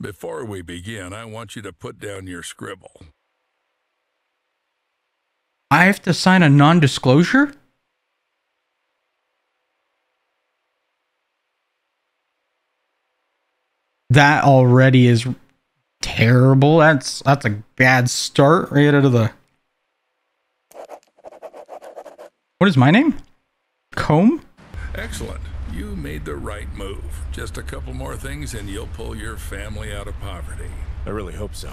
Before we begin, I want you to put down your scribble. I have to sign a non disclosure? That already is terrible. That's that's a bad start right out of the What is my name? Comb? Excellent. You made the right move. Just a couple more things and you'll pull your family out of poverty. I really hope so.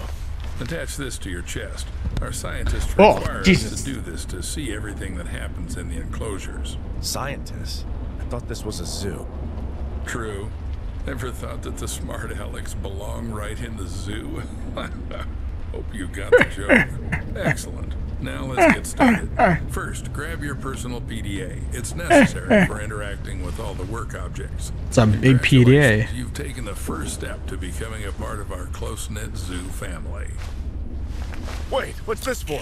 Attach this to your chest. Our scientists Oh, require us to do this to see everything that happens in the enclosures. Scientists? I thought this was a zoo. True. Ever thought that the smart Alex belong right in the zoo? Hope you got the joke. Excellent. Now let's eh, get started. Eh, eh. First, grab your personal PDA. It's necessary for interacting with all the work objects. It's a big PDA. You've taken the first step to becoming a part of our close-knit zoo family. Wait, what's this for?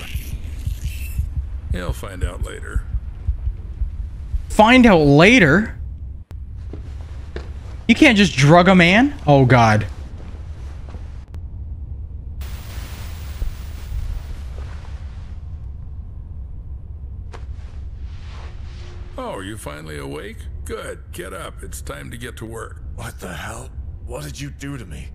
You'll find out later. Find out later. You can't just drug a man. Oh god. You finally awake? Good. Get up. It's time to get to work. What the hell? What did you do to me?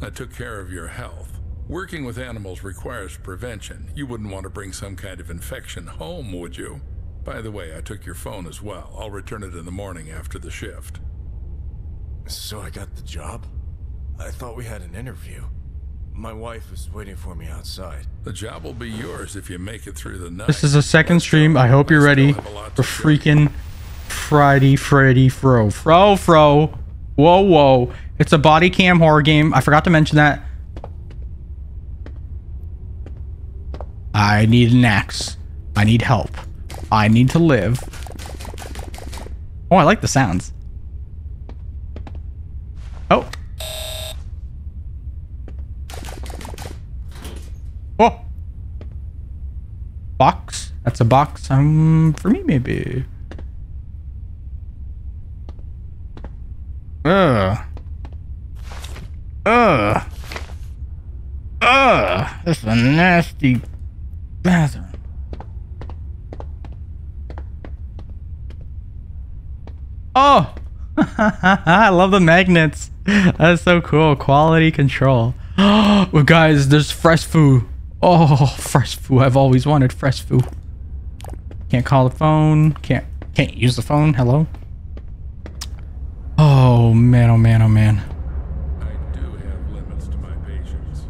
I took care of your health. Working with animals requires prevention. You wouldn't want to bring some kind of infection home, would you? By the way, I took your phone as well. I'll return it in the morning after the shift. So I got the job? I thought we had an interview. My wife is waiting for me outside. The job will be yours if you make it through the night. This is a second stream. I hope you're ready for freaking Friday Freddy Fro. Fro Fro. Whoa whoa. It's a body cam horror game. I forgot to mention that. I need an axe. I need help. I need to live. Oh, I like the sounds. Oh. Oh. Box? That's a box. Um, for me maybe. Ugh. Ugh. Ugh. This is a nasty bathroom. Oh! I love the magnets. That's so cool. Quality control. well, guys, there's fresh food. Oh, fresh food. I've always wanted fresh food. Can't call the phone. Can't can't use the phone. Hello. Oh man, oh man, oh man. I do have limits to my patience.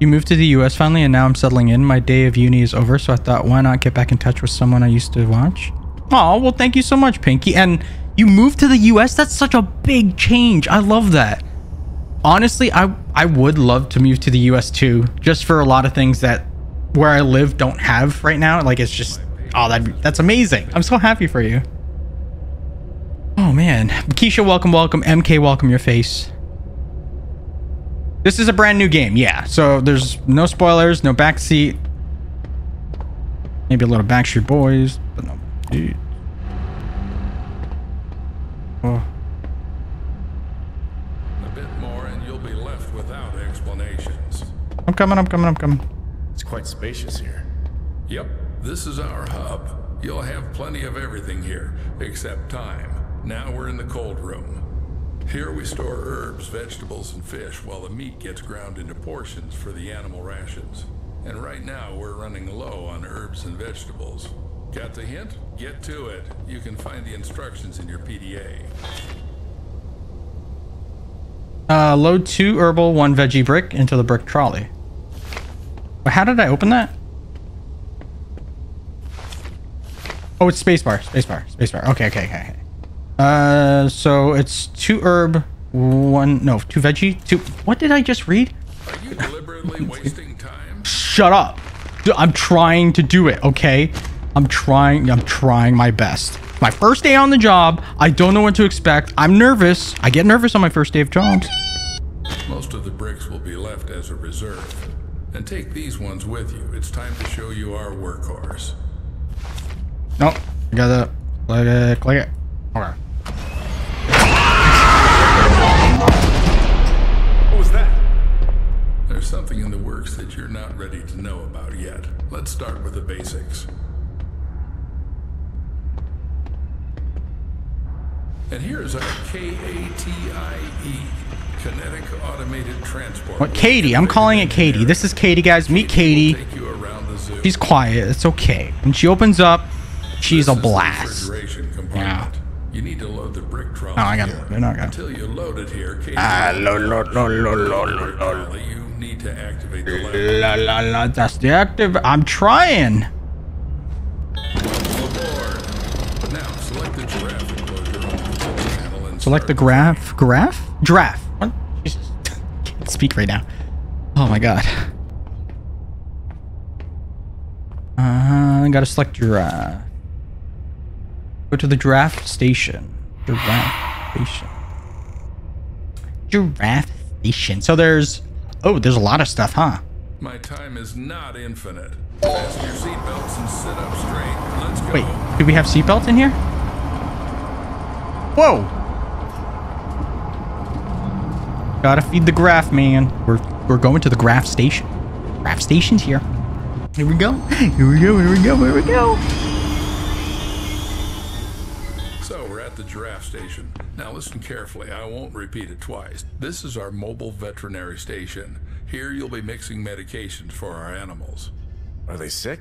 You moved to the US finally and now I'm settling in. My day of uni is over, so I thought why not get back in touch with someone I used to watch? Oh, well thank you so much, Pinky. And you moved to the US? That's such a big change. I love that. Honestly, I I would love to move to the US too, just for a lot of things that where I live don't have right now. Like it's just oh that that's amazing. I'm so happy for you. Oh man. Keisha, welcome, welcome. MK, welcome your face. This is a brand new game, yeah. So there's no spoilers, no backseat. Maybe a little Backstreet Boys, but no. Dude. Oh. I'm coming, I'm coming, I'm coming. It's quite spacious here. Yep, this is our hub. You'll have plenty of everything here, except time. Now we're in the cold room. Here we store herbs, vegetables, and fish while the meat gets ground into portions for the animal rations. And right now we're running low on herbs and vegetables. Got the hint? Get to it. You can find the instructions in your PDA. Uh, load two herbal, one veggie brick into the brick trolley. But how did I open that? Oh, it's spacebar, spacebar, spacebar. Okay, okay, okay, okay. Uh, so it's two herb, one no, two veggie, two. What did I just read? Are you deliberately wasting time? Shut up. Dude, I'm trying to do it, okay? I'm trying, I'm trying my best. My first day on the job, I don't know what to expect. I'm nervous. I get nervous on my first day of jobs. Most of the bricks will be left as a reserve. And take these ones with you. It's time to show you our workhorse. No, nope, I gotta click it, click it. Okay. What was that? There's something in the works that you're not ready to know about yet. Let's start with the basics. And here's our K-A-T-I-E, Kinetic Automated Transport. What, Katie? I'm calling it Katie. This is Katie, guys. Meet Katie. Take you around the zoo. She's quiet. It's okay. When she opens up, she's This a blast. compartment. You need to load the brick trolley. Oh, I got it. No, I got it. Until you load it here, Katie. Ah, lo, lo, lo, lo, lo, lo, Brick lo. trolley, You need to activate the. La la la. That's the active. I'm trying. Select the graph. Graph? Giraffe. What? Jesus. Can't speak right now. Oh my god. Uh, gotta select giraffe. Go to the draft station. Giraffe station. Giraffe station. So there's. Oh, there's a lot of stuff, huh? My time is not infinite. Fasten your seatbelts and sit up straight. Let's go. Wait, do we have seatbelts in here? Whoa! Gotta feed the graph, man. We're we're going to the graph station. Graph station's here. Here we go. Here we go. Here we go. Here we go. So we're at the giraffe station. Now listen carefully. I won't repeat it twice. This is our mobile veterinary station. Here you'll be mixing medications for our animals. Are they sick?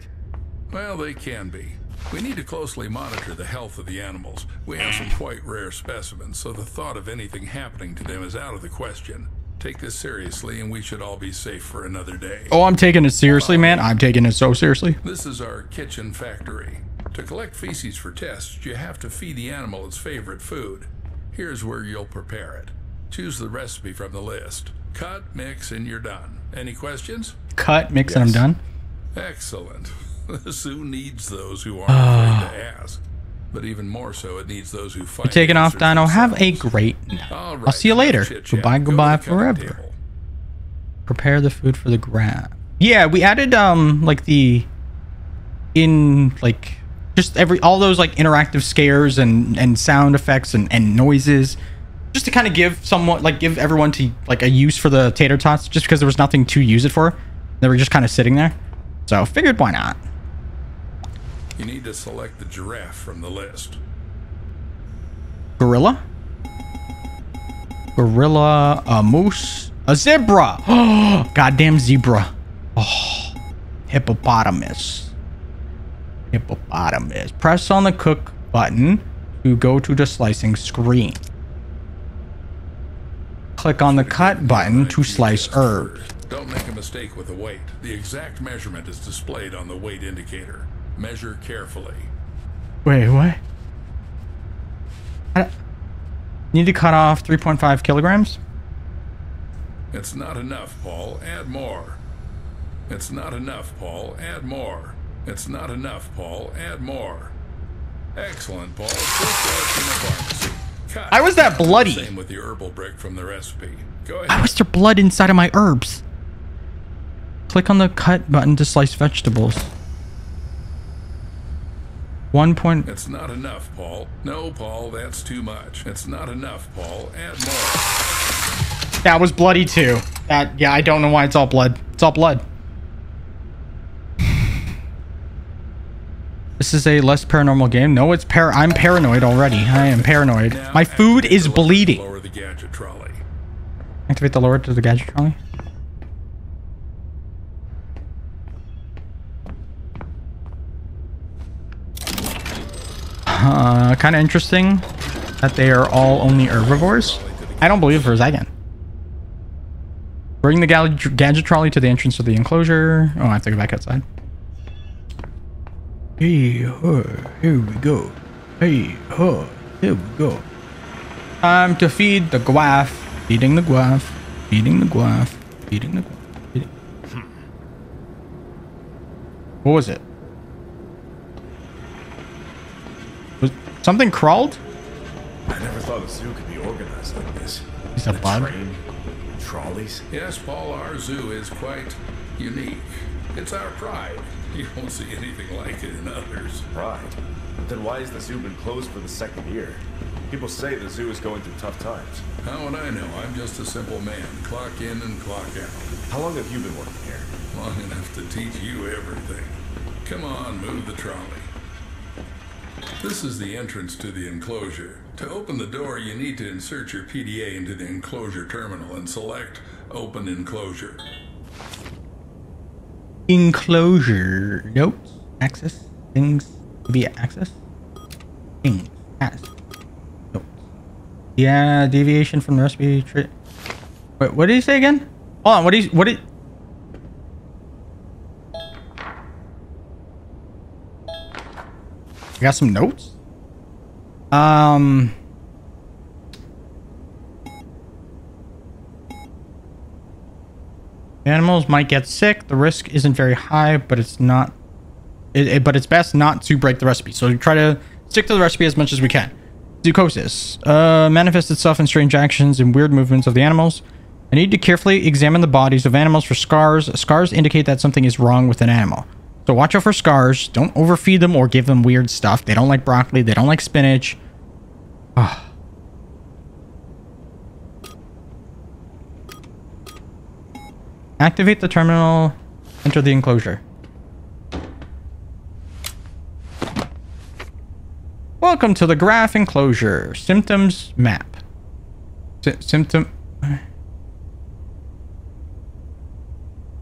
Well, they can be. We need to closely monitor the health of the animals. We have some quite rare specimens, so the thought of anything happening to them is out of the question. Take this seriously, and we should all be safe for another day. Oh, I'm taking it seriously, man. I'm taking it so seriously. This is our kitchen factory. To collect feces for tests, you have to feed the animal its favorite food. Here's where you'll prepare it. Choose the recipe from the list. Cut, mix, and you're done. Any questions? Cut, mix, and I'm done. Excellent. The zoo needs those who aren't afraid to ask. But even more so, it needs those who find Taking off, Dino. Have a great night. I'll see you later. Goodbye, Go goodbye forever. table. prepare the food for the grab. Yeah, we added um like the in like just every all those like interactive scares and and sound effects and and noises just to kind of give someone like give everyone to like a use for the tater tots just because there was nothing to use it for. They were just kind of sitting there. So figured why not. You need to select the giraffe from the list. Gorilla? Gorilla, a moose, a zebra. Goddamn zebra. Oh, hippopotamus. Hippopotamus. Press on the cook button to go to the slicing screen. Click on the cut button to slice herbs. Don't make a mistake with the weight. The exact measurement is displayed on the weight indicator. Measure carefully. Wait, what? I- Need to cut off 3.5 kilograms? It's not enough, Paul. Add more. It's not enough, Paul. Add more. It's not enough, Paul. Add more. Excellent, Paul. Just like in a pharmacy. Cut. I was that bloody. Same with the herbal brick from the recipe. Go ahead. was there blood inside of my herbs? Click on the cut button to slice vegetables. One point. It's not enough, Paul. No, Paul, that's too much. It's not enough, Paul. Add more. That was bloody too. That yeah, I don't know why it's all blood. It's all blood. This is a less paranormal game. No, it's par. I'm paranoid already. I am paranoid. Now My food is the lever to bleeding. Lower the gadget trolley. Activate the lower to the gadget trolley. Uh, kind of interesting that they are all only herbivores. I don't believe for a second. Bring the gadget trolley to the entrance of the enclosure. Oh, I have to go back outside. Hey, huh, here we go. Hey, huh, here we go. Time to feed the guaf. Feeding the guaf. Feeding the guaf. Feeding the guaf. Feeding. Hmm. What was it? Was something crawled? I never thought a zoo could be organized like this. Is a bug? Train, trolleys. Yes, Paul, our zoo is quite unique. It's our pride. You won't see anything like it in others. Right. Then why has the zoo been closed for the second year? People say the zoo is going through tough times. How would I know? I'm just a simple man. Clock in and clock out. How long have you been working here? Long enough to teach you everything. Come on, move the trolley. This is the entrance to the enclosure. To open the door, you need to insert your PDA into the enclosure terminal and select Open Enclosure. Enclosure. Notes. Access. Things. Via access. Things. Access. Notes. Yeah, deviation from the recipe. Wait, what did he say again? Hold on. What did he, what did? I got some notes. Um. Animals might get sick. The risk isn't very high, but it's not. It, it- but it's best not to break the recipe. So try to stick to the recipe as much as we can. Zoochosis uh, manifests itself in strange actions and weird movements of the animals. I need to carefully examine the bodies of animals for scars. Scars indicate that something is wrong with an animal. So watch out for scars. Don't overfeed them or give them weird stuff. They don't like broccoli. They don't like spinach. Ah. Activate the terminal. Enter the enclosure. Welcome to the graph enclosure. Symptoms map. Sy- symptom.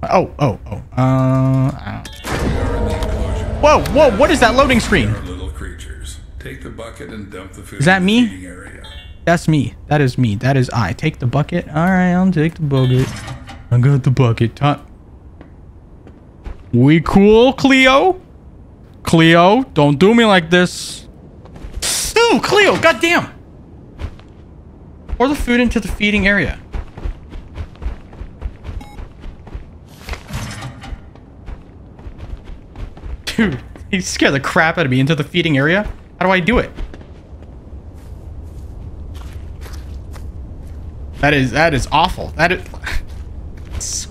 Oh, oh, oh. Uh. I don't- We are in the enclosure. Whoa, whoa! What is that loading screen? There are little creatures. Take the bucket and dump the food Is that me? That's me. That is me. That is I. Take the bucket. All right, I'll take the bucket. I got the bucket. Time. We cool, Cleo? Cleo, don't do me like this. Ooh, Cleo, goddamn. Pour the food into the feeding area. Dude, he scared the crap out of me into the feeding area. How do I do it? That is that is awful. That is.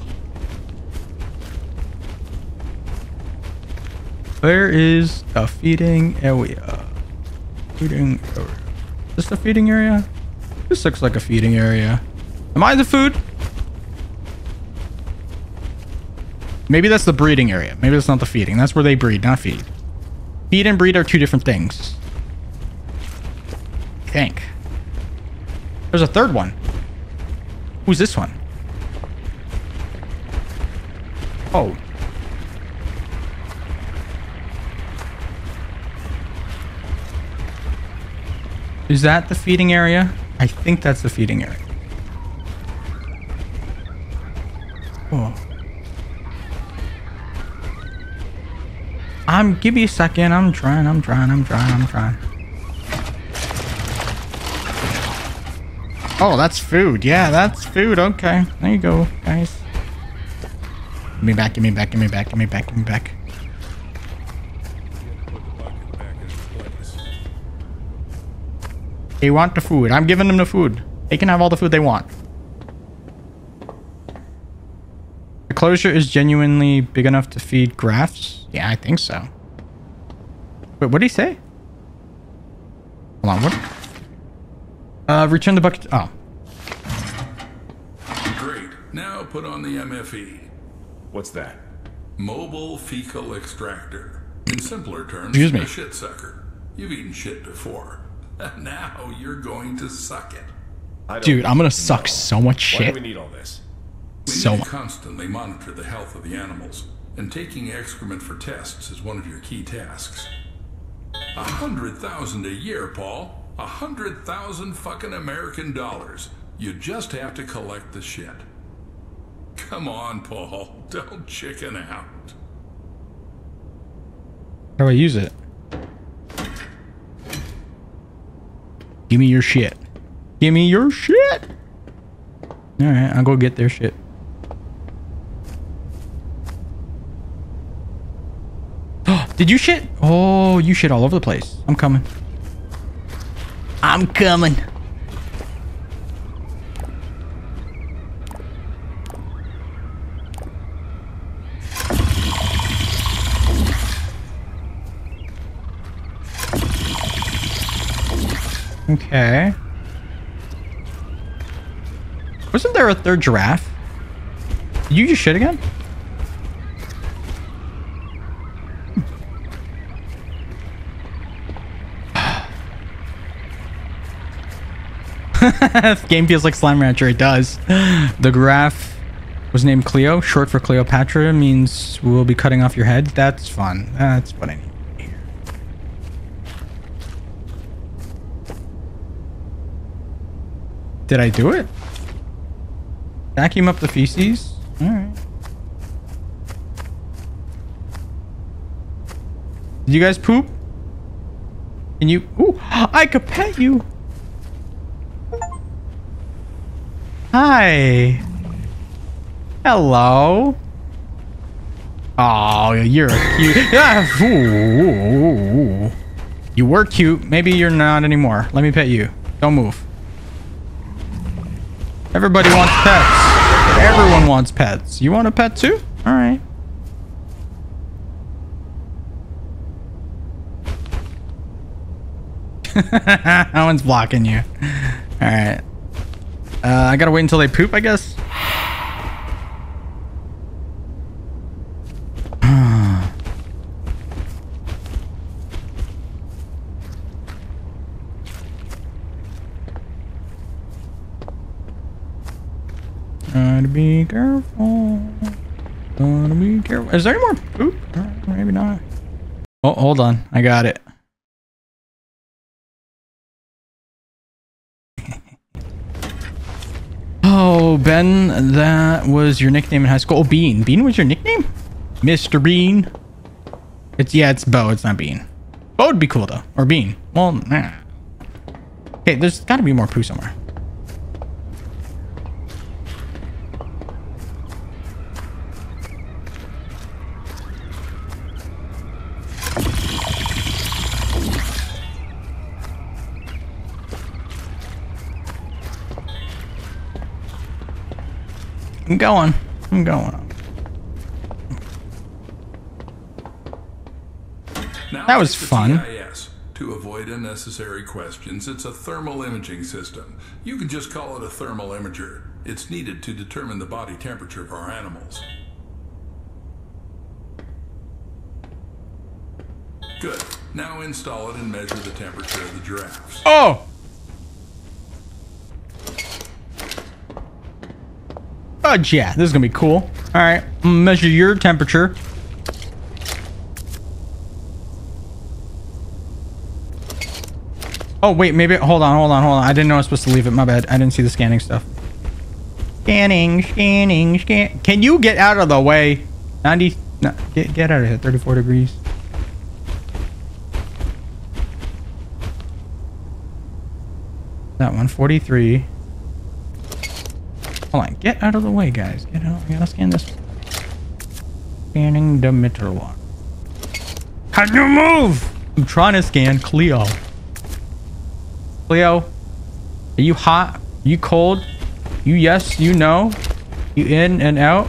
Where is the feeding area? Feeding area. Is this the feeding area? This looks like a feeding area. Am I the food? Maybe that's the breeding area. Maybe that's not the feeding. That's where they breed, not feed. Feed and breed are two different things. I think. There's a third one. Who's this one? Oh. Is that the feeding area? I think that's the feeding area. Oh. I'm give me a second. I'm trying, I'm trying, I'm trying, I'm trying. Oh, that's food. Yeah, that's food. Okay. There you go, guys. Give me back, give me back, give me back, give me back, give me back. They want the food. I'm giving them the food. They can have all the food they want. The closure is genuinely big enough to feed graphs? Yeah, I think so. Wait, what did he say? Hold on, what? Uh, return the bucket. Oh. Great. Now put on the MFE. What's that? Mobile Fecal Extractor. In simpler terms, Excuse me. a shit sucker. You've eaten shit before. now you're going to suck it. Dude, I'm gonna know. suck so much shit. Why do shit. we need all this? We So need to constantly monitor the health of the animals, and taking excrement for tests is one of your key tasks. A hundred thousand a year, Paul. A hundred thousand fucking American dollars. You just have to collect the shit. Come on, Paul. Don't chicken out. How do I use it? Give me your shit. Give me your shit. All right, I'll go get their shit. Did you shit? Oh, you shit all over the place. I'm coming. I'm coming. Okay. Wasn't there a third giraffe? Did you just shit again? Game feels like Slime Rancher. It does. The graph was named Cleo. Short for Cleopatra means we'll be cutting off your head. That's fun. That's what I need. Did I do it? Vacuum up the feces? Alright. Did you guys poop? Can you? Ooh, I could pet you. Hi. Hello. Oh, you're cute. You were cute. Maybe you're not anymore. Let me pet you. Don't move. Everybody wants pets. Everyone wants pets. You want a pet too? All right. that one's blocking you. All right. Uh, I gotta wait until they poop, I guess. Gotta be careful. Gotta be careful. Is there any more poop? Maybe not. Oh, hold on. I got it. Ben, that was your nickname in high school. Oh, Bean. Bean was your nickname? Mr. Bean. It's yeah, it's Bo. It's not Bean. Bo would be cool though, or Bean. Well, nah. Okay, there's got to be more poo somewhere. I'm going. I'm going. Now That was fun. TIS. To avoid unnecessary questions, it's a thermal imaging system. You can just call it a thermal imager. It's needed to determine the body temperature of our animals. Good. Now install it and measure the temperature of the giraffes. Oh! Oh, yeah. This is going to be cool. All right. Measure your temperature. Oh, wait. Maybe. Hold on. Hold on. Hold on. I didn't know I was supposed to leave it. My bad. I didn't see the scanning stuff. Scanning. Scanning. Scan. Can you get out of the way? 90. No, get, get out of here. 34 degrees. That one. 43. Hold on. Get out of the way, guys. Get out. I gotta scan this. Scanning the meter lock. Can you move? I'm trying to scan Cleo. Cleo, are you hot? Are you cold? You yes, you no? You in and out?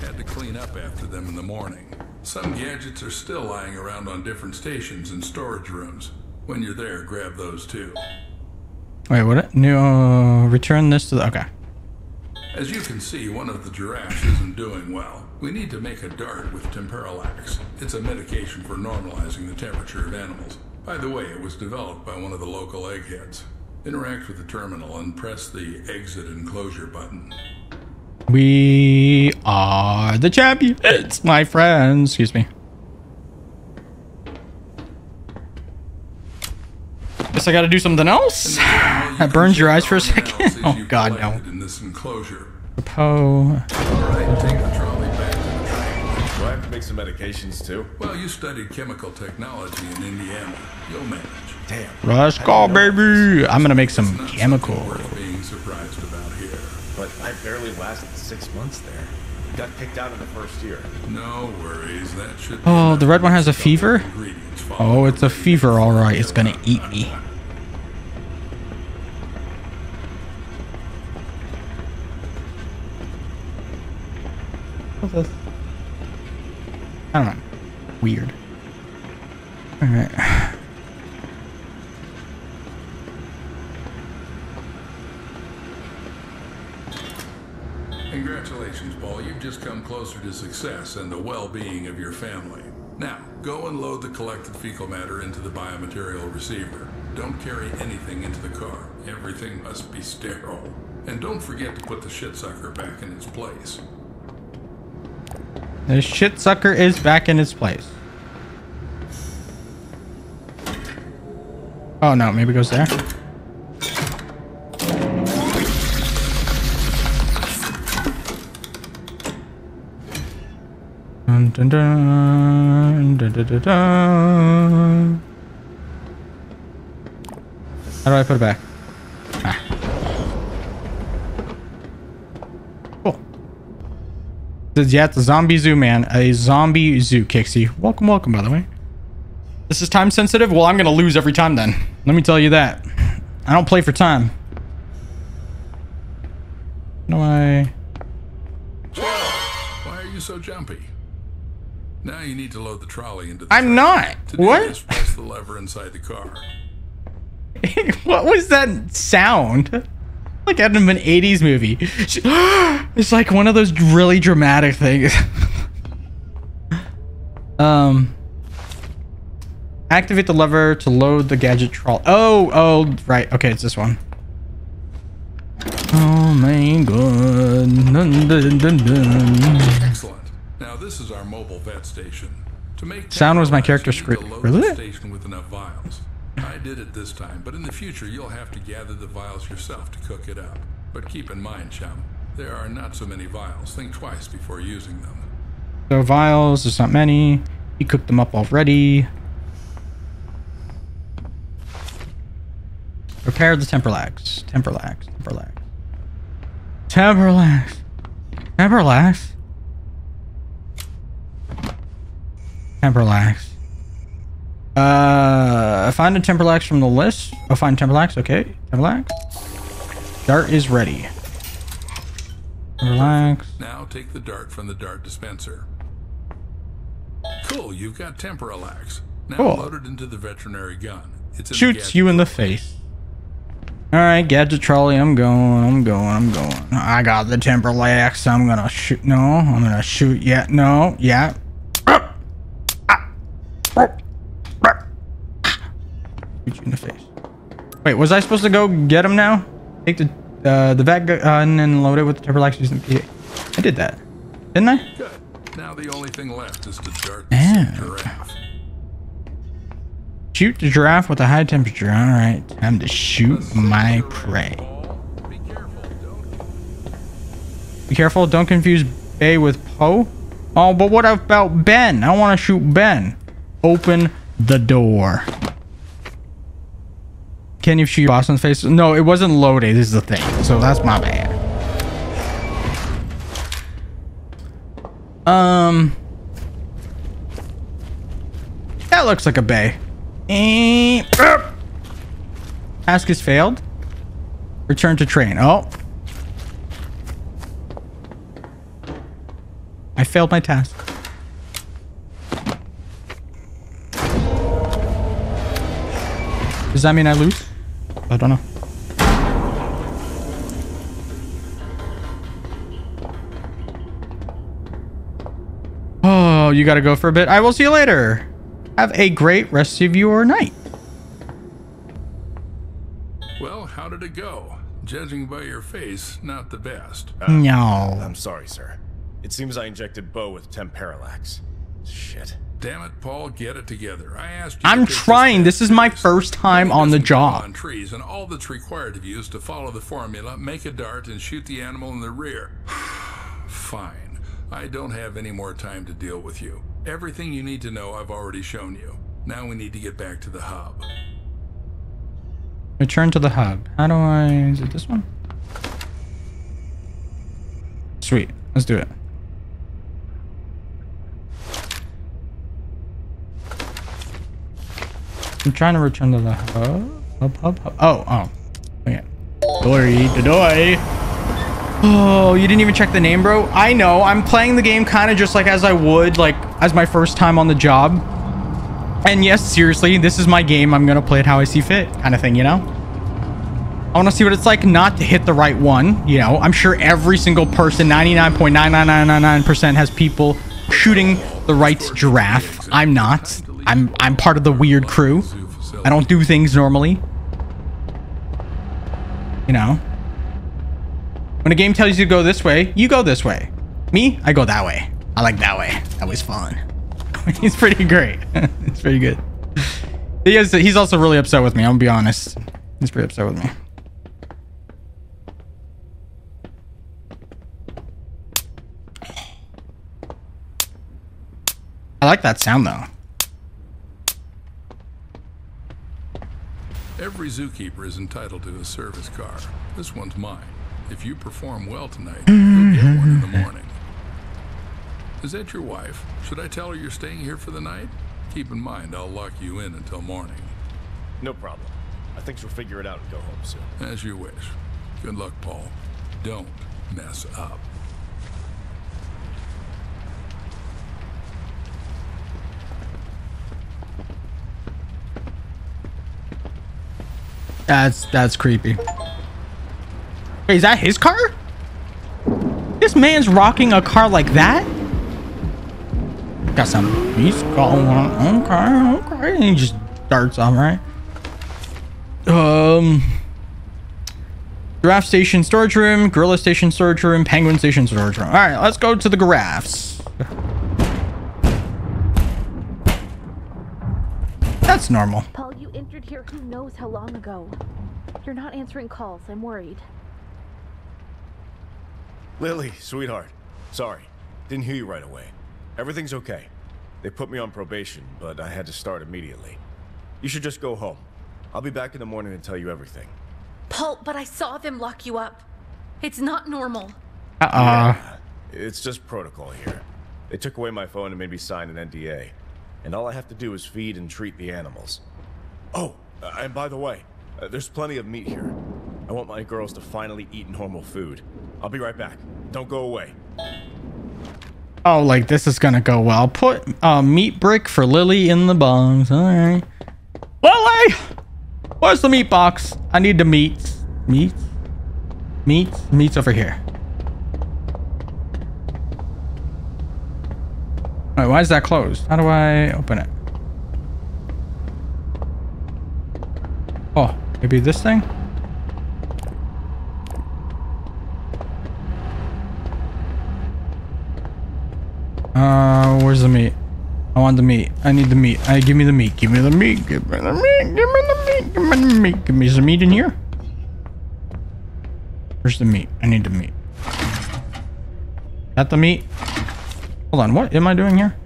Had to clean up after them in the morning. Some gadgets are still lying around on different stations and storage rooms. When you're there, grab those too. Wait, what? No, uh, return this to the. Okay. As you can see, one of the giraffes isn't doing well. We need to make a dart with Temperalax. It's a medication for normalizing the temperature of animals. By the way, it was developed by one of the local eggheads. Interact with the terminal and press the exit enclosure button. We are the champions, my friends. Excuse me. Guess I gotta do something else. That burns your eyes for a second. Oh God, no. In this enclosure. Po. All right, take the trolley back to the train. Do I have to make some medications too? Well, you studied chemical technology in Indiana. You'll manage. Damn. Let's go, baby. I'm gonna make some Not chemical. being surprised about here. But I barely lasted six months there. Got kicked out in the first year. No worries. That should. Oh, the red one has a fever? ingredients Oh, it's a fever, all right. It's gonna eat me. What's this? I don't know. Weird. All right. Congratulations, Paul. You've just come closer to success and the well-being of your family. Now, go and load the collected fecal matter into the biomaterial receiver. Don't carry anything into the car. Everything must be sterile. And don't forget to put the shit sucker back in its place. The shit sucker is back in its place. Oh no, maybe it goes there. Dun, dun, dun, dun, dun, dun, dun. How do I put it back? Ah. Cool. Yeah, it's a zombie zoo, man. A zombie zoo, Kixie. Welcome, welcome, by the way. This is time sensitive? Well, I'm going to lose every time then. Let me tell you that. I don't play for time. No, I... Now you need to load the trolley into the I'm truck. not. To do What? this, press the lever inside the car. what was that sound? Like out of an 80s movie. It's like one of those really dramatic things. um Activate the lever to load the gadget trolley. Oh, oh, right. Okay, it's this one. Oh my god. Dun, dun, dun. Now this is our mobile vet station. To make Sound was my character script. Really? Station with enough vials. I did it this time, but in the future you'll have to gather the vials yourself to cook it up. But keep in mind, chum, there are not so many vials. Think twice before using them. So vials, there's not many. He cooked them up already. Repair the temperlax. Temperlax. Temperlax. Temperlax. Temperlax. Temperlax. Uh, find a Temperlax from the list. Oh, find Temperlax. Okay. Temperlax. Dart is ready. Relax. Now take the dart from the dart dispenser. Cool, you've got Temporalax. Now Cool. load it into the veterinary gun. The shoots you in the face. All right, gadget trolley. I'm going. I'm going. I'm going. I got the temper lax. I'm gonna shoot. No, I'm gonna shoot. Yeah. No. Yeah. Shoot you in the face. Wait, was I supposed to go get him now? Take the uh, the vet gun and load it with the temper using the PA. I did that, didn't I? Good. Now the only thing left is to dart the Yeah. giraffe. Shoot the giraffe with a high temperature. All right, time to shoot my prey. Be careful, don't Be careful, don't confuse Bay with Poe. Oh, but what about Ben? I want to shoot Ben. Open the door. Can you shoot your boss the face? No, it wasn't loaded. This is the thing. So that's my bad. Um. That looks like a bay. Eh, er. Task is failed. Return to train. Oh. I failed my task. Does that mean I lose? I don't know. Oh, you gotta go for a bit. I will see you later. Have a great rest of your night. Well, how did it go? Judging by your face, not the best. Uh, no. I'm sorry, sir. It seems I injected Bo with Temperallax. Shit. Damn it, Paul, get it together. I asked you. I'm trying. This is my first time on the job. On trees, and all that's required of you is to follow the formula, make a dart, and shoot the animal in the rear. Fine. I don't have any more time to deal with you. Everything you need to know, I've already shown you. Now we need to get back to the hub. Return to the hub. How do I... Is it this one? Sweet. Let's do it. I'm trying to return to the hub. Hub, hub, hub. Oh, oh. Okay. Dory, Dory. Oh, you didn't even check the name, bro? I know. I'm playing the game kind of just like as I would, like, as my first time on the job. And yes, seriously, this is my game. I'm going to play it how I see fit kind of thing, you know? I want to see what it's like not to hit the right one. You know, I'm sure every single person, 99.99999% has people shooting the right giraffe. I'm not. I'm I'm part of the weird crew. I don't do things normally. You know. When a game tells you to go this way, you go this way. Me, I go that way. I like that way. That was fun. he's pretty great. he's pretty good. He is, he's also really upset with me. I'm gonna be honest. He's pretty upset with me. I like that sound though. Every zookeeper is entitled to a service car. This one's mine. If you perform well tonight, you'll get one in the morning. Is that your wife? Should I tell her you're staying here for the night? Keep in mind, I'll lock you in until morning. No problem. I think she'll figure it out and go home soon. As you wish. Good luck, Paul. Don't mess up. That's that's creepy. Wait, is that his car? This man's rocking a car like that? Got some. He's going on. Okay, okay. And he just darts off, right? Um. Giraffe station storage room, gorilla station storage room, penguin station storage room. All right, let's go to the giraffes. That's normal. Paul, you entered here who knows how long ago. You're not answering calls. I'm worried. Lily, sweetheart. Sorry. Didn't hear you right away. Everything's okay. They put me on probation, but I had to start immediately. You should just go home. I'll be back in the morning and tell you everything. Paul, but I saw them lock you up. It's not normal. Uh-uh. It's just protocol here. They took away my phone and made me sign an NDA. And all I have to do is feed and treat the animals. Oh, uh, and by the way, uh, there's plenty of meat here. I want my girls to finally eat normal food. I'll be right back. Don't go away. Oh, like this is gonna go well. Put a meat brick for Lily in the box. All right. Lily! Where's the meat box? I need the meat. Meat? Meat? Meat's over here. Wait, why is that closed? How do I open it? Oh, maybe this thing? Uh, where's the meat? I want the meat. I need the meat. I give me the meat. Give me the meat. Give me the meat. Give me the meat. Give me the meat. Give me some meat in here. Where's the meat? I need the meat. Got the meat. Hold on. What am I doing here?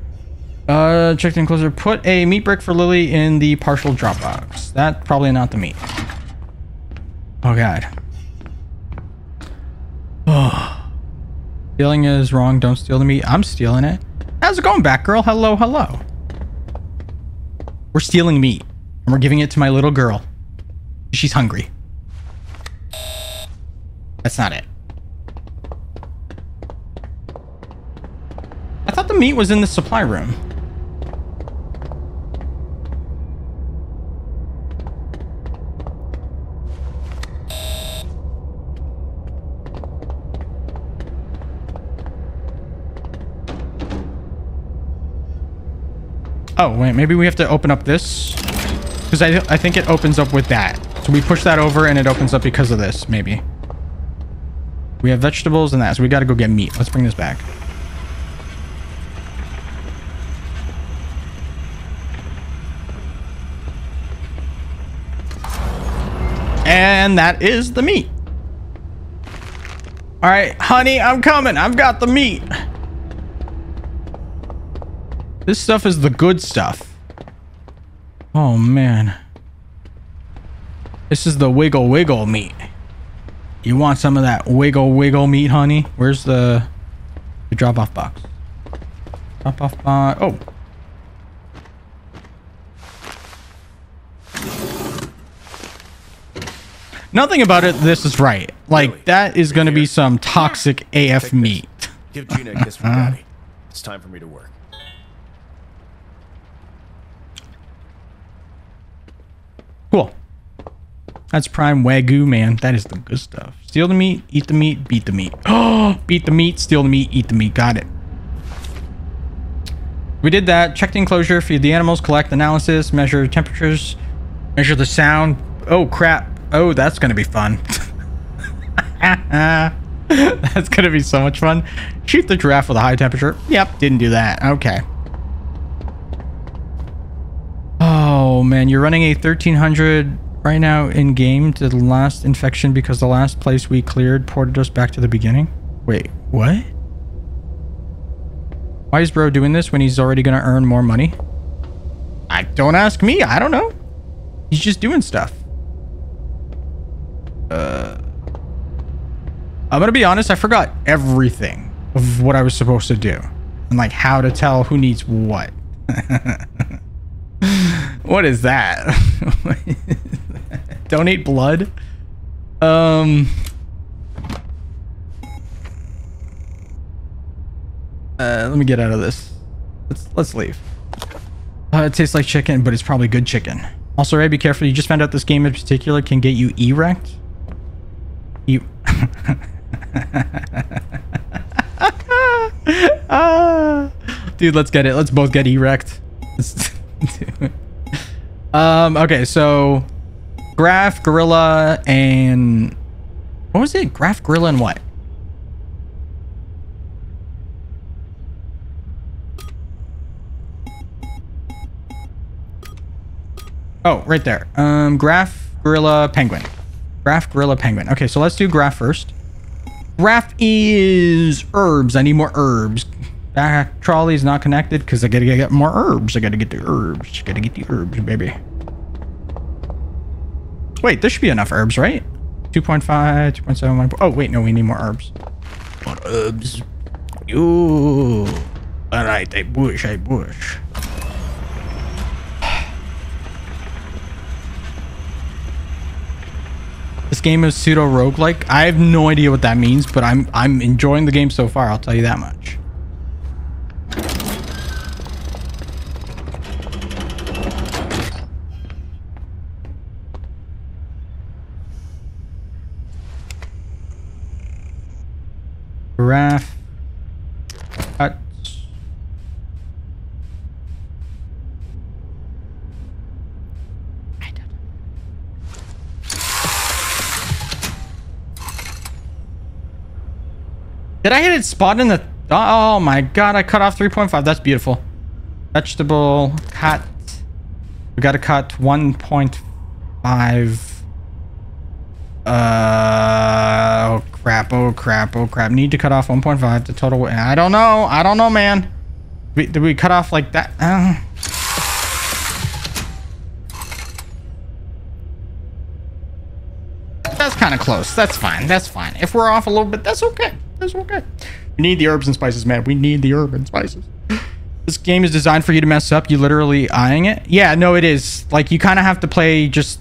Uh, check the enclosure. Put a meat brick for Lily in the partial drop box. That's probably not the meat. Oh god. Oh. Stealing is wrong. Don't steal the meat. I'm stealing it. How's it going, Batgirl? Hello, hello. We're stealing meat. And we're giving it to my little girl. She's hungry. That's not it. I thought the meat was in the supply room. Oh, wait, maybe we have to open up this? Because I, I think it opens up with that. So we push that over and it opens up because of this, maybe. We have vegetables and that, so we got to go get meat. Let's bring this back. And that is the meat. All right, honey, I'm coming. I've got the meat. This stuff is the good stuff. Oh, man. This is the wiggle wiggle meat. You want some of that wiggle wiggle meat, honey? Where's the, the drop off box? Drop off box. Oh. Nothing about it. This is right. Like that is going to be some toxic AF meat. Give Gina a kiss from uh-huh. Daddy. It's time for me to work. Cool. That's prime Wagyu, man. That is the good stuff. Steal the meat, eat the meat, beat the meat. Oh, beat the meat, steal the meat, eat the meat. Got it. We did that. Check the enclosure, feed the animals, collect analysis, measure temperatures, measure the sound. Oh, crap. Oh, that's going to be fun. that's going to be so much fun. Shoot the giraffe with a high temperature. Yep, didn't do that. Okay. Oh, man. You're running a 1300 right now in game to the last infection because the last place we cleared ported us back to the beginning. Wait, what? Why is bro doing this when he's already going to earn more money? I don't ask me. I don't know. He's just doing stuff. Uh, I'm going to be honest. I forgot everything of what I was supposed to do and like how to tell who needs what. what is that? Donate blood? Um... Uh, let me get out of this. Let's let's leave. Uh, it tastes like chicken, but it's probably good chicken. Also, Ray, be careful. You just found out this game in particular can get you erect. You. ah, dude, let's get it. Let's both get erect. um. Okay, so Graph, Gorilla, and what was it? Graph, Gorilla, and what? Oh, right there. Um, Graph, Gorilla, Penguin. Graph, Gorilla, Penguin. Okay, so let's do Graph first. Graph is herbs. I need more herbs. Back trolley is not connected because I gotta get more herbs. I gotta get the herbs. Gotta get the herbs, baby. Wait, there should be enough herbs, right? 2.5, 2.7, Oh, wait, no, we need more herbs. More herbs. Ooh. Alright, I bush, I bush. This game is pseudo roguelike. I have no idea what that means, but I'm I'm enjoying the game so far, I'll tell you that much. Graph. Cut. Did I hit it spot in the... Oh my god, I cut off 3.5. That's beautiful. Vegetable, cut. We gotta cut 1.5. Uh, crap, oh crap, oh crap. Need to cut off 1.5 to total... I don't know. I don't know, man. We, did we cut off like that? Uh, that's kind of close. That's fine. That's fine. If we're off a little bit, that's okay. That's okay. We need the herbs and spices, man. We need the herbs and spices. This game is designed for you to mess up. You literally eyeing it. Yeah, no, it is. Like, you kind of have to play just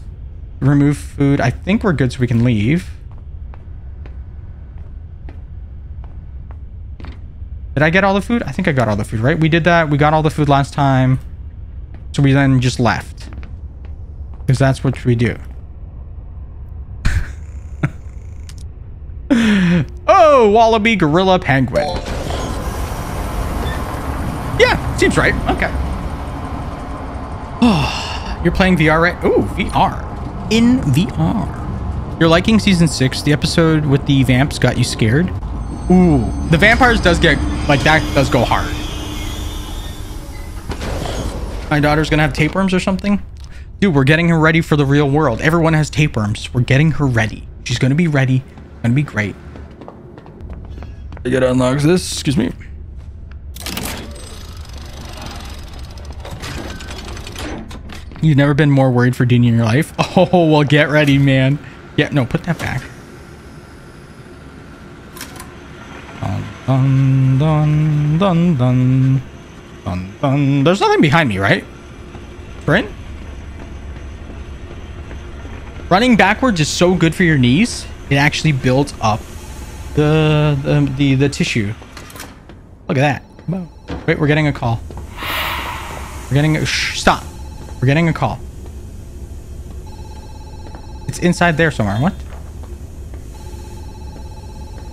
remove food. I think we're good so we can leave. Did I get all the food? I think I got all the food, right? We did that. We got all the food last time. So we then just left. Because that's what we do. oh, wallaby, gorilla, penguin. Yeah, seems right. Okay. Oh, you're playing VR, right? Ooh, VR. In VR. You're liking season six. The episode with the vamps got you scared. Ooh, the vampires does get like that does go hard. My daughter's gonna have tapeworms or something. Dude, we're getting her ready for the real world. Everyone has tapeworms. We're getting her ready. She's gonna be ready. Gonna be great. I gotta unlock this. Excuse me. You've never been more worried for Dini in your life? Oh, well, get ready, man. Yeah, no, put that back. Dun, dun, dun, dun, dun, dun. There's nothing behind me, right? Sprint? Running backwards is so good for your knees. It actually builds up the the the, the tissue. Look at that. Wait, we're getting a call. We're getting a shh, stop. We're getting a call. It's inside there somewhere. What?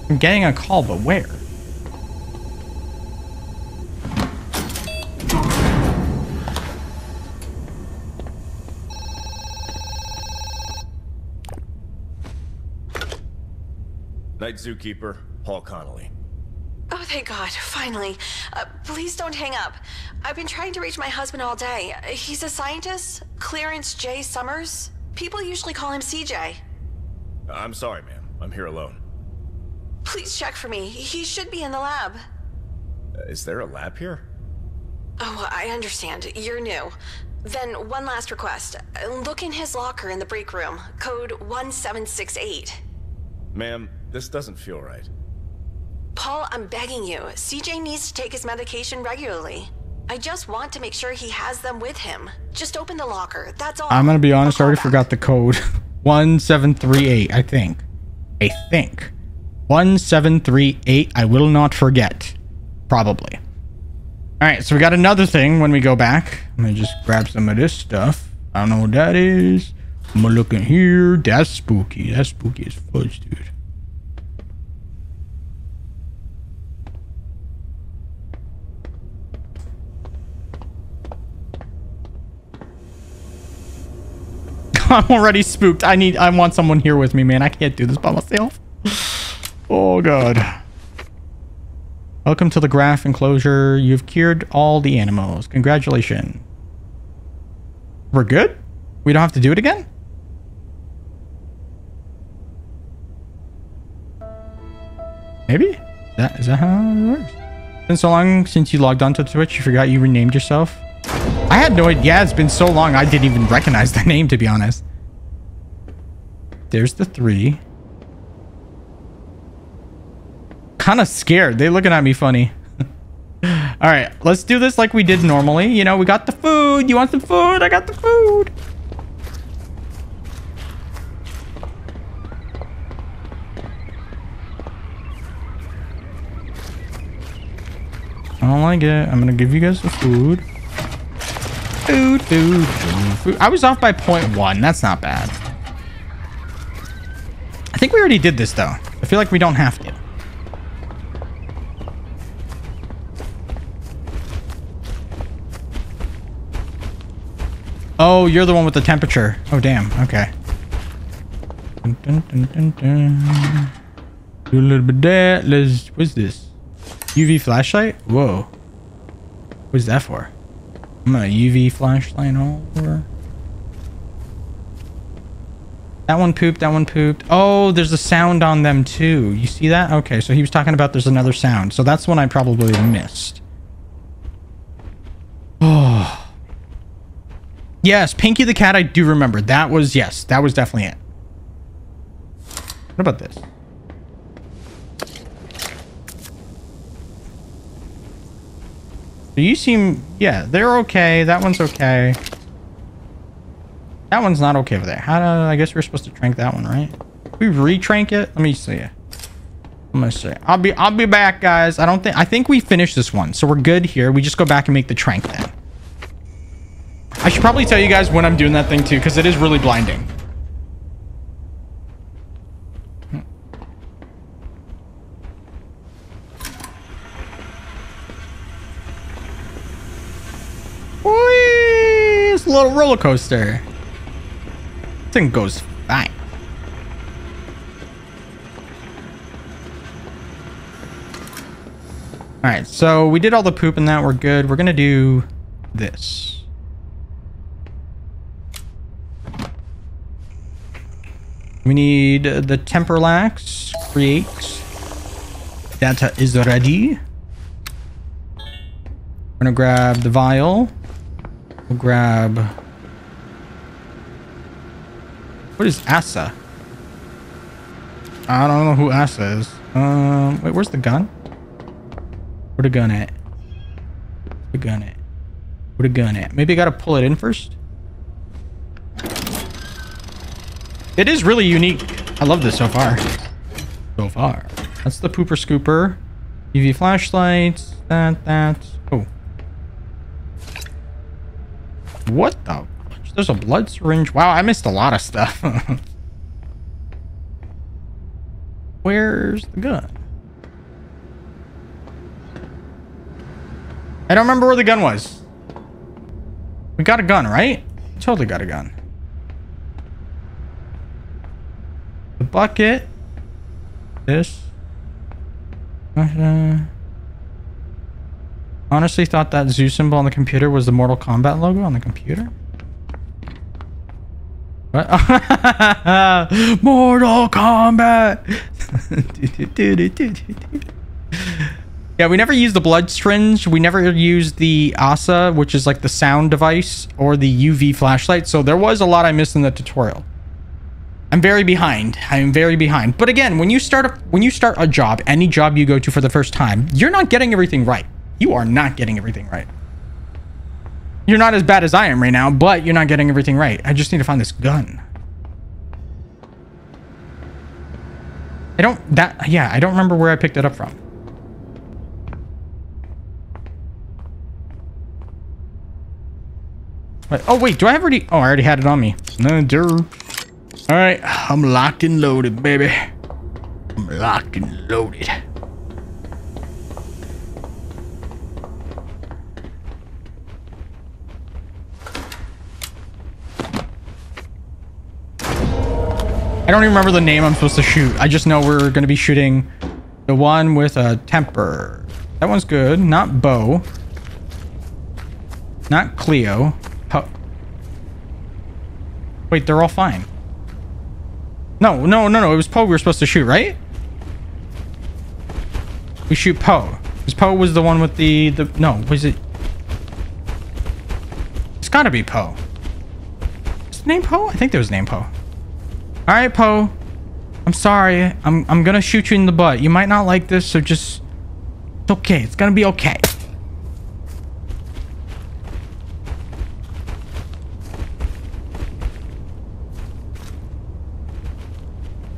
I'm getting a call, but where? Night Zookeeper, Paul Connolly. Oh, thank God, finally. Uh, please don't hang up. I've been trying to reach my husband all day. He's a scientist, Clarence J. Summers. People usually call him CJ. I'm sorry, ma'am. I'm here alone. Please check for me. He should be in the lab. Uh, is there a lab here? Oh, I understand. You're new. Then one last request. Look in his locker in the break room. Code 1768. Ma'am, this doesn't feel right. Paul, I'm begging you. CJ needs to take his medication regularly. I just want to make sure he has them with him. Just open the locker. That's all. I'm gonna be honest. I already call forgot the code. One seven three eight. I think. I think. One seven three eight. I will not forget. Probably. All right. So we got another thing when we go back. I'm gonna just grab some of this stuff. I don't know what that is. I'm gonna look in here. That's spooky. That's spooky as fudge, dude. I'm already spooked. I need I want someone here with me, man. I can't do this by myself. Oh god. Welcome to the graph enclosure. You've cured all the animals. Congratulations. We're good? We don't have to do it again? Maybe? That is that how it works? It's Been so long since you logged onto Twitch, you forgot you renamed yourself? I had no idea. Yeah, it's been so long, I didn't even recognize the name, to be honest. There's the three. Kind of scared. They're looking at me funny. All right, let's do this like we did normally. You know, we got the food. You want some food? I got the food. I don't like it. I'm gonna give you guys the food. Food, food, food, food. I was off by point one. That's not bad. I think we already did this though. I feel like we don't have to. Oh, you're the one with the temperature. Oh, damn. Okay. Dun, dun, dun. Do a little bit that. Let's. What's this? UV flashlight? Whoa. What's that for? I'm gonna UV flashlight over. That one pooped, that one pooped. Oh, there's a sound on them too. You see that? Okay, so he was talking about there's another sound. So that's one I probably missed. Oh. Yes, Pinky the cat I do remember. That was, yes, that was definitely it. What about this? So you seem, yeah, they're okay. That one's okay. That one's not okay over there. How do, I guess we're supposed to trank that one, right? We retrank it? Let me see. I'm gonna say, I'll be, I'll be back, guys. I don't think, I think we finished this one. So we're good here. We just go back and make the trank then. I should probably tell you guys when I'm doing that thing too, because it is really blinding. It's a little roller coaster. Thing goes fine. All right, so we did all the poop and that. We're good. We're gonna do this. We need the Temperlax. Create. Data is ready. We're gonna grab the vial. We'll grab. What is Asa? I don't know who Asa is. Um, wait, where's the gun? Where the gun at? Where the gun at? Where the gun at? Maybe I gotta pull it in first. It is really unique. I love this so far. So far. That's the pooper scooper. UV flashlights. That, that. Oh. What the? There's a blood syringe. Wow, I missed a lot of stuff. Where's the gun? I don't remember where the gun was. We got a gun, right? Totally got a gun. The bucket. This. Honestly thought that zoo symbol on the computer was the Mortal Kombat logo on the computer. What? Mortal Kombat! yeah, we never used the blood syringe. We never used the ASA, which is like the sound device, or the UV flashlight. So there was a lot I missed in the tutorial. I'm very behind. I'm very behind. But again, when you start a, when you start a job, any job you go to for the first time, you're not getting everything right. You are not getting everything right. You're not as bad as I am right now, but you're not getting everything right. I just need to find this gun. I don't that yeah, I don't remember where I picked it up from. Wait, oh wait, do I have already oh I already had it on me. No, duh. All right, I'm locked and loaded, baby. I'm locked and loaded. I don't even remember the name I'm supposed to shoot. I just know we're going to be shooting the one with a temper. That one's good. Not Bo. Not Cleo. Wait, they're all fine. No, no, no, no. It was Poe we were supposed to shoot, right? We shoot Poe. Because Poe was the one with the... the no, was it... It's gotta be Poe. Is his name Poe? I think there was name Poe. Alright, Poe. I'm sorry. I'm, I'm gonna shoot you in the butt. You might not like this, so just... It's okay. It's gonna be okay.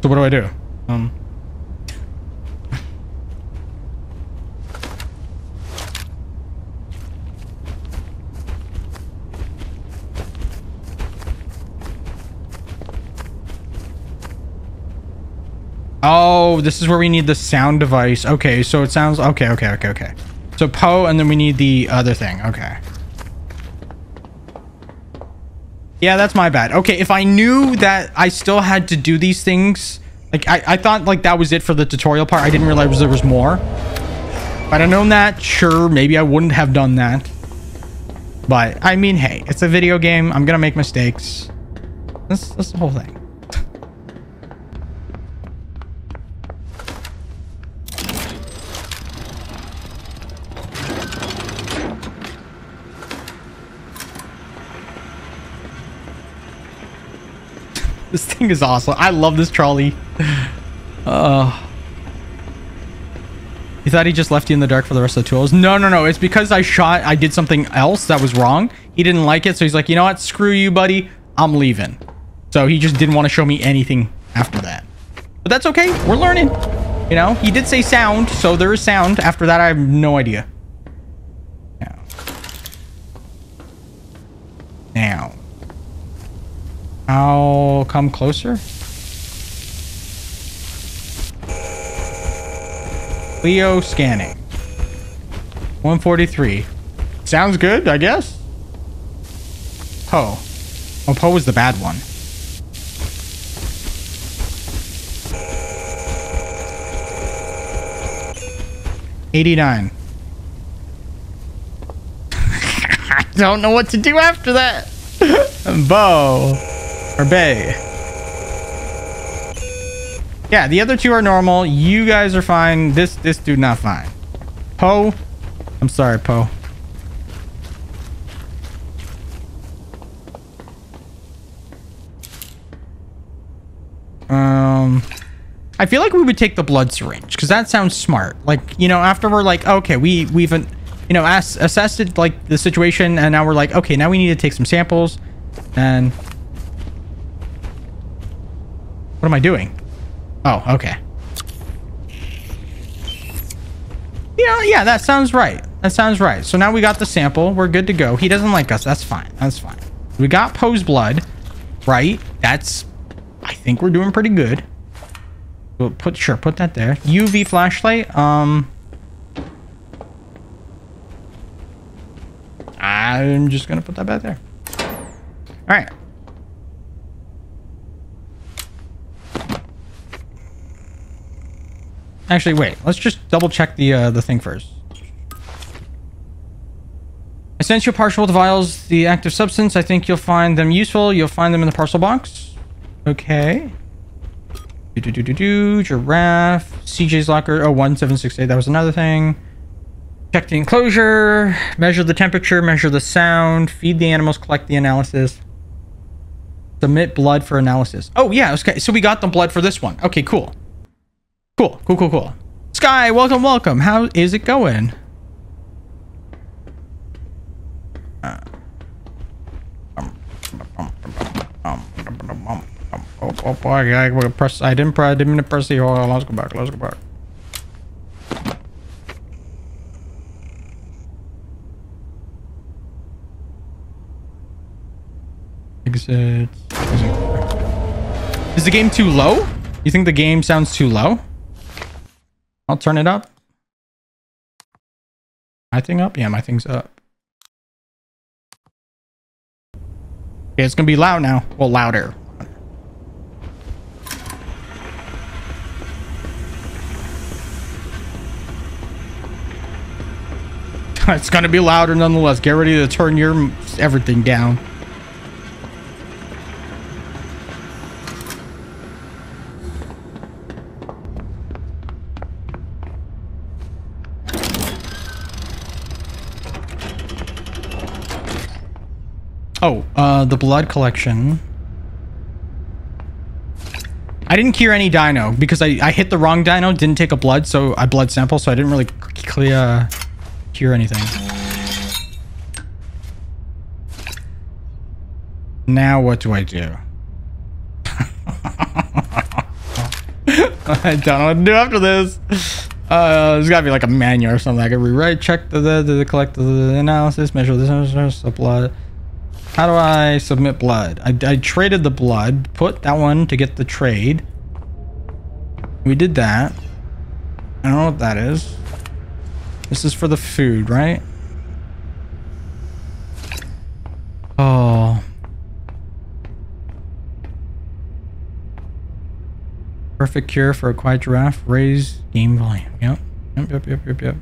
So what do I do? Um. Oh, this is where we need the sound device. Okay, so it sounds... Okay, okay, okay, okay. So Poe, and then we need the other thing. Okay. Yeah, that's my bad. Okay, if I knew that I still had to do these things, like I, I thought like that was it for the tutorial part. I didn't realize there was more. If I'd have known that, sure, maybe I wouldn't have done that. But I mean, hey, it's a video game. I'm gonna make mistakes. That's, that's the whole thing. This thing is awesome. I love this trolley. Uh, you thought he just left you in the dark for the rest of the tools? No, no, no. It's because I shot, I did something else that was wrong. He didn't like it. So he's like, you know what? Screw you, buddy. I'm leaving. So he just didn't want to show me anything after that. But that's okay. We're learning. You know, he did say sound. So there is sound. After that, I have no idea. Now. Now. I'll come closer. Leo scanning. 143. Sounds good, I guess. Poe. Oh, Poe was the bad one. Eighty-nine. I don't know what to do after that. Bo. Or Bay. Yeah, the other two are normal. You guys are fine. This this dude not fine. Poe. I'm sorry, Poe. Um, I feel like we would take the blood syringe because that sounds smart. Like you know, after we're like, okay, we we've you know ass assessed it, like the situation, and now we're like, okay, now we need to take some samples, and what am I doing? Oh, okay. Yeah, yeah, that sounds right. That sounds right. So now we got the sample. We're good to go. He doesn't like us. That's fine. That's fine. We got Poe's blood, right? That's... I think we're doing pretty good. We'll put sure put that there. UV flashlight. Um. I'm just gonna put that back there. All right. Actually, wait. Let's just double check the uh, the thing first. Essential partial vials, the active substance. I think you'll find them useful. You'll find them in the parcel box. Okay. Do do do do do. Giraffe. CJ's locker. Oh, 1768. That was another thing. Check the enclosure. Measure the temperature. Measure the sound. Feed the animals. Collect the analysis. Submit blood for analysis. Oh, yeah. Okay. So we got the blood for this one. Okay, cool. Cool, cool, cool, cool. Sky, welcome, welcome. How is it going? Uh, oh, oh boy, I gotta press. I didn't press. I didn't press the. Oh, let's go back. Let's go back. Exit. Is the game too low? You think the game sounds too low? I'll turn it up. My thing up? Yeah, my thing's up. Okay, it's gonna be loud now. Well, louder. it's gonna be louder nonetheless. Get ready to turn your everything down. Oh, uh, the blood collection. I didn't cure any dino because I, I hit the wrong dino, didn't take a blood, so I blood sample, so I didn't really clear, cure anything. Now what do I do? I don't know what to do after this. Uh, there's gotta be like a manual or something. I can rewrite, check the, the, the collect the analysis, measure the blood. How do I submit blood? I, I traded the blood. Put that one to get the trade. We did that. I don't know what that is. This is for the food, right? Oh. Perfect cure for a quiet giraffe. Raise game volume. Yep. Yep, yep, yep, yep, yep.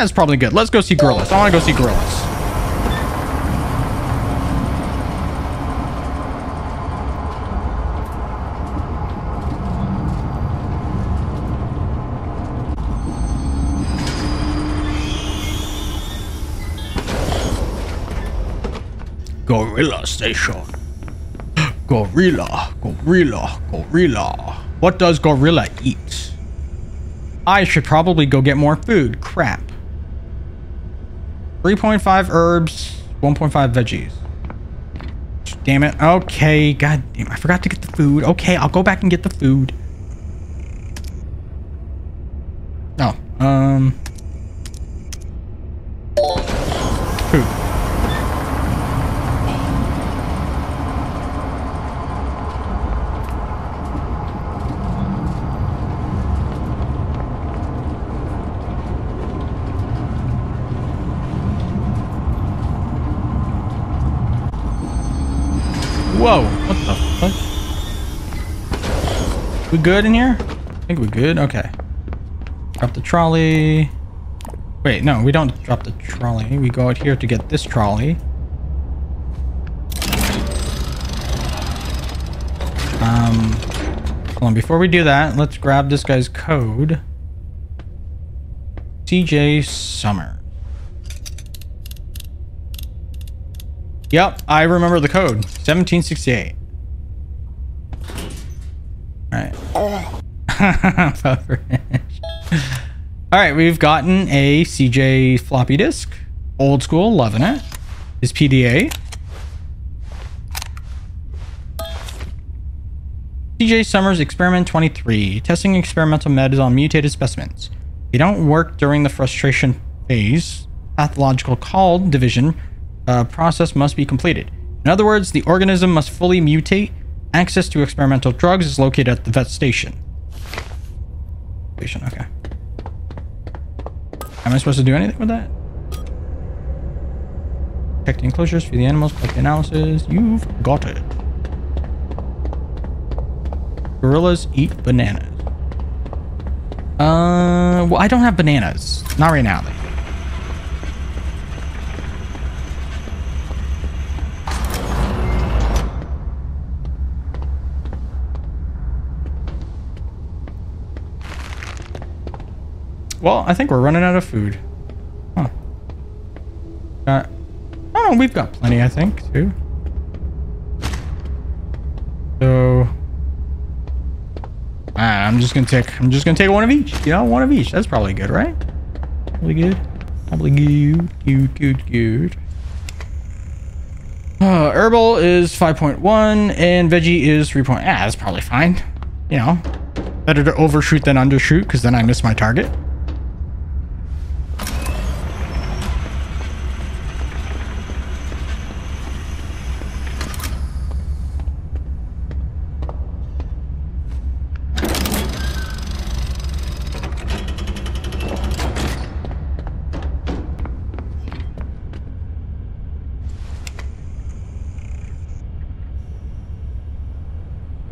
That's probably good. Let's go see gorillas. I want to go see gorillas. Gorilla Station. Gorilla, gorilla, gorilla. What does gorilla eat? I should probably go get more food. Crap. 3.5 herbs, 1.5 veggies. Damn it. Okay, god damn, I forgot to get the food. Okay, I'll go back and get the food. Oh, um... Food. Whoa, what the fuck? We good in here? I think we're good. Okay. Drop the trolley. Wait, no, we don't drop the trolley. We go out here to get this trolley. Um, hold on. Before we do that, let's grab this guy's code. CJ Summer. Yep, I remember the code. 1768. Alright. Alright, we've gotten a CJ floppy disk. Old school, loving it. His PDA. CJ Summers Experiment 23. Testing experimental meds on mutated specimens. They don't work during the frustration phase. Pathological call division uh, process must be completed. In other words, the organism must fully mutate. Access to experimental drugs is located at the vet station. Station, okay. Am I supposed to do anything with that? Check the enclosures for the animals, collect the analysis. You've got it. Gorillas eat bananas. Uh, well, I don't have bananas. Not right now. Well, I think we're running out of food. Huh. Uh, oh, we've got plenty, I think, too. So, ah, I'm just gonna take. I'm just gonna take one of each. Know, one of each. That's probably good, right? Probably good. Probably good. Good. Good. Good. Uh, herbal is 5.1 and veggie is 3. Point, ah, that's probably fine. You know, better to overshoot than undershoot because then I miss my target.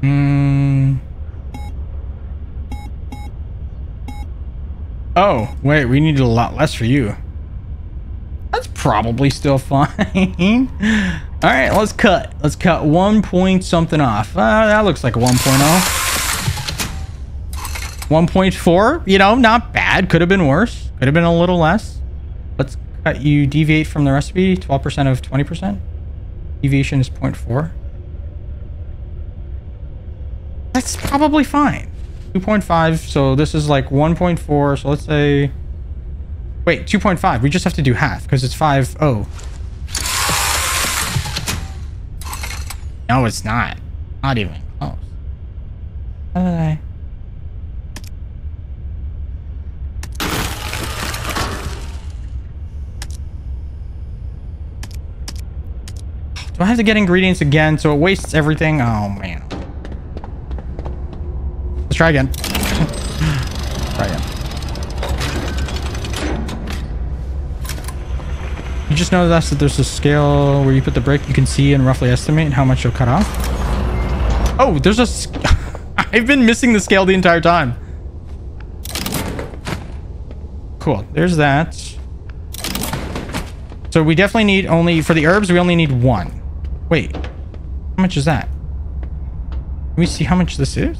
Hmm. Oh, wait, we needed a lot less for you. That's probably still fine. All right, let's cut. Let's cut one point something off. Uh, that looks like a 1.0. 1.4, you know, not bad. Could have been worse. Could have been a little less. Let's cut you deviate from the recipe. 12% of 20%. Deviation is 0.4. That's probably fine. 2.5, so this is like 1.4, so let's say... Wait, 2.5. We just have to do half, because it's 5, oh. No, it's not. Not even close. How did I... Do I have to get ingredients again so it wastes everything? Oh, man. Let's try again. try again. You just know that's that there's a scale where you put the brick, you can see and roughly estimate how much you'll cut off. Oh, there's a... I've been missing the scale the entire time. Cool. There's that. So we definitely need only... For the herbs, we only need one. Wait. How much is that? Can we see how much this is?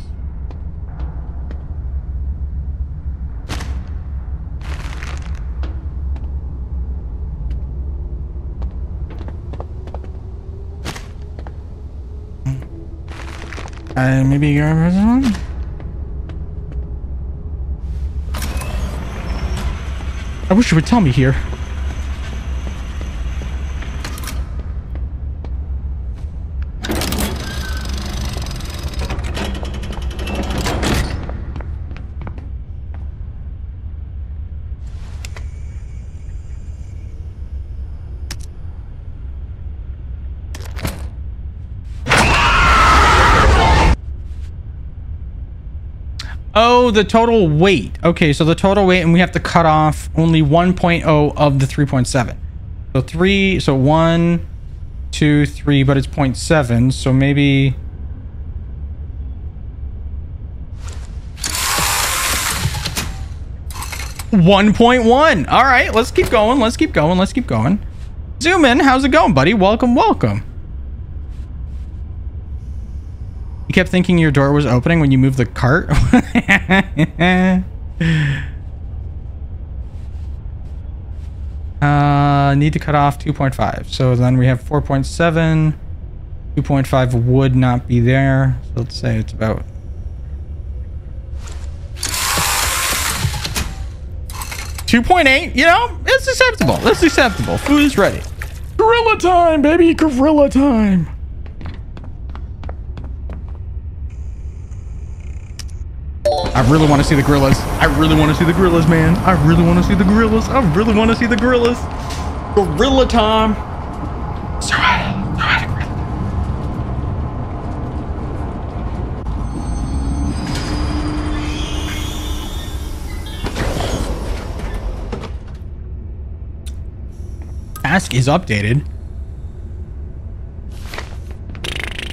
Uh, maybe you this one? I wish you would tell me here. The total weight. Okay, so the total weight, and we have to cut off only 1.0 of the 3.7. So three, so one, two, three, but it's 0.7, so maybe... One point one. All right, let's keep going. Let's keep going. Let's keep going. Zoom in. How's it going, buddy? Welcome, welcome. You kept thinking your door was opening when you moved the cart? uh, need to cut off 2.5. So then we have 4.7. 2.5 would not be there. So let's say it's about... Two point eight, you know, it's acceptable. It's acceptable. Food is ready. Gorilla time, baby. Gorilla time. I really want to see the gorillas. I really want to see the gorillas, man. I really want to see the gorillas. I really want to see the gorillas. Gorilla time. Task is updated.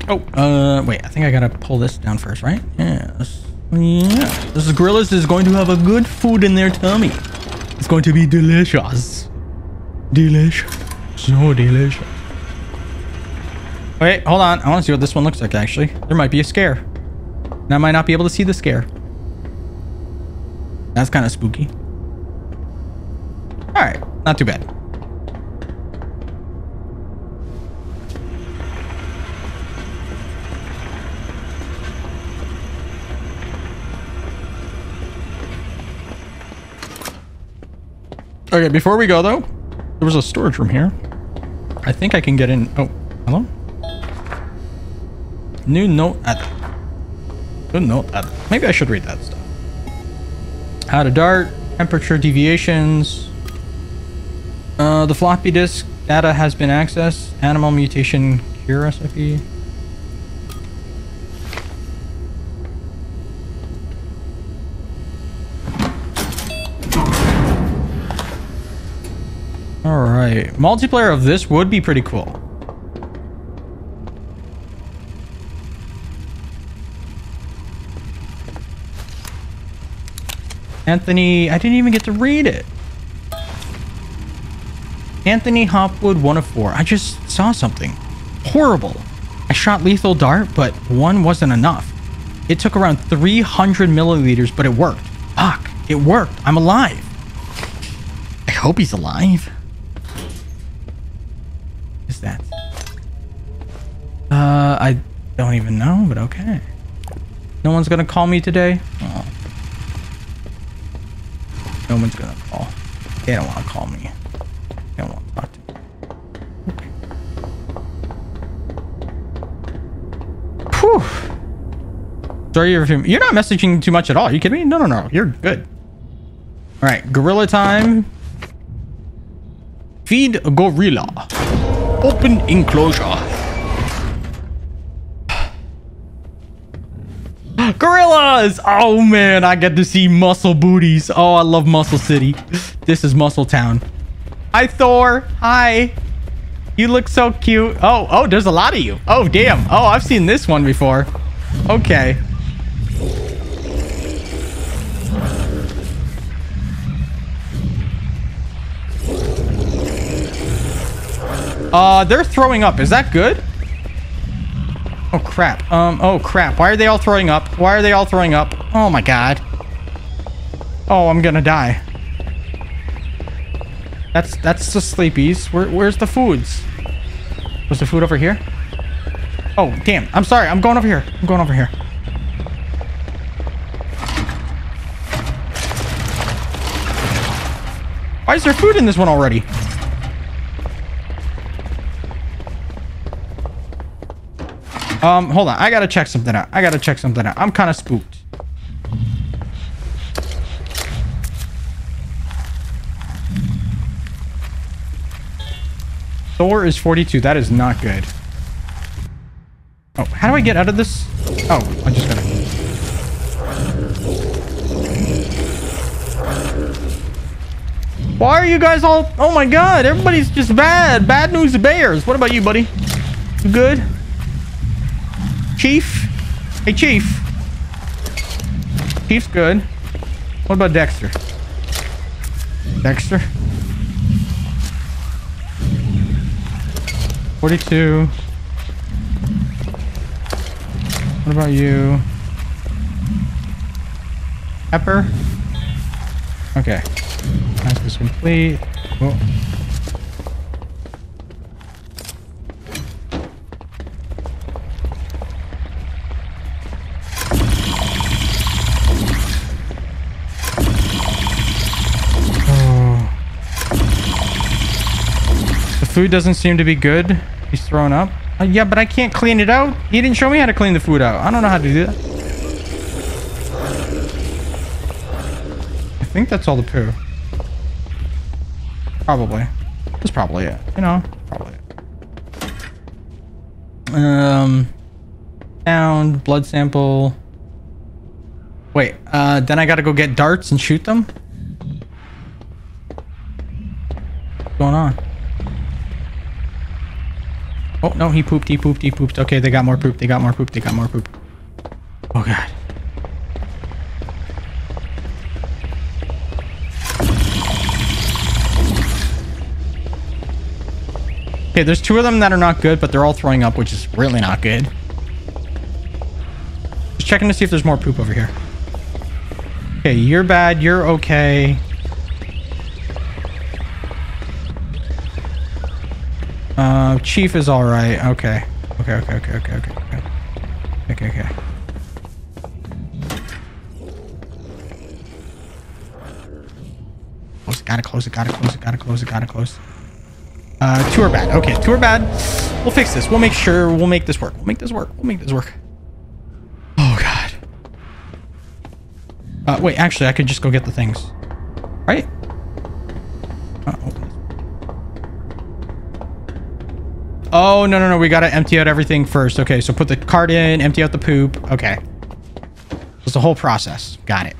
Oh, uh, wait. I think I gotta pull this down first, right? Yes. Yeah. This Gorillas is going to have a good food in their tummy. It's going to be delicious. Delicious. So delicious. Wait, hold on. I want to see what this one looks like, actually. There might be a scare. And I might not be able to see the scare. That's kind of spooky. Alright, not too bad. Okay, before we go though, there was a storage room here. I think I can get in. Oh, hello? New note at. Good note at. Maybe I should read that stuff. How to dart, temperature deviations. Uh, the floppy disk data has been accessed. Animal mutation cure recipe. Alright. Multiplayer of this would be pretty cool. Anthony, I didn't even get to read it. Anthony Hopwood, one of four. I just saw something. Horrible. I shot lethal dart, but one wasn't enough. It took around 300 milliliters, but it worked. Fuck, it worked. I'm alive. I hope he's alive. Uh, I don't even know, but okay. No one's gonna call me today? Oh. No one's gonna call. They don't want to call me. They don't want to talk to me. Okay. Whew. Sorry, you're, you're not messaging too much at all. Are you kidding me? No, no, no. You're good. All right, gorilla time. Feed gorilla. Open enclosure. Gorillas! Oh man, I get to see muscle booties. Oh, I love Muscle City. This is Muscle Town. Hi, Thor. Hi. You look so cute. Oh, oh, there's a lot of you. Oh, damn. Oh, I've seen this one before. Okay. Uh, they're throwing up. Is that good? Oh, crap. Um, oh, crap. Why are they all throwing up? Why are they all throwing up? Oh, my God. Oh, I'm gonna die. That's, that's the sleepies. Where, where's the foods? Was the food over here? Oh, damn. I'm sorry. I'm going over here. I'm going over here. Why is there food in this one already? Um, hold on. I gotta check something out. I gotta check something out. I'm kind of spooked. Thor is 42. That is not good. Oh, how do I get out of this? Oh, I just gotta... Why are you guys all... Oh my god, everybody's just bad. Bad news bears. What about you, buddy? You good? Chief? Hey, Chief. Chief's good. What about Dexter? Dexter? 42. What about you? Pepper? Okay. Task is complete. Food doesn't seem to be good. He's thrown up. Uh, yeah, but I can't clean it out. He didn't show me how to clean the food out. I don't know how to do that. I think that's all the poo. Probably. That's probably it. You know, probably it. Um, down blood sample. Wait, uh, then I gotta go get darts and shoot them. What's going on? Oh no, he pooped, he pooped, he pooped. Okay, they got more poop, they got more poop, they got more poop. Oh god. Okay, there's two of them that are not good, but they're all throwing up, which is really not good. Just checking to see if there's more poop over here. Okay, you're bad, you're okay. Uh, Chief is alright. Okay. Okay, okay, okay, okay, okay, okay. Okay, okay. Close it, gotta close it, gotta close it, gotta close it, gotta close. Uh, two are bad. Okay, two are bad. We'll fix this. We'll make sure, we'll make this work. We'll make this work. We'll make this work. Oh, God. Uh, wait, actually, I could just go get the things. Right? Uh oh. Oh, no, no, no. We got to empty out everything first. Okay, so put the cart in, empty out the poop. Okay. It's the whole process. Got it.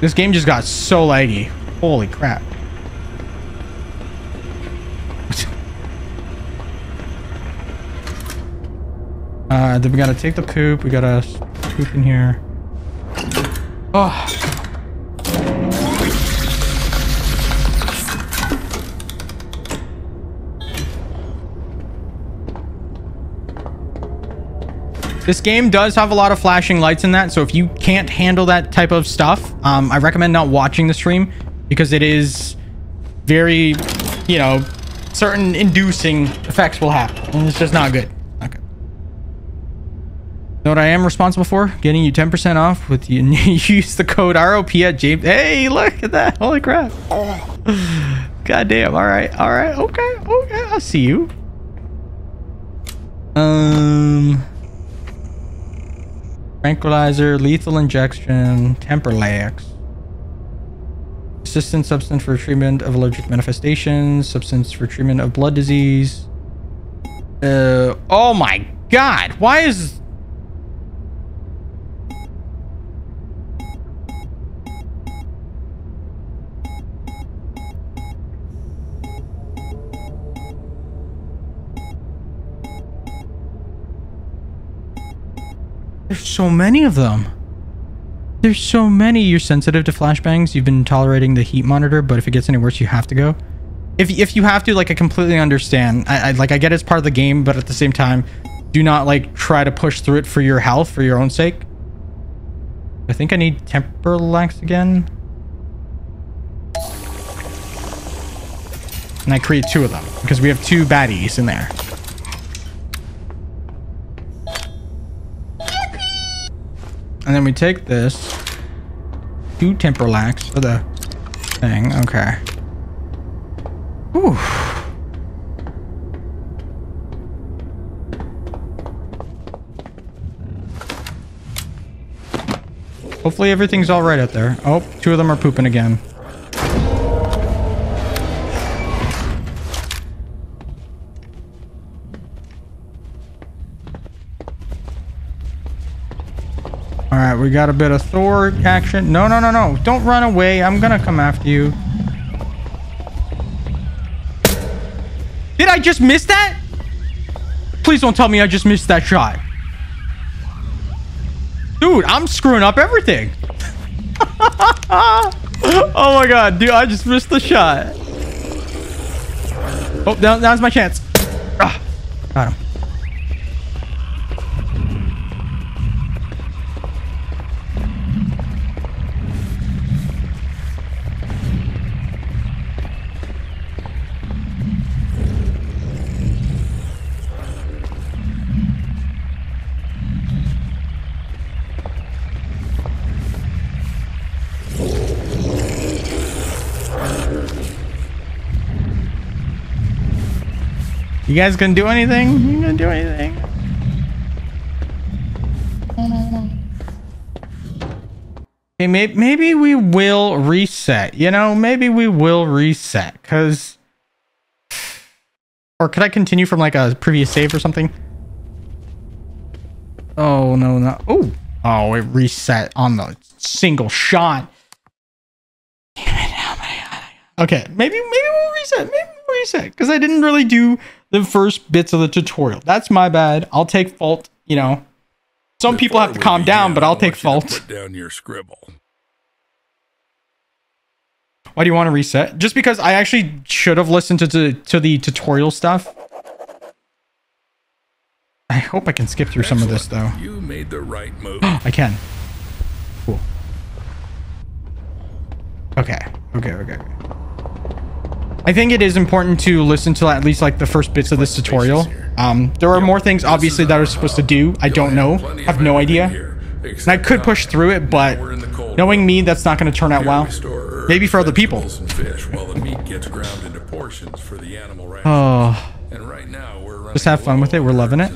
This game just got so laggy. Holy crap. uh, then we gotta take the poop. We gotta poop in here. Oh. This game does have a lot of flashing lights in that, so if you can't handle that type of stuff, um, I recommend not watching the stream because it is very, you know, certain inducing effects will happen, and it's just not good. Okay. Know what I am responsible for? Getting you 10% off with you use the code ROP at James. Hey, look at that! Holy crap! God damn! All right, all right, okay, okay. I'll see you. Um. Tranquilizer, lethal injection, Temperlax. Assistant substance for treatment of allergic manifestations, substance for treatment of blood disease. Uh, oh my god, why is... There's so many of them. There's so many. You're sensitive to flashbangs. You've been tolerating the heat monitor, but if it gets any worse, you have to go. If, if you have to, like, I completely understand. I, I like I get it's part of the game, but at the same time, do not like try to push through it for your health, for your own sake. I think I need Temperlax again. And I create two of them because we have two baddies in there. And then we take this. Do Temperlax for the thing. Okay. Whew. Hopefully everything's all right out there. Oh, two of them are pooping again. All right, we got a bit of Thor action. No, no, no, no. Don't run away. I'm going to come after you. Did I just miss that? Please don't tell me I just missed that shot. Dude, I'm screwing up everything. oh my god, dude, I just missed the shot. Oh, that, that was my chance. Ah, got him. You guys gonna do anything? Mm-hmm. You gonna do anything? Okay, maybe, maybe we will reset. You know, maybe we will reset because Or could I continue from like a previous save or something? Oh, no, no. Oh, oh, it reset on the single shot. Damn it. Oh my God. Okay, maybe, maybe we'll reset. Maybe reset. Because I didn't really do the first bits of the tutorial. That's my bad. I'll take fault, you know. Some people have to calm down, but I I'll take fault. Put down your scribble. Why do you want to reset? Just because I actually should have listened to, to, to the tutorial stuff. I hope I can skip through some of this though. You made the right move. I can. Cool. Okay. Okay, okay. okay. I think it is important to listen to at least like the first bits of this tutorial. Um, there are more things obviously that are supposed to do. I don't know. I have no idea. And I could push through it, but knowing me, that's not going to turn out well. Maybe for other people. And fish while the meat gets ground into portions for the animal ration. Oh, And right now we're running Just have fun with it, we're loving it.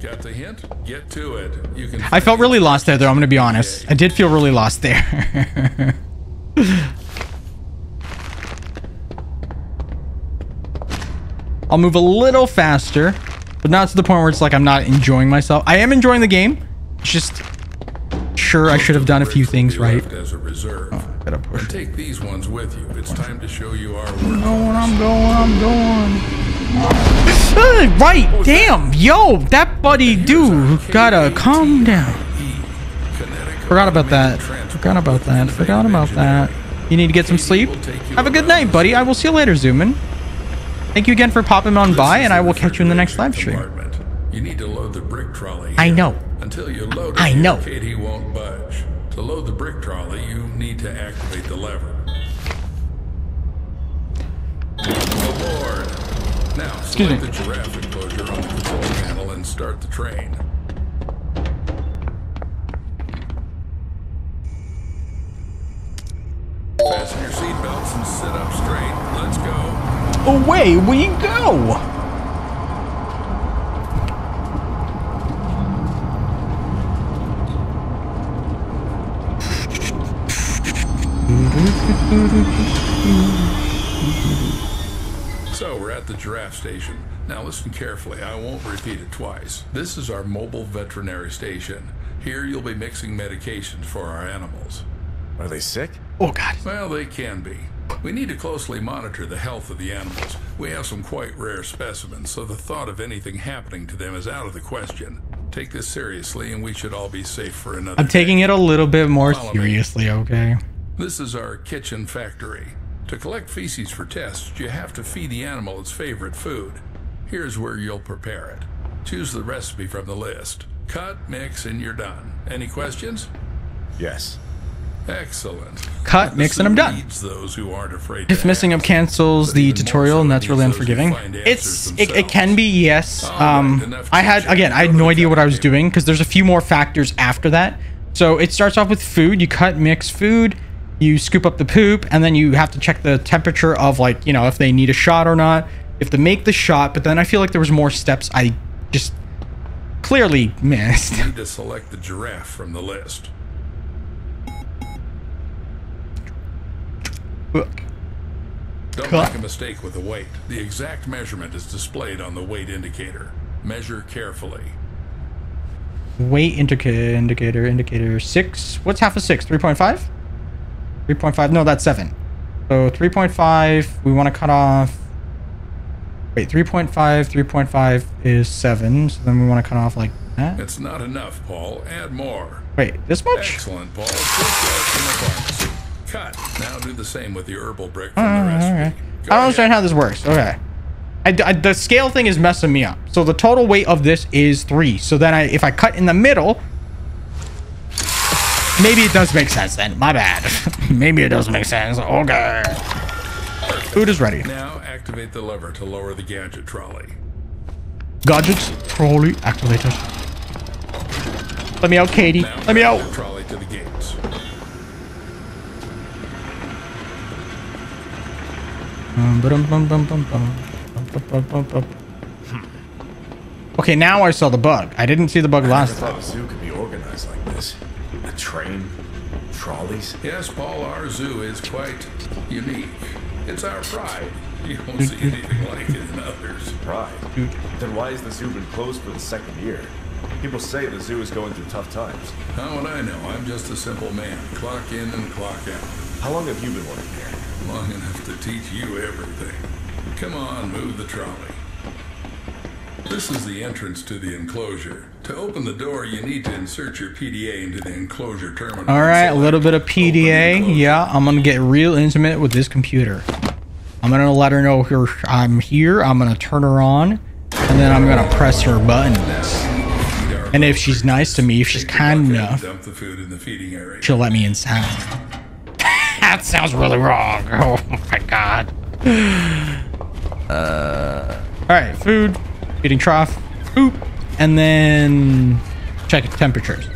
Got the hint? Get to it. You can I felt really lost there, though. I'm going to be honest. I did feel really lost there. I'll move a little faster, but not to the point where it's like I'm not enjoying myself. I am enjoying the game. It's just sure I should have done a few things right. As a reserve. Oh, gotta push. Take these ones with you. It's time to show you our work. going, I'm going, I'm going. Right, damn, yo, that buddy dude gotta calm down. Forgot about that. Forgot about that. Forgot about that. You need to get some sleep. Have a good night, buddy. I will see you later, Zoomin. Thank you again for popping on by, and I will catch you in the next live stream. You need to load the brick trolley. I know. Until you load it, I know. Katie won't budge. To load the brick trolley, you need to activate the lever. Aboard. Now, Excuse me. the giraffe enclosure on the control panel and start the train. Fasten your seatbelts and sit up straight. Let's go. Away we go! So we're at the giraffe station. Now listen carefully. I won't repeat it twice. This is our mobile veterinary station. Here you'll be mixing medications for our animals. Are they sick? Oh, God. Well, they can be. We need to closely monitor the health of the animals. We have some quite rare specimens, so the thought of anything happening to them is out of the question. Take this seriously, and we should all be safe for another. I'm taking day. it a little bit more Follow me. seriously, okay? This is our kitchen factory. To collect feces for tests, you have to feed the animal its favorite food. Here's where you'll prepare it. Choose the recipe from the list. Cut, mix, and you're done. Any questions? Yes. Excellent. Cut, mix, and I'm done. those who aren't afraid If missing up cancels the tutorial, and that's really unforgiving. It's it, it can be yes. Um, I had again, I had no idea what I was doing because there's a few more factors after that. So it starts off with food. You cut, mix food. You scoop up the poop, and then you have to check the temperature of like you know if they need a shot or not. If to make the shot, but then I feel like there was more steps I just clearly missed. You need to select the giraffe from the list. Don't Cut. make a mistake with the weight. The exact measurement is displayed on the weight indicator. Measure carefully. Weight indicator, indicator, indicator. Six. What's half of six? 3.5? 3.5. No, that's seven. So 3.5. We want to cut off. Wait, 3.5. 3.5 is seven. So then we want to cut off like that. It's not enough, Paul. Add more. Wait, this much? Excellent, Paul. Just like from the pharmacy. Cut. Now do the same with the herbal brick from the mm, recipe. alright. I don't understand how this works. Okay. I, I- the scale thing is messing me up. So the total weight of this is three. So then I, if I cut in the middle, maybe it does make sense then. My bad. maybe it does make sense. Okay. Food is ready. Now activate the lever to lower the gadget trolley. Gadgets trolley activated. Let me out, Katie. Now Let me out. trolley to the gates. Bum, ba-dum, bum, bum, bum, bum. Bum, bum, bum, bum, bum. Okay, now I saw the bug. I didn't see the bug I last never time. thought a zoo could be organized like this. A train, trolleys. Yes, Paul, our zoo is quite unique. It's our pride. You won't see anything like it in others. Pride. Then why has the zoo been closed for the second year? People say the zoo is going through tough times. How would I know? I'm just a simple man. Clock in and clock out. How long have you been working here? Long enough to teach you everything. Come on, move the trolley. This is the entrance to the enclosure. To open the door, you need to insert your PDA into the enclosure terminal. All right, a little bit of PDA. Yeah, I'm gonna get real intimate with this computer. I'm gonna let her know here I'm here. I'm gonna turn her on, and then I'm gonna press her buttons. And if she's nice to me, if she's kind enough, Dump the food in the feeding area. she'll let me inside. That sounds really wrong. Oh my god. Uh, all right, food, feeding trough, poop, and then check temperatures.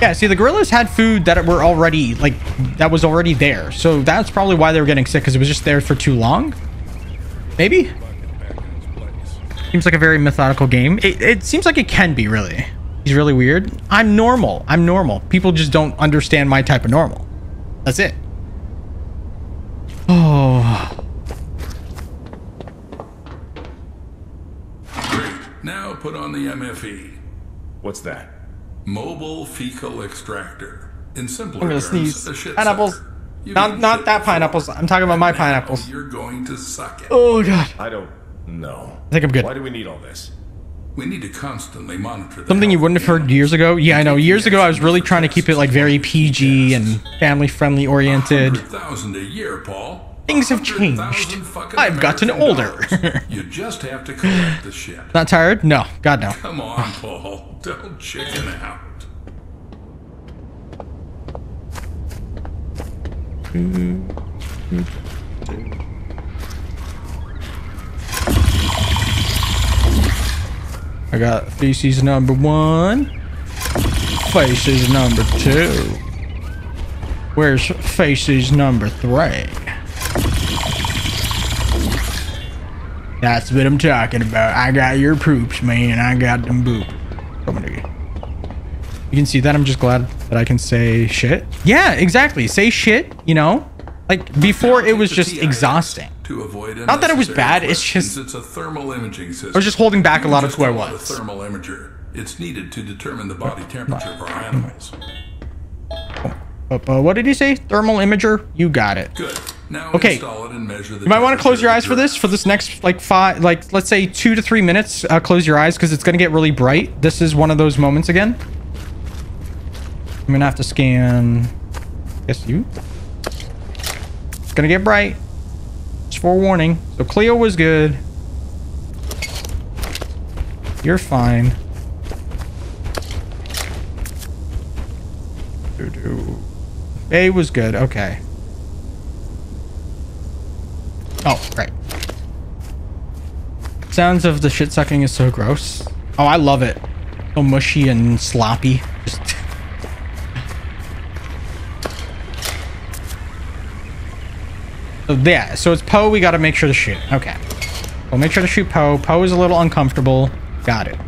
Yeah, see, the gorillas had food that were already, like, that was already there. So that's probably why they were getting sick, because it was just there for too long. Maybe? Seems like a very methodical game. It, it seems like it can be, really. He's really weird. I'm normal. I'm normal. People just don't understand my type of normal. That's it. Oh. Great. Now put on the MFE. What's that? Mobile Fecal Extractor. In simpler I'm gonna terms, sneeze. a shit Pineapples. sucker. You Not, not that pineapples. I'm talking about my pineapples. You're going to suck it. Oh, God. I don't know. I think I'm good. Why do we need all this? We need to constantly monitor the Something you wouldn't have heard years ago. Yeah, I know. Years ago, I was really trying to keep it like very. PG and family friendly oriented. 100,000 a year, Paul. Things have changed. I've gotten older. you just have to collect the shit. Not tired? No. God, no. Come on, Paul. Don't chicken out. I got feces number one. Faces number two. Where's faces number three? That's what I'm talking about. I got your poops, man. I got them boop. You can see that. I'm just glad that I can say shit. Yeah, exactly. Say shit, you know? Like, before it was just exhausting. To avoid Not that it was bad, it's just- it's a thermal imaging system. I was just holding back a lot of I it was. A thermal imager. It's needed to determine the body temperature of our animals. Uh, uh, what did he say? Thermal imager? You got it. Good. Now Okay. install it and measure the You might want to close your eyes for this for this next like five like let's say two to three minutes uh, close your eyes because it's gonna get really bright this is one of those moments again i'm gonna have to scan guess you it's gonna get bright forewarning so cleo was good you're fine a was good okay Oh, right. Sounds of the shit sucking is so gross. Oh, I love it. So mushy and sloppy. Just So yeah, so it's Poe we gotta make sure to shoot. Okay. We'll make sure to shoot Poe. Poe is a little uncomfortable. Got it. To.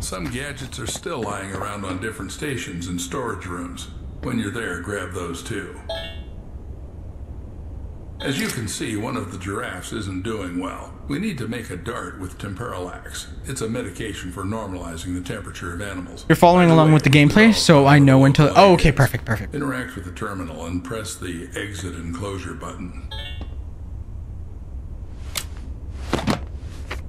Some gadgets are still lying around on different stations and storage rooms. When you're there, grab those too. As you can see, one of the giraffes isn't doing well. We need to make a dart with Temperalax. It's a medication for normalizing the temperature of animals. You're following along with the gameplay, uh, so I uh, know when to. Oh, okay, perfect, perfect. Interact with the terminal and press the exit enclosure button.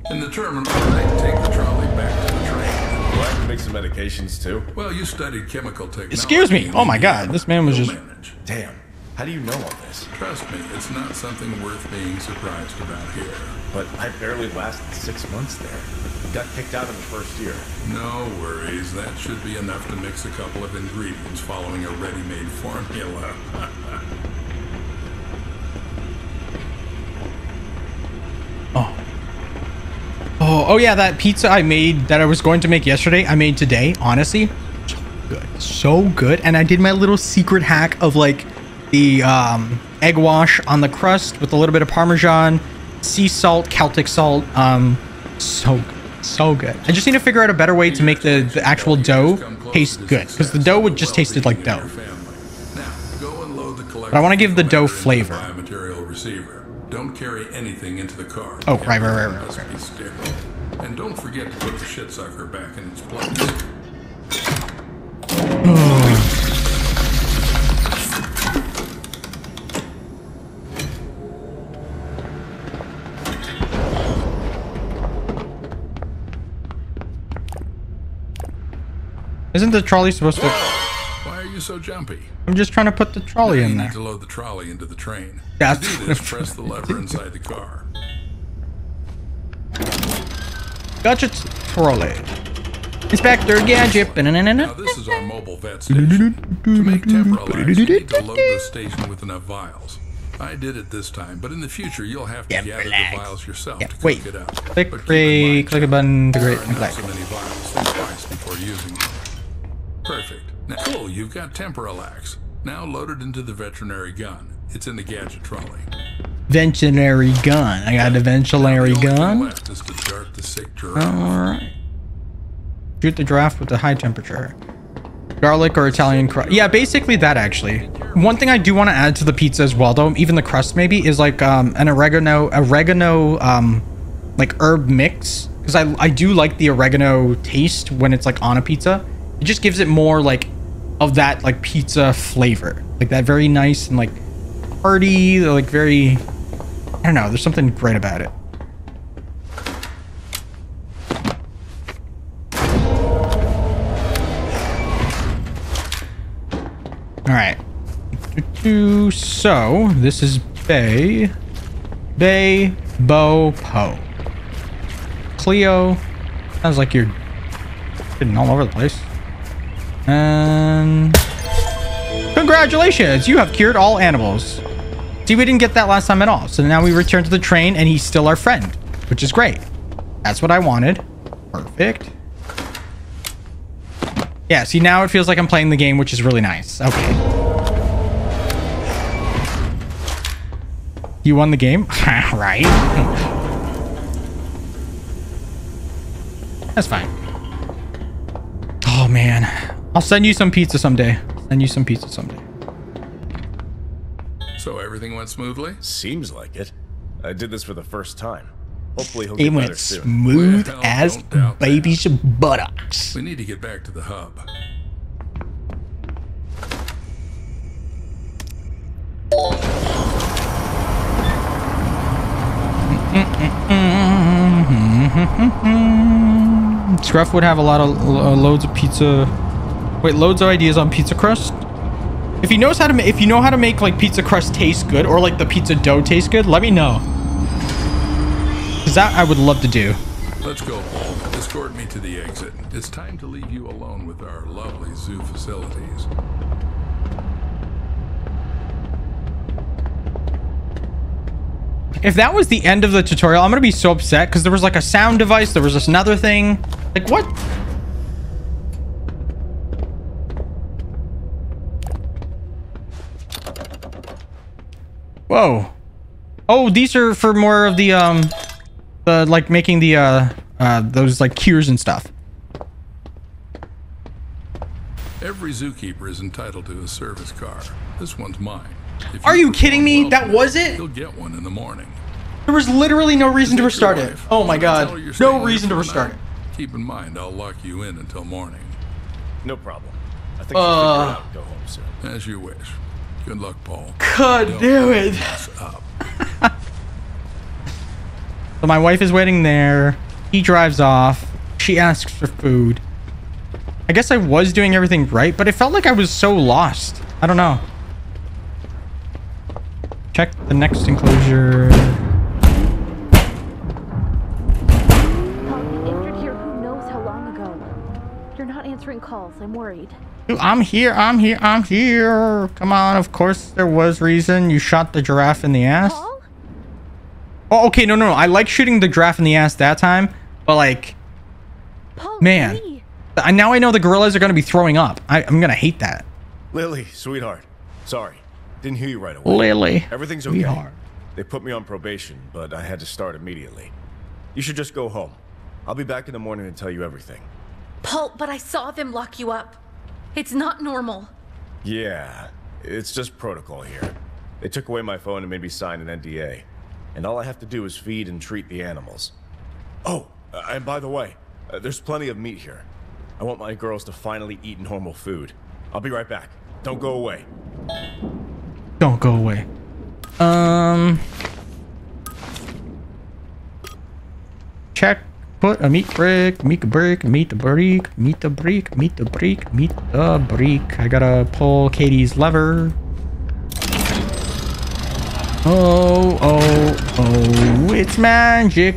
In the terminal, right, take the trolley back to the train. Do I have to make some medications too? Well, you studied chemical technology. Excuse me. Oh my God, this man was just- manage. Damn. How do you know all this? Trust me, it's not something worth being surprised about here. But I barely lasted six months there. Got kicked out in the first year. No worries, that should be enough to mix a couple of ingredients following a ready-made formula. Oh. oh, oh yeah, that pizza I made that I was going to make yesterday, I made today. Honestly, so good, so good. And I did my little secret hack of like the um, egg wash on the crust with a little bit of parmesan, sea salt, Celtic salt. Um, so good, so good. I just need to figure out a better way to make the, the actual dough taste good because the dough would just tasted like dough. Now, go and load the collection. But I wanna give the dough flavor. Don't carry anything into the car. Oh, right, right, right, right, sterile. And don't forget to put the shit sucker back in its place. Isn't the trolley supposed to? Why are you so jumpy? I'm just trying to put the trolley you in need there. to load the trolley into the train. That's to do this, press the lever inside the car. Gotcha, trolley. Inspector Gadget. Now this is our mobile vet station. To make Temporalax, you need to load the station with enough vials. I did it this time, but in the future you'll have to gather the vials yourself Yeah, to wait. it up. Click, But keep in create, mind, click a button to create, are not so many vials. Before using them. Perfect. Now, cool, you've got Temporalax. Now load it into the veterinary gun. It's in the gadget trolley. Veterinary gun. I got a Now, ventilary the only gun. left is to dart the sick giraffe. Alright. Shoot the giraffe with the high temperature. Garlic or Italian crust. Yeah, basically that actually. One thing I do want to add to the pizza as well, though, even the crust maybe, is like um, an oregano, oregano, um, like herb mix. Because I, I do like the oregano taste when it's like on a pizza. It just gives it more like of that like pizza flavor. Like that very nice and like hearty, like very, I don't know, there's something great about it. All right. So this is Bay, Bay, Bo, Po. Cleo. Sounds like you're getting all over the place. And congratulations, you have cured all animals. See, we didn't get that last time at all. So now we return to the train, and he's still our friend, which is great. That's what I wanted. Perfect. Yeah, see, now it feels like I'm playing the game, which is really nice. Okay. You won the game? right. That's fine. Oh, man. I'll send you some pizza someday. Send you some pizza someday. So everything went smoothly? Seems like it. I did this for the first time. Hopefully he'll It get went soon. smooth Well, as don't that. baby's buttocks. We need to get back to the hub. Scruff would have a lot of uh, loads of pizza. Wait, loads of ideas on pizza crust. If he knows how to, if you know how to make like pizza crust taste good or like the pizza dough taste good, let me know. Cause that I would love to do. Let's go, Paul. Escort me to the exit. It's time to leave you alone with our lovely zoo facilities. If that was the end of the tutorial, I'm gonna be so upset because there was like a sound device, there was this another thing. Like what? Whoa. Oh, these are for more of the um the like making the uh uh those like cures and stuff. Every zookeeper is entitled to a service car. This one's mine. If Are you perform kidding me? well That was it? You'll get one in the morning. There was literally no reason to restart it. Oh my god. No reason to restart it. Keep in mind, I'll lock you in until morning. No problem. I think Uh. she'll figure it out. Go home soon. As you wish. Good luck, Paul. God do it. Mess up. So my wife is waiting there. He drives off. She asks for food. I guess I was doing everything right, but it felt like I was so lost. I don't know. Check the next enclosure. Paul, you here who knows how long ago. You're not answering calls. I'm worried. I'm here, I'm here, I'm here. Come on, of course there was reason. You shot the giraffe in the ass. Paul? Oh, okay, no, no, no. I like shooting the giraffe in the ass that time, but like, Paul, Man. I, now I know the gorillas are going to be throwing up. I, I'm going to hate that. Lily, sweetheart. Sorry. Didn't hear you right away. Lily. Everything's okay. Sweetheart. They put me on probation, but I had to start immediately. You should just go home. I'll be back in the morning and tell you everything. Paul, but I saw them lock you up. It's not normal. Yeah, it's just protocol here. They took away my phone and made me sign an NDA. And all I have to do is feed and treat the animals. Oh, uh, and by the way, uh, there's plenty of meat here. I want my girls to finally eat normal food. I'll be right back. Don't go away. Don't go away. Um. Check. Put a meat brick, meat brick, meat brick, meat brick, meat brick, meat a brick. I gotta pull Katie's lever. Oh, oh, oh, it's magic.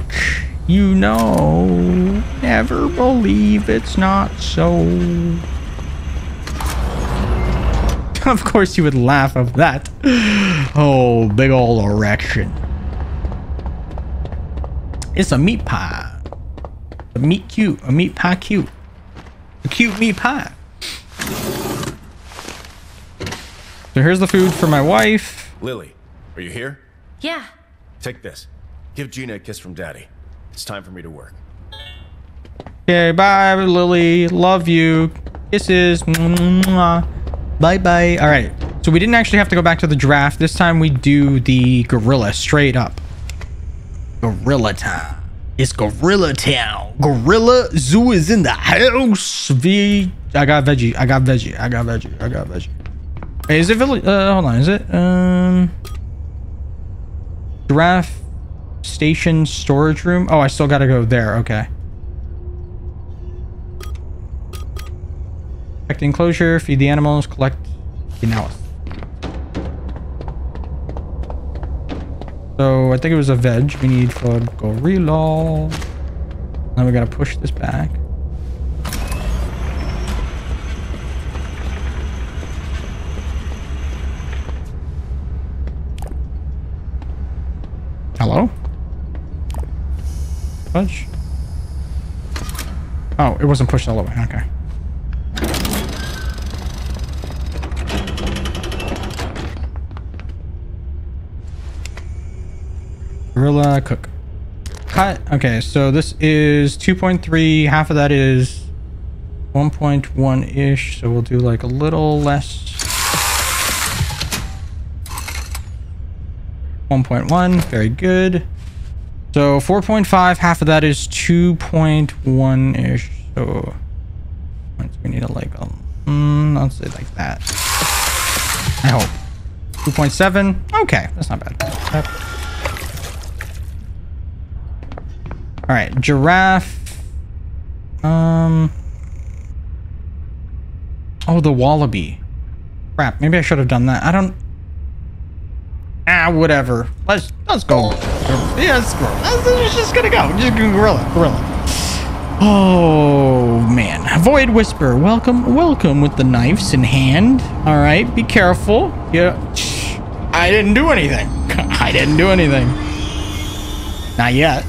You know, never believe it's not so. of course you would laugh of that. Oh, big ol' erection. It's a meat pie. A meat cute. A meat pie cute. A cute meat pie. So here's the food for my wife. Lily, are you here? Yeah. Take this. Give Gina a kiss from Daddy. It's time for me to work. Okay, bye, Lily. Love you. Kisses. Bye bye. All right. So we didn't actually have to go back to the draft. This time we do the gorilla straight up. Gorilla time. It's Gorilla Town. Gorilla Zoo is in the house. V. I got veggie. I got veggie. I got veggie. I got veggie. Hey, is it village? Uh, hold on. Is it? Um. Giraffe station storage room. Oh, I still gotta go there. Okay. The enclosure. Feed the animals. Collect the analysis. So I think it was a veg we need for gorilla. Now we gotta push this back. Hello? Push? Oh, it wasn't pushed all the way. Okay. Gorilla cook. Cut. Okay, so this is 2.3. Half of that is 1.1-ish. So we'll do like a little less. 1.1. Very good. So 4.5. Half of that is 2.1-ish. So we need to like, um, mm, let's say like that. I hope. 2.7. Okay, that's not bad. All right, giraffe. Um. Oh, the wallaby. Crap. Maybe I should have done that. I don't. Ah, whatever. Let's let's go. Yeah, let's go. Just gonna go. Just gonna gorilla, gorilla. Oh man, Void Whisper. Welcome, welcome with the knives in hand. All right, be careful. Yeah, I didn't do anything. I didn't do anything. Not yet.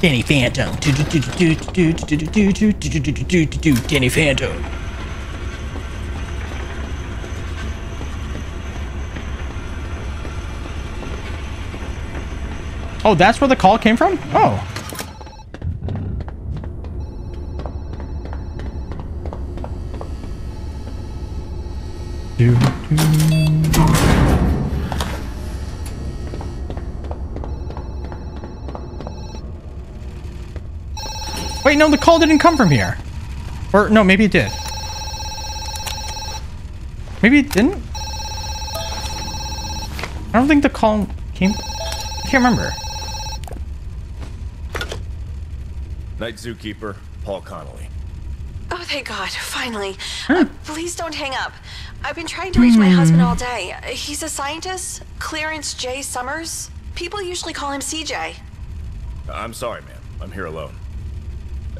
Danny Phantom. Danny Phantom. Oh, that's where the call came from? Oh. Do, do. Wait, no, the call didn't come from here. Or, no, maybe it did. Maybe it didn't? I don't think the call came... I can't remember. Night zookeeper, Paul Connolly. Oh, thank God, finally. Uh, please don't hang up. I've been trying to reach my husband all day. He's a scientist, Clarence J. Summers. People usually call him CJ. I'm sorry, ma'am. I'm here alone.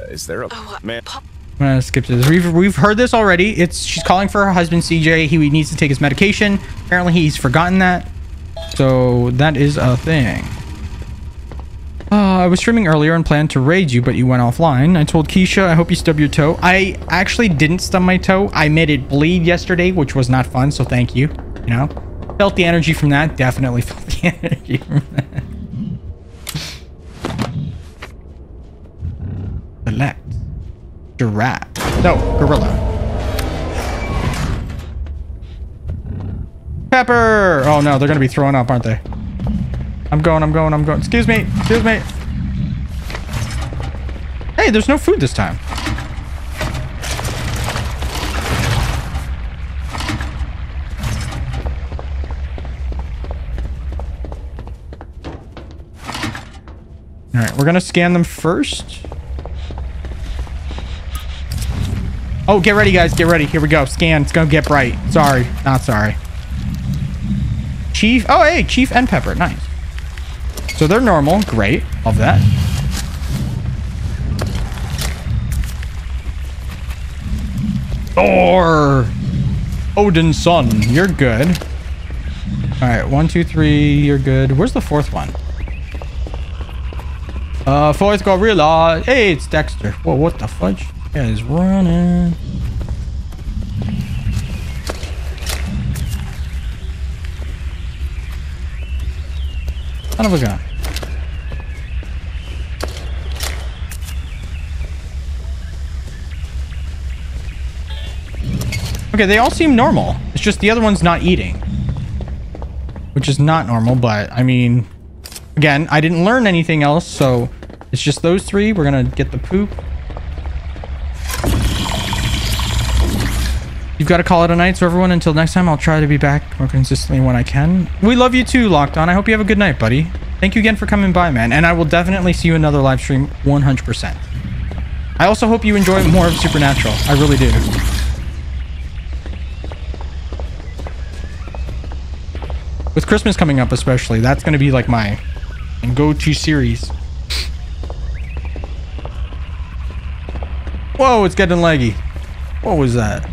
Uh, is there a Oh, uh, man? I'm gonna skip this. We've we've heard this already. It's she's calling for her husband CJ. He needs to take his medication. Apparently he's forgotten that. So that is a thing. Uh, I was streaming earlier and planned to raid you, but you went offline. I told Keisha, I hope you stub your toe. I actually didn't stub my toe. I made it bleed yesterday, which was not fun, so thank you. You know? Felt the energy from that. Definitely felt the energy from that. Select. Giraffe. No, gorilla. Pepper! Oh no, they're gonna be throwing up, aren't they? I'm going, I'm going, I'm going. Excuse me, excuse me. Hey, there's no food this time. All right, we're gonna scan them first. Oh, get ready, guys. Get ready. Here we go. Scan. It's gonna get bright. Sorry. Not sorry. Chief. Oh, hey, Chief and Pepper. Nice. So they're normal. Great. Love that. Thor! Odin's son. You're good. Alright, one, two, three. You're good. Where's the fourth one? Uh, fourth gorilla. Hey, it's Dexter. Whoa, what the fudge? Yeah, he's running. Son of a gun. Okay, they all seem normal. It's just the other one's not eating. Which is not normal, but I mean, again, I didn't learn anything else, so it's just those three. We're gonna get the poop. Got to call it a night, so everyone, until next time, I'll try to be back more consistently when I can. We love you too, Locked On. I hope you have a good night, buddy. Thank you again for coming by, man. And I will definitely see you another live stream 100%. I also hope you enjoy more of Supernatural. I really do. With Christmas coming up especially, that's going to be like my go-to series. Whoa, it's getting leggy. What was that?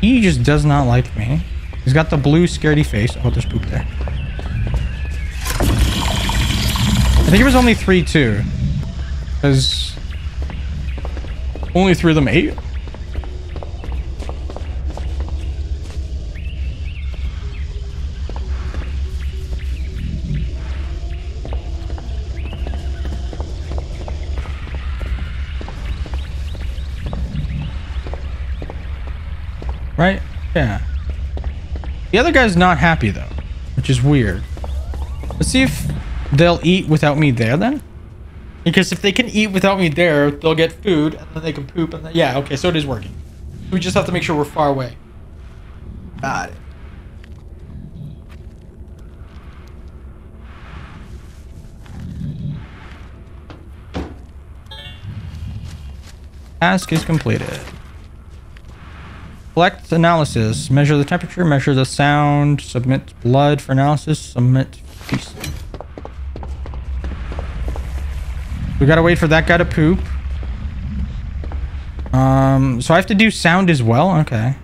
He just does not like me. He's got the blue scaredy face. Oh, there's poop there. I think it was only three too. Because only three of them ate. Right? Yeah. The other guy's not happy though, which is weird. Let's see if they'll eat without me there then. Because if they can eat without me there, they'll get food and then they can poop and then, yeah, okay, so it is working. We just have to make sure we're far away. Got it. Task is completed. Collect analysis. Measure the temperature. Measure the sound. Submit blood for analysis. Submit piece. We gotta wait for that guy to poop. Um, so I have to do sound as well? Okay.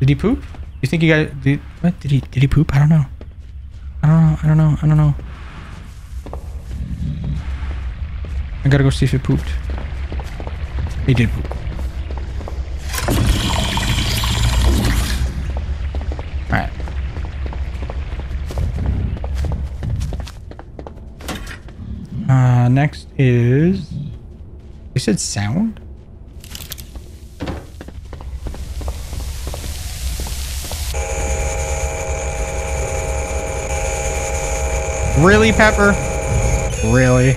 Did he poop? You think he got did, what? Did he did he poop? I don't know. I don't know. I don't know. I don't know. I gotta go see if it pooped. He did. Alright. Uh, next is... You said sound? Really, Pepper? Really?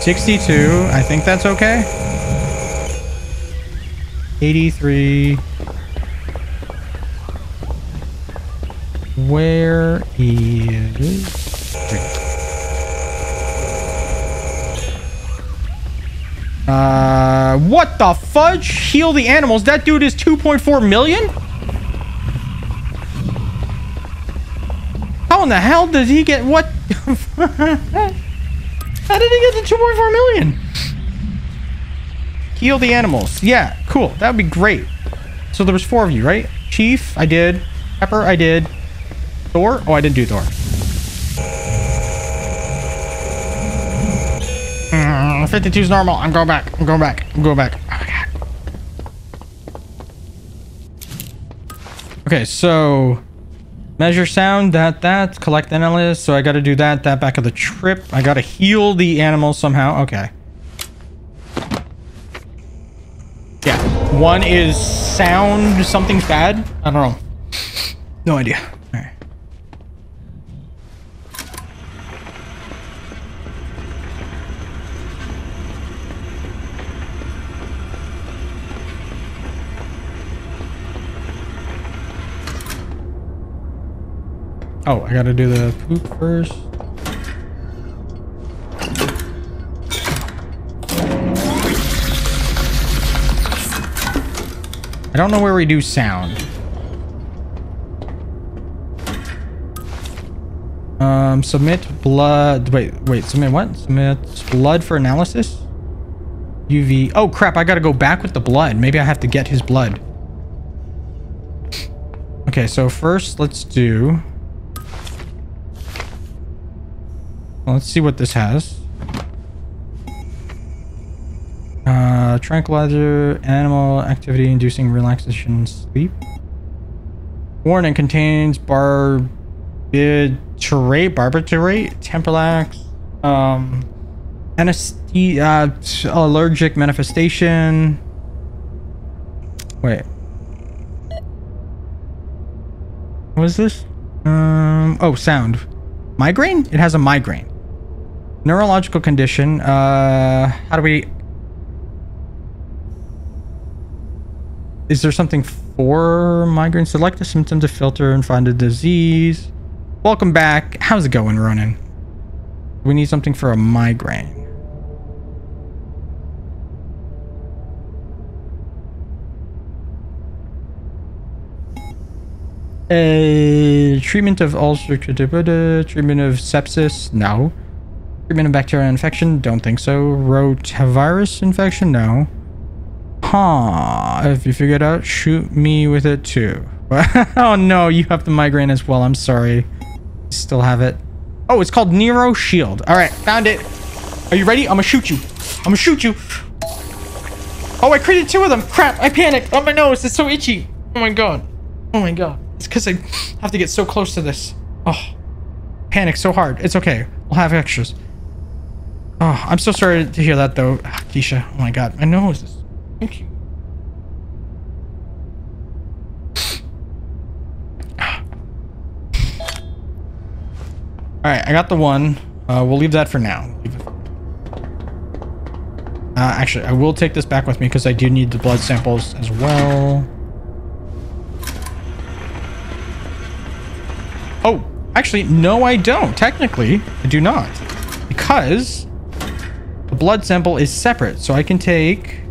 62. I think that's okay. 83. Where is... Uh, what the fudge? Heal the animals. That dude is 2.4 million? How in the hell did he get what? How did he get the 2.4 million? Heal the animals. Yeah, cool. That would be great. So there was four of you, right? Chief, I did. Pepper, I did. Thor? Oh, I didn't do Thor. Mm, 52 is normal. I'm going back. I'm going back. I'm going back. Okay, so measure sound, that, that, collect analyst. So I got to do that, that back of the trip. I got to heal the animal somehow. Okay. Yeah. One is sound, something's bad. I don't know. No idea. All right. Oh, I gotta do the poop first. I don't know where we do sound. Um, submit blood. Wait, wait, submit what? Submit blood for analysis? UV. Oh, crap. I gotta go back with the blood. Maybe I have to get his blood. Okay, so first let's do... Well, let's see what this has. Uh, tranquilizer, animal activity inducing relaxation sleep. Warning contains barbiturate, barbiturate, temperalax, um, anesthesia, uh, allergic manifestation. Wait. What is this? Um, oh, sound. Migraine? It has a migraine. Neurological condition. Uh, how do we Is there something for migraine? Select the symptom to filter and find a disease. Welcome back. How's it going, Ronan? We need something for a migraine. A treatment of ulcer, treatment of sepsis? No. Treatment of bacterial infection? Don't think so. Rotavirus infection? No. Huh. If you figure it out, shoot me with it too. oh no, you have the migraine as well. I'm sorry. Still have it. Oh, it's called Neuro Shield. All right, found it. Are you ready? I'm gonna shoot you. I'm gonna shoot you. Oh, I created two of them. Crap, I panicked. Oh, my nose. It's so itchy. Oh my god. Oh my god. It's because I have to get so close to this. Oh, panic so hard. It's okay. We'll have extras. Oh, I'm so sorry to hear that though, Keisha. Oh my god, my nose is Thank you. Alright, I got the one. Uh, we'll leave that for now. Uh, actually, I will take this back with me because I do need the blood samples as well. Oh, actually, no, I don't. Technically, I do not. Because the blood sample is separate. So I can take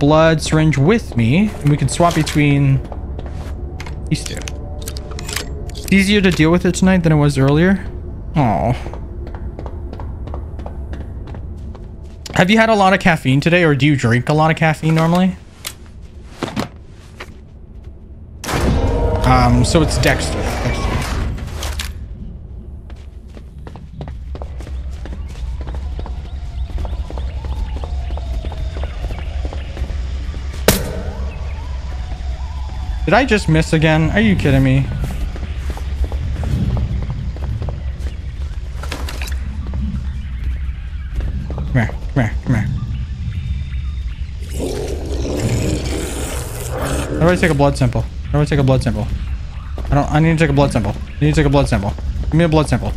blood syringe with me, and we can swap between these two. It's easier to deal with it tonight than it was earlier. Oh. Have you had a lot of caffeine today, or do you drink a lot of caffeine normally? Um, so it's Dexter. Did I just miss again? Are you kidding me? Come here, come here, come here. How do I take a blood sample? How do I take a blood sample? I don't, I need to take a blood sample. I need to take a blood sample. Give me a blood sample.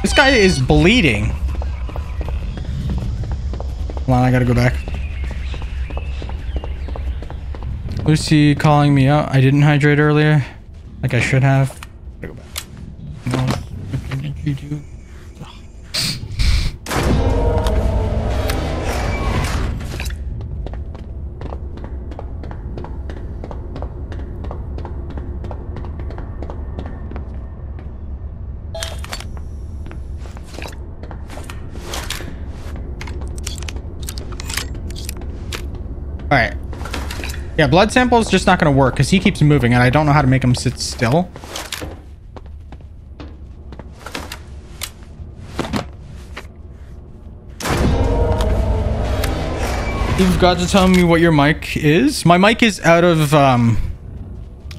This guy is bleeding. Hold on, I gotta go back. Lucy calling me out. I didn't hydrate earlier. Like I should have. Go back. No. Yeah, blood sample is just not going to work because he keeps moving and I don't know how to make him sit still. You've got to tell me what your mic is. My mic is out of, um,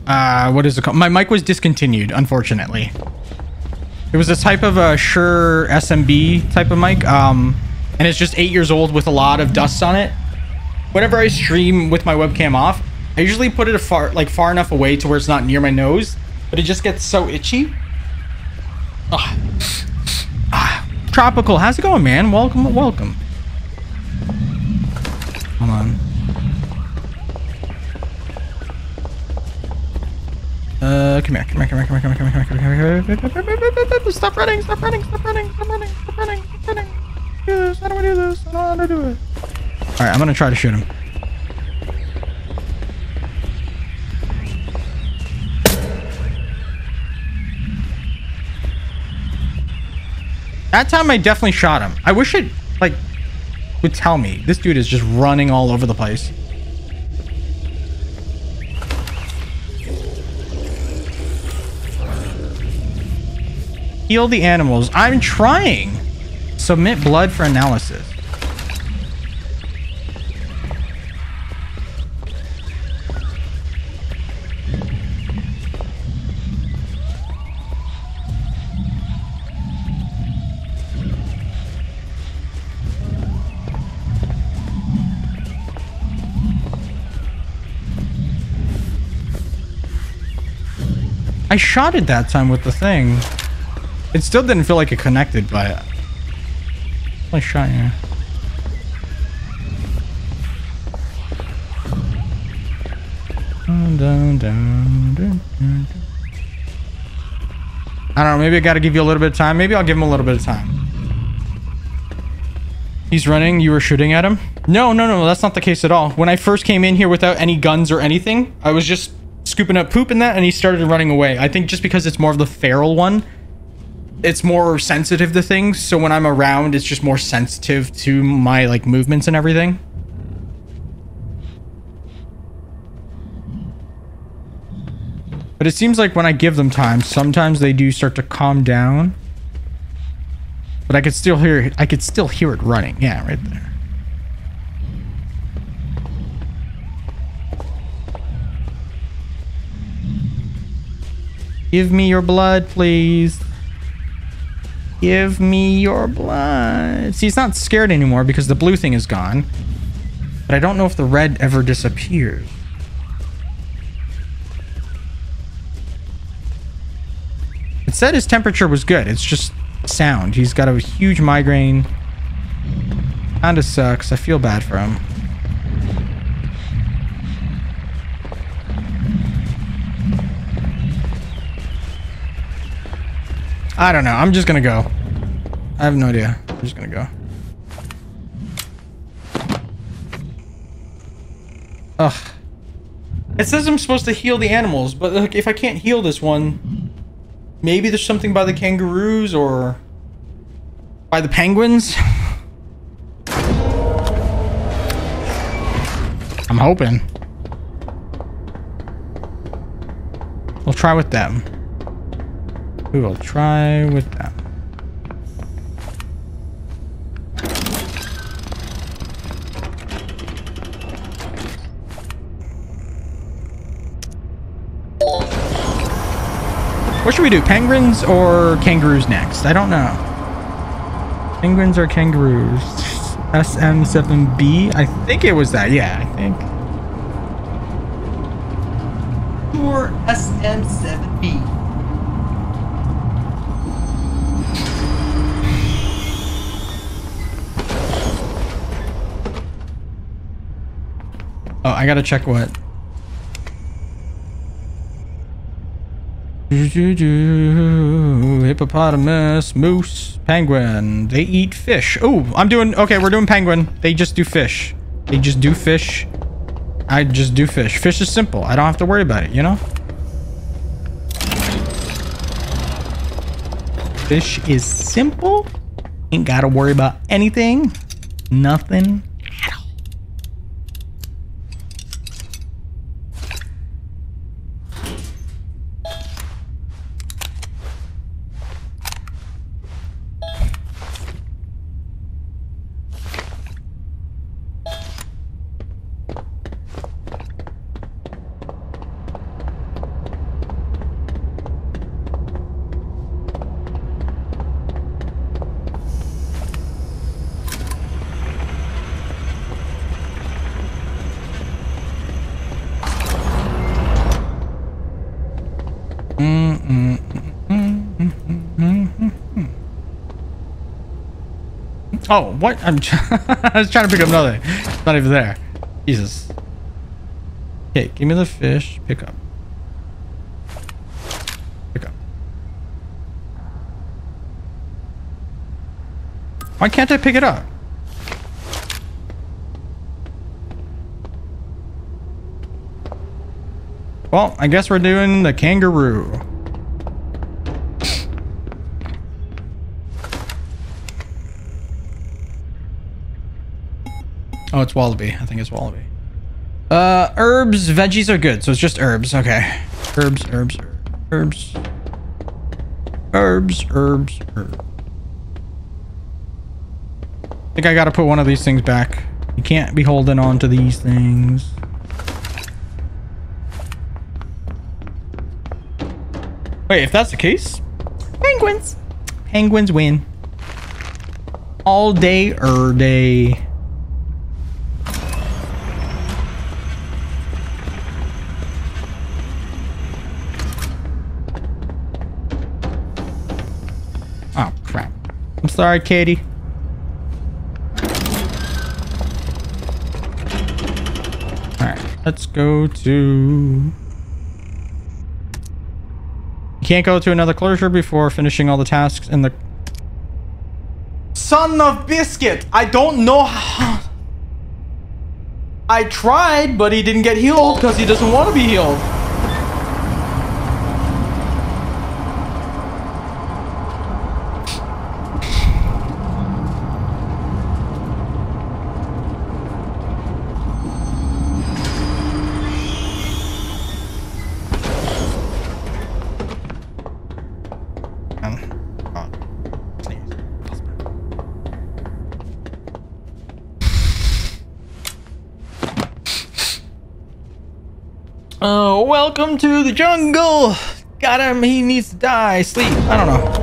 uh, what is it called? My mic was discontinued, unfortunately. It was a type of a Shure SMB type of mic, um, and it's just eight years old with a lot of dust on it whenever I stream with my webcam off, I usually put it far like far enough away to where it's not near my nose, but it just gets so itchy. Ah. Ah. Tropical, how's it going, man? Welcome, welcome. Hold on. Uh, come here, come here, come here, come here, come here, come here, come here, come here, come here. Stop running, stop running, stop running, stop running, stop running, stop running. Do this, how do I do this? I don't how to do it. All right, I'm gonna try to shoot him. That time I definitely shot him. I wish it, like, would tell me. This dude is just running all over the place. Heal the animals. I'm trying. Submit blood for analysis. I shot it that time with the thing. It still didn't feel like it connected, but I shot you. I don't know. Maybe I got to give you a little bit of time. Maybe I'll give him a little bit of time. He's running. You were shooting at him? No, no, no. That's not the case at all. When I first came in here without any guns or anything, I was just scooping up poop in that and he started running away. I think just because it's more of the feral one, it's more sensitive to things. So when I'm around, it's just more sensitive to my like movements and everything. But it seems like when I give them time, sometimes they do start to calm down. But I could still hear it. I could still hear it running. Yeah, right there. Give me your blood, please. Give me your blood. See, it's not scared anymore because the blue thing is gone. But I don't know if the red ever disappears. It said his temperature was good. It's just sound. He's got a huge migraine. Kinda sucks. I feel bad for him. I don't know. I'm just gonna go. I have no idea. I'm just gonna go. Ugh. It says I'm supposed to heal the animals, but like, if I can't heal this one, maybe there's something by the kangaroos or by the penguins. I'm hoping. We'll try with them. We will try with that. What should we do? Penguins or kangaroos next? I don't know. Penguins or kangaroos? SM7B? I think it was that. Yeah, I think. Or SM7B. Oh, I gotta check what. Hippopotamus, moose, penguin. They eat fish. Oh, I'm doing... Okay, we're doing penguin. They just do fish. They just do fish. I just do fish. Fish is simple. I don't have to worry about it, you know? Fish is simple. Ain't gotta worry about anything. Nothing Oh, what? I'm I was trying to pick up another. It's not even there. Jesus. Okay, give me the fish. Pick up. Pick up. Why can't I pick it up? Well, I guess we're doing the kangaroo. Oh, it's wallaby. I think it's wallaby. Uh, herbs, veggies are good, so it's just herbs. Okay. Herbs, herbs, herbs. Herbs, herbs, herbs. I think I gotta put one of these things back. You can't be holding on to these things. Wait, if that's the case, penguins. Penguins win. All day, er day. Sorry, Katie. Alright, let's go to... You can't go to another closure before finishing all the tasks in the... Son of Biscuit! I don't know how... I tried, but he didn't get healed because he doesn't want to be healed. Um, oh, sneeze. Oh, welcome to the jungle. Got him. He needs to die. Sleep. I don't know.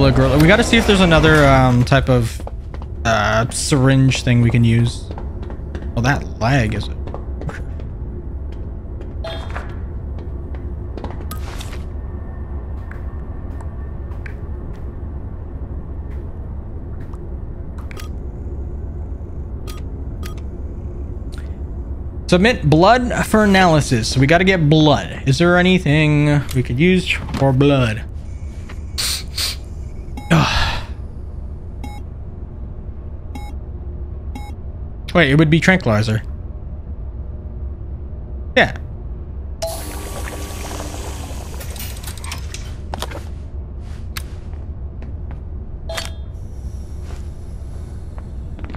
Gorilla, gorilla. We got to see if there's another um, type of uh, syringe thing we can use. Well, that lag is. Submit blood for analysis. So we got to get blood. Is there anything we could use for blood? Wait, it would be tranquilizer. Yeah.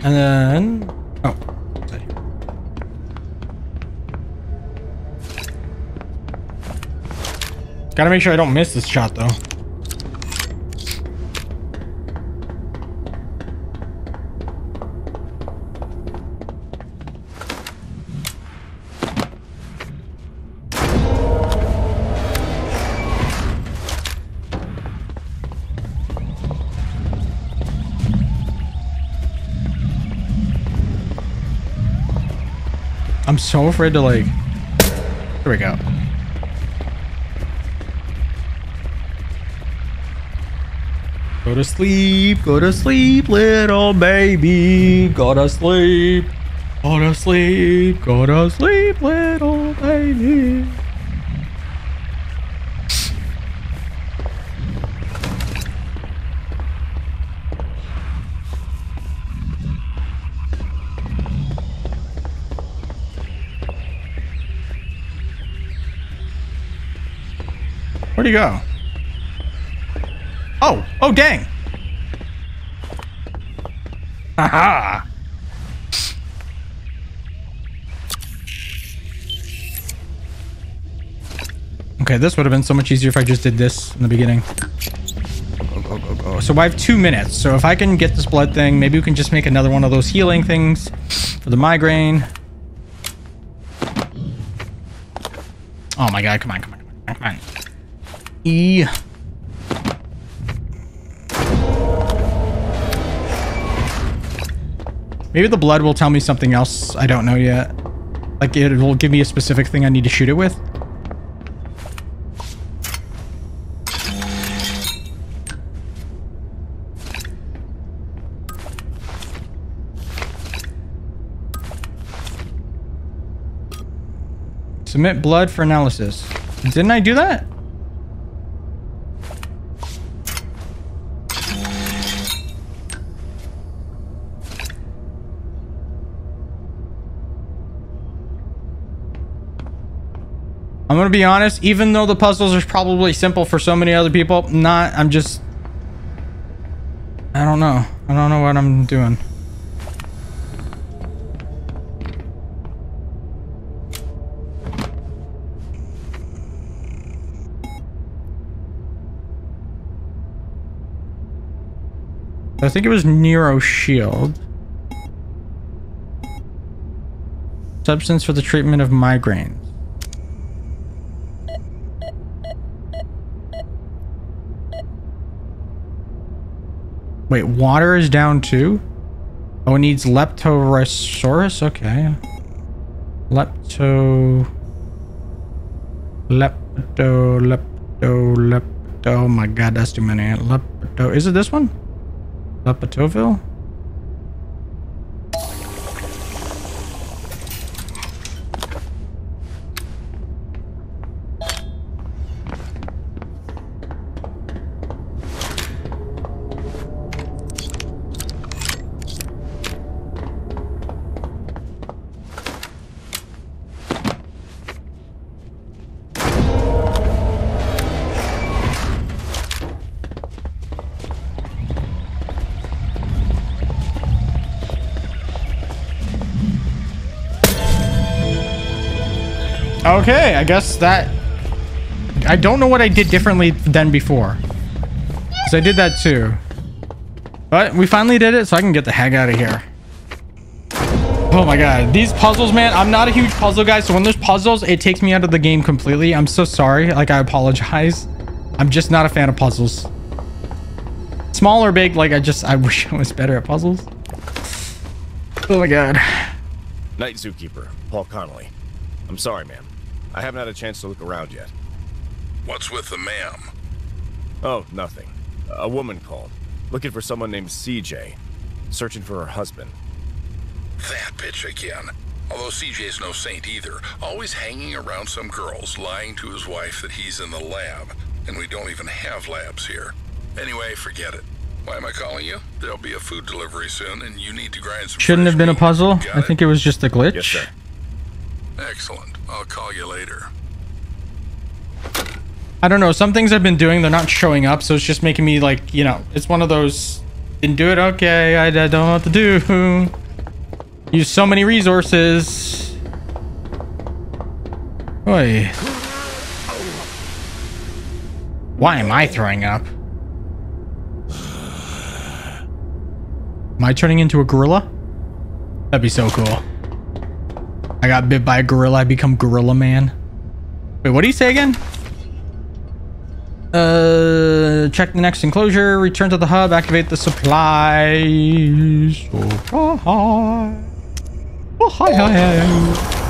And then... Oh. sorry. Gotta make sure I don't miss this shot, though. So afraid to like. Here we go. Go to sleep, go to sleep, little baby. Go to sleep, go to sleep, go to sleep, little baby. Go? Oh, oh dang. Haha. Okay, this would have been so much easier if I just did this in the beginning. Go, go, go, go. So I have two minutes. So if I can get this blood thing, maybe we can just make another one of those healing things for the migraine. Oh my god, come on, come on, come on, come on. E. Maybe the blood will tell me something else I don't know yet. Like it will give me a specific thing I need to shoot it with. Submit blood for analysis. Didn't I do that? I'm gonna be honest, even though the puzzles are probably simple for so many other people, not, I'm just... I don't know. I don't know what I'm doing. I think it was Neuro Shield. Substance for the treatment of migraines. Wait, water is down too? Oh, it needs Leptosaurus? Okay. Lepto... Lepto... Lepto... Lepto... Oh my god, that's too many. Lepto... Is it this one? Lepetoville? I guess that... I don't know what I did differently than before. Because I did that too. But we finally did it, so I can get the heck out of here. Oh my god. These puzzles, man, I'm not a huge puzzle guy, so when there's puzzles, it takes me out of the game completely. I'm so sorry. Like, I apologize. I'm just not a fan of puzzles. Small or big, like, I just... I wish I was better at puzzles. Oh my god. Night Zookeeper, Paul Connolly. I'm sorry, ma'am. I haven't had a chance to look around yet. What's with the ma'am? Oh, nothing. A woman called. Looking for someone named CJ. Searching for her husband. That bitch again. Although CJ's no saint either, always hanging around some girls, lying to his wife that he's in the lab, and we don't even have labs here. Anyway, forget it. Why am I calling you? There'll be a food delivery soon, and you need to grind some. Shouldn't have been a puzzle. I think it was just a glitch. Yes, sir. Excellent. I'll call you later. I don't know. Some things I've been doing, they're not showing up, so it's just making me like, you know, it's one of those. Didn't do it. Okay, I, I don't know what to do. Use so many resources. Oi. Why am I throwing up? Am I turning into a gorilla? That'd be so cool. I got bit by a gorilla. I become Gorilla Man. Wait, what do you say again? Uh, check the next enclosure. Return to the hub. Activate the supplies. Supply. Oh, hi, hi, hi.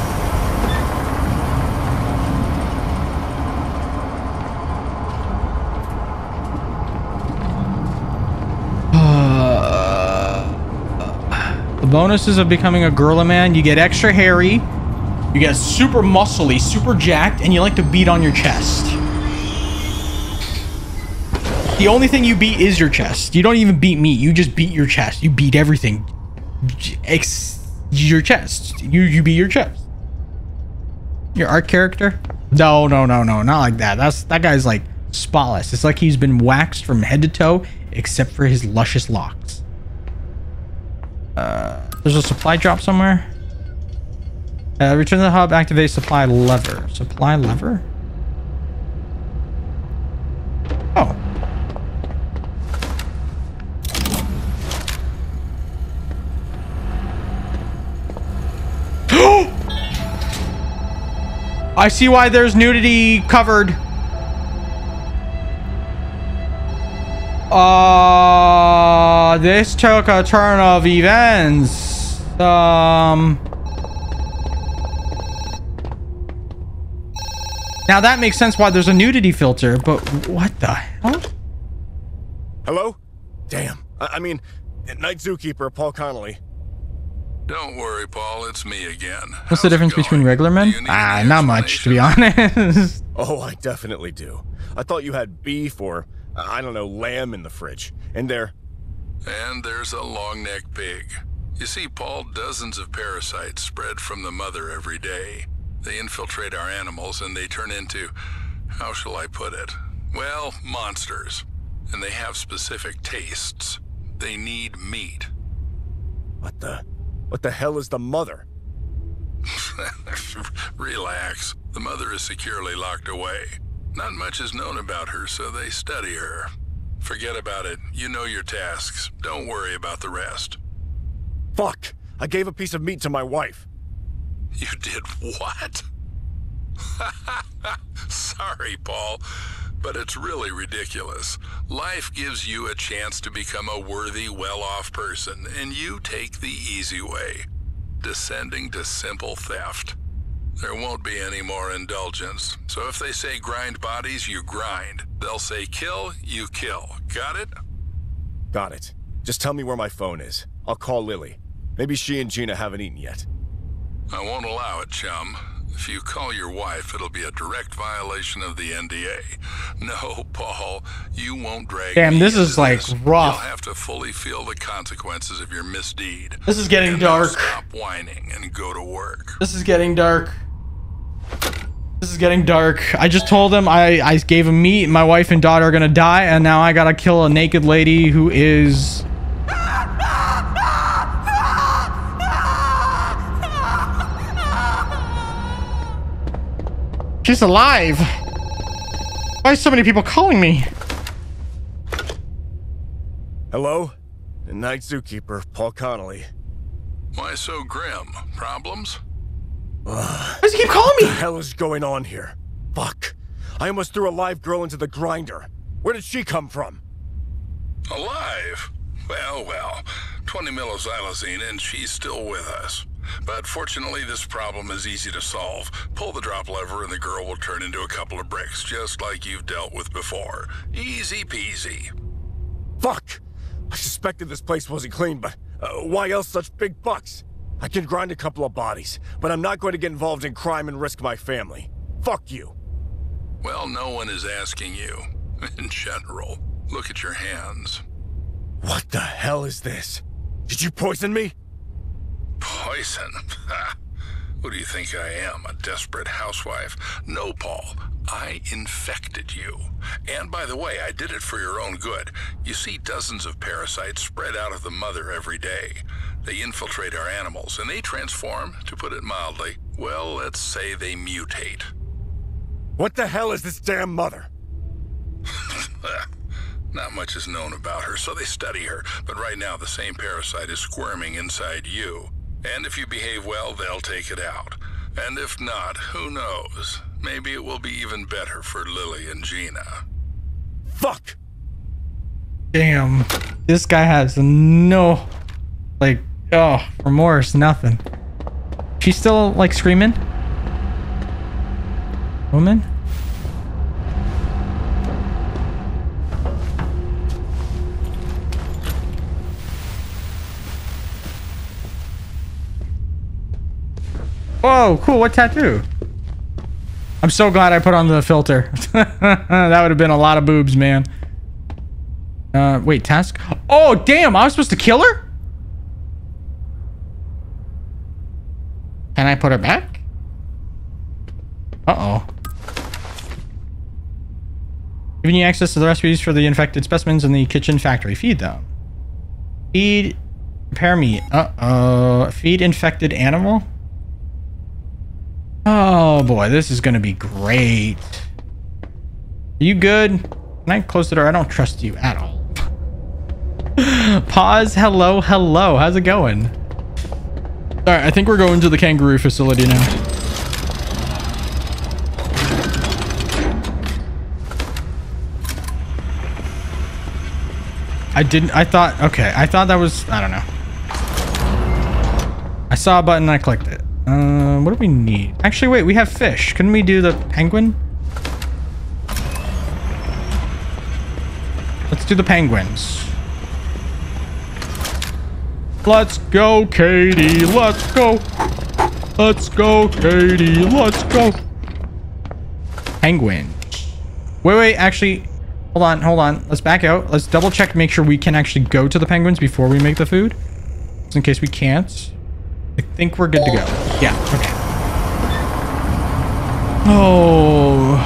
Bonuses of becoming a gorilla man, you get extra hairy, you get super muscly, super jacked, and you like to beat on your chest. The only thing you beat is your chest. You don't even beat me. You just beat your chest. You beat everything. Ex your chest. You you beat your chest. Your art character? No, no, no, no, not like that. That's that guy's like spotless. It's like he's been waxed from head to toe, except for his luscious locks. There's a supply drop somewhere. Uh, return to the hub, activate supply lever. Supply lever? Oh. I see why there's nudity covered. Uh, this took a turn of events. Um. Now that makes sense why there's a nudity filter, but what the hell? Hello? Damn. I, I mean, Night Zookeeper Paul Connolly. Don't worry, Paul. It's me again. What's How's the difference between regular men? Ah, not much, to be honest. Oh, I definitely do. I thought you had beef or, I don't know, lamb in the fridge. And there. And there's a long-necked pig. You see, Paul, dozens of parasites spread from the mother every day. They infiltrate our animals and they turn into, how shall I put it? Well, monsters. And they have specific tastes. They need meat. What the? What the hell is the mother? Relax. The mother is securely locked away. Not much is known about her, so they study her. Forget about it. You know your tasks. Don't worry about the rest. Fuck! I gave a piece of meat to my wife. You did what? Sorry, Paul, but it's really ridiculous. Life gives you a chance to become a worthy, well off person, and you take the easy way, descending to simple theft. There won't be any more indulgence, so if they say grind bodies, you grind. They'll say kill, you kill. Got it? Got it. Just tell me where my phone is. I'll call Lily. Maybe she and Gina haven't eaten yet. I won't allow it, chum. If you call your wife, it'll be a direct violation of the NDA. No, Paul, you won't drag Damn, this is, like, this. rough. You'll have to fully feel the consequences of your misdeed. This is getting dark. Stop whining and go to work. This is getting dark. This is getting dark. I just told him I, I gave him meat. My wife and daughter are gonna die, and now I gotta kill a naked lady who is. She's alive. Why are so many people calling me? Hello? The Night Zookeeper, Paul Connolly. Why so grim? Problems? Why does he keep calling me? What the hell is going on here? Fuck. I almost threw a live girl into the grinder. Where did she come from? Alive? Well, well. 20 millixylazine and she's still with us. But fortunately, this problem is easy to solve. Pull the drop lever and the girl will turn into a couple of bricks, just like you've dealt with before. Easy peasy. Fuck! I suspected this place wasn't clean, but uh, why else such big bucks? I can grind a couple of bodies, but I'm not going to get involved in crime and risk my family. Fuck you. Well, no one is asking you. In general, look at your hands. What the hell is this? Did you poison me? Poison? Who do you think I am, a desperate housewife? No, Paul. I infected you. And by the way, I did it for your own good. You see dozens of parasites spread out of the mother every day. They infiltrate our animals, and they transform, to put it mildly. Well, let's say they mutate. What the hell is this damn mother? Not much is known about her, so they study her. But right now, the same parasite is squirming inside you. And if you behave well, they'll take it out. And if not, who knows? Maybe it will be even better for Lily and Gina. Fuck! Damn. This guy has no, like, oh, remorse, nothing. She's still, like, screaming? Woman? Whoa, cool. What tattoo? I'm so glad I put on the filter. that would have been a lot of boobs, man. Uh, wait, task? Oh, damn, I was supposed to kill her? Can I put her back? Uh-oh. Giving you access to the recipes for the infected specimens in the kitchen factory. Feed them. Feed... Prepare meat. Uh-oh. Feed infected animal? Oh boy, this is gonna be great. Are you good? Can I close the door? I don't trust you at all. Pause. Hello, hello. How's it going? All right, I think we're going to the kangaroo facility now. I didn't, I thought, okay, I thought that was, I don't know. I saw a button, I clicked it. Uh, what do we need? Actually, wait. We have fish. Couldn't we do the penguin? Let's do the penguins. Let's go, Katie. Let's go. Let's go, Katie. Let's go. Penguin. Wait, wait. Actually, hold on. Hold on. Let's back out. Let's double check to make sure we can actually go to the penguins before we make the food. Just in case we can't. I think we're good to go. Yeah. Okay. Oh.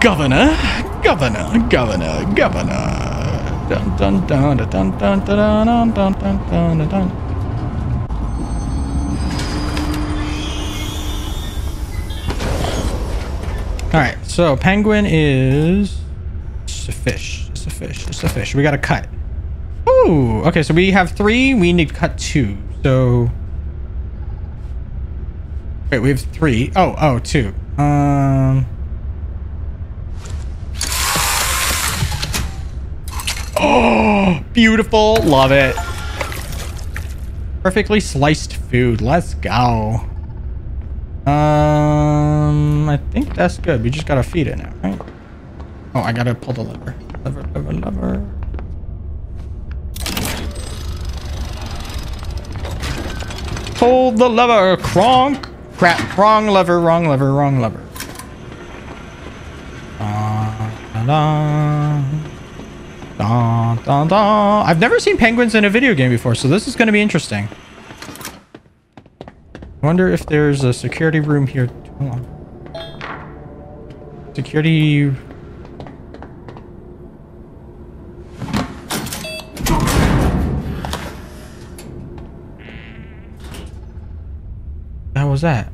Governor. Governor. Governor. Governor. Dun dun dun dun dun dun dun dun dun dun dun dun. All right, so penguin is it's a fish. It's a fish. It's a fish. We got to cut. Ooh, okay. So we have three. We need to cut two. So wait, we have three. Oh, oh, two. Um. Oh, beautiful. Love it. Perfectly sliced food. Let's go. Um, I think that's good. We just gotta feed it now, right? Oh, I gotta pull the lever. Lever, lever, lever. Pull the lever, cronk. Crap, wrong lever, wrong lever, wrong lever. Da, da, da. Da, da. I've never seen penguins in a video game before, so this is going to be interesting. Wonder if there's a security room here. Hold on. Security... was that?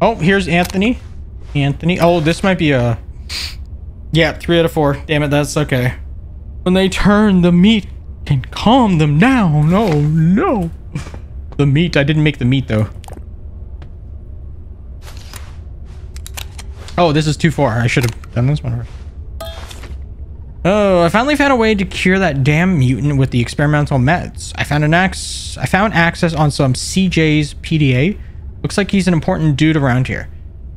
Oh, here's Anthony. Anthony. Oh, this might be a... Yeah, three out of four. Damn it, that's okay. When they turn, the meat can calm them down. Oh, no. The meat. I didn't make the meat, though. Oh, this is 2-4. I should have done this one first. Oh, I finally found a way to cure that damn mutant with the experimental meds. I found an ax I found access on some CJ's PDA. Looks like he's an important dude around here.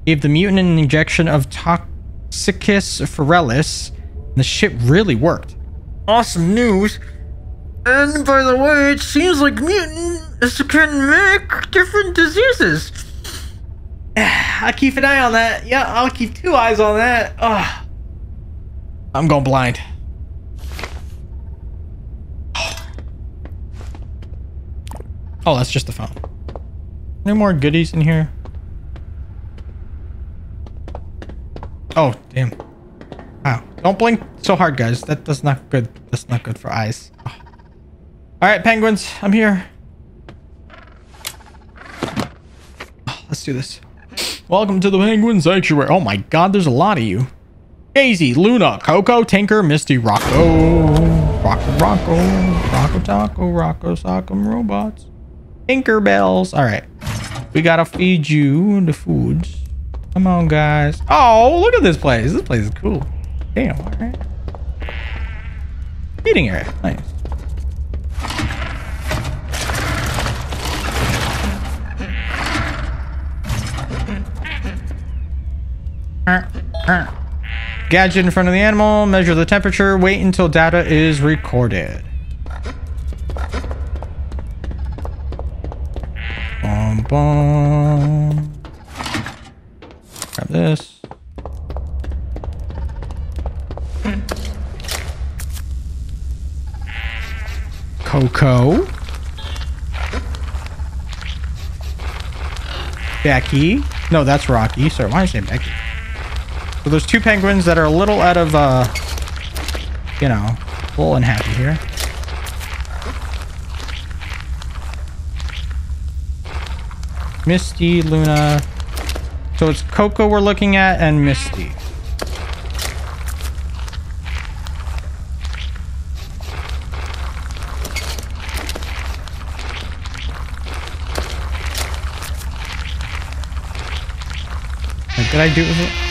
Gave the mutant an injection of Toxicus ferelis. And the shit really worked. Awesome news. And by the way, it seems like mutants can make different diseases. I'll keep an eye on that. Yeah, I'll keep two eyes on that. Ugh. I'm going blind. Oh, that's just the phone. Any more goodies in here? Oh, damn. Wow. Don't blink so hard, guys. That, that's not good. That's not good for eyes. Oh. All right, penguins. I'm here. Oh, let's do this. Welcome to the Penguin Sanctuary. Oh my god, there's a lot of you. Daisy, Luna, Coco, Tinker, Misty, Rocco, Rocco, Rocco, Rocco Taco, Rocco Sock'em Robots, Tinker Bells. All right, we gotta feed you the foods. Come on, guys. Oh, look at this place. This place is cool. Damn, all right. Feeding area, nice. Gadget in front of the animal, measure the temperature, wait until data is recorded. Bum, bum. Grab this. Coco. Becky. No, that's Rocky. Sorry, why did I say Becky? So there's two penguins that are a little out of, uh, you know, a little unhappy here. Misty, Luna. So it's Coco we're looking at and Misty. Did I do it?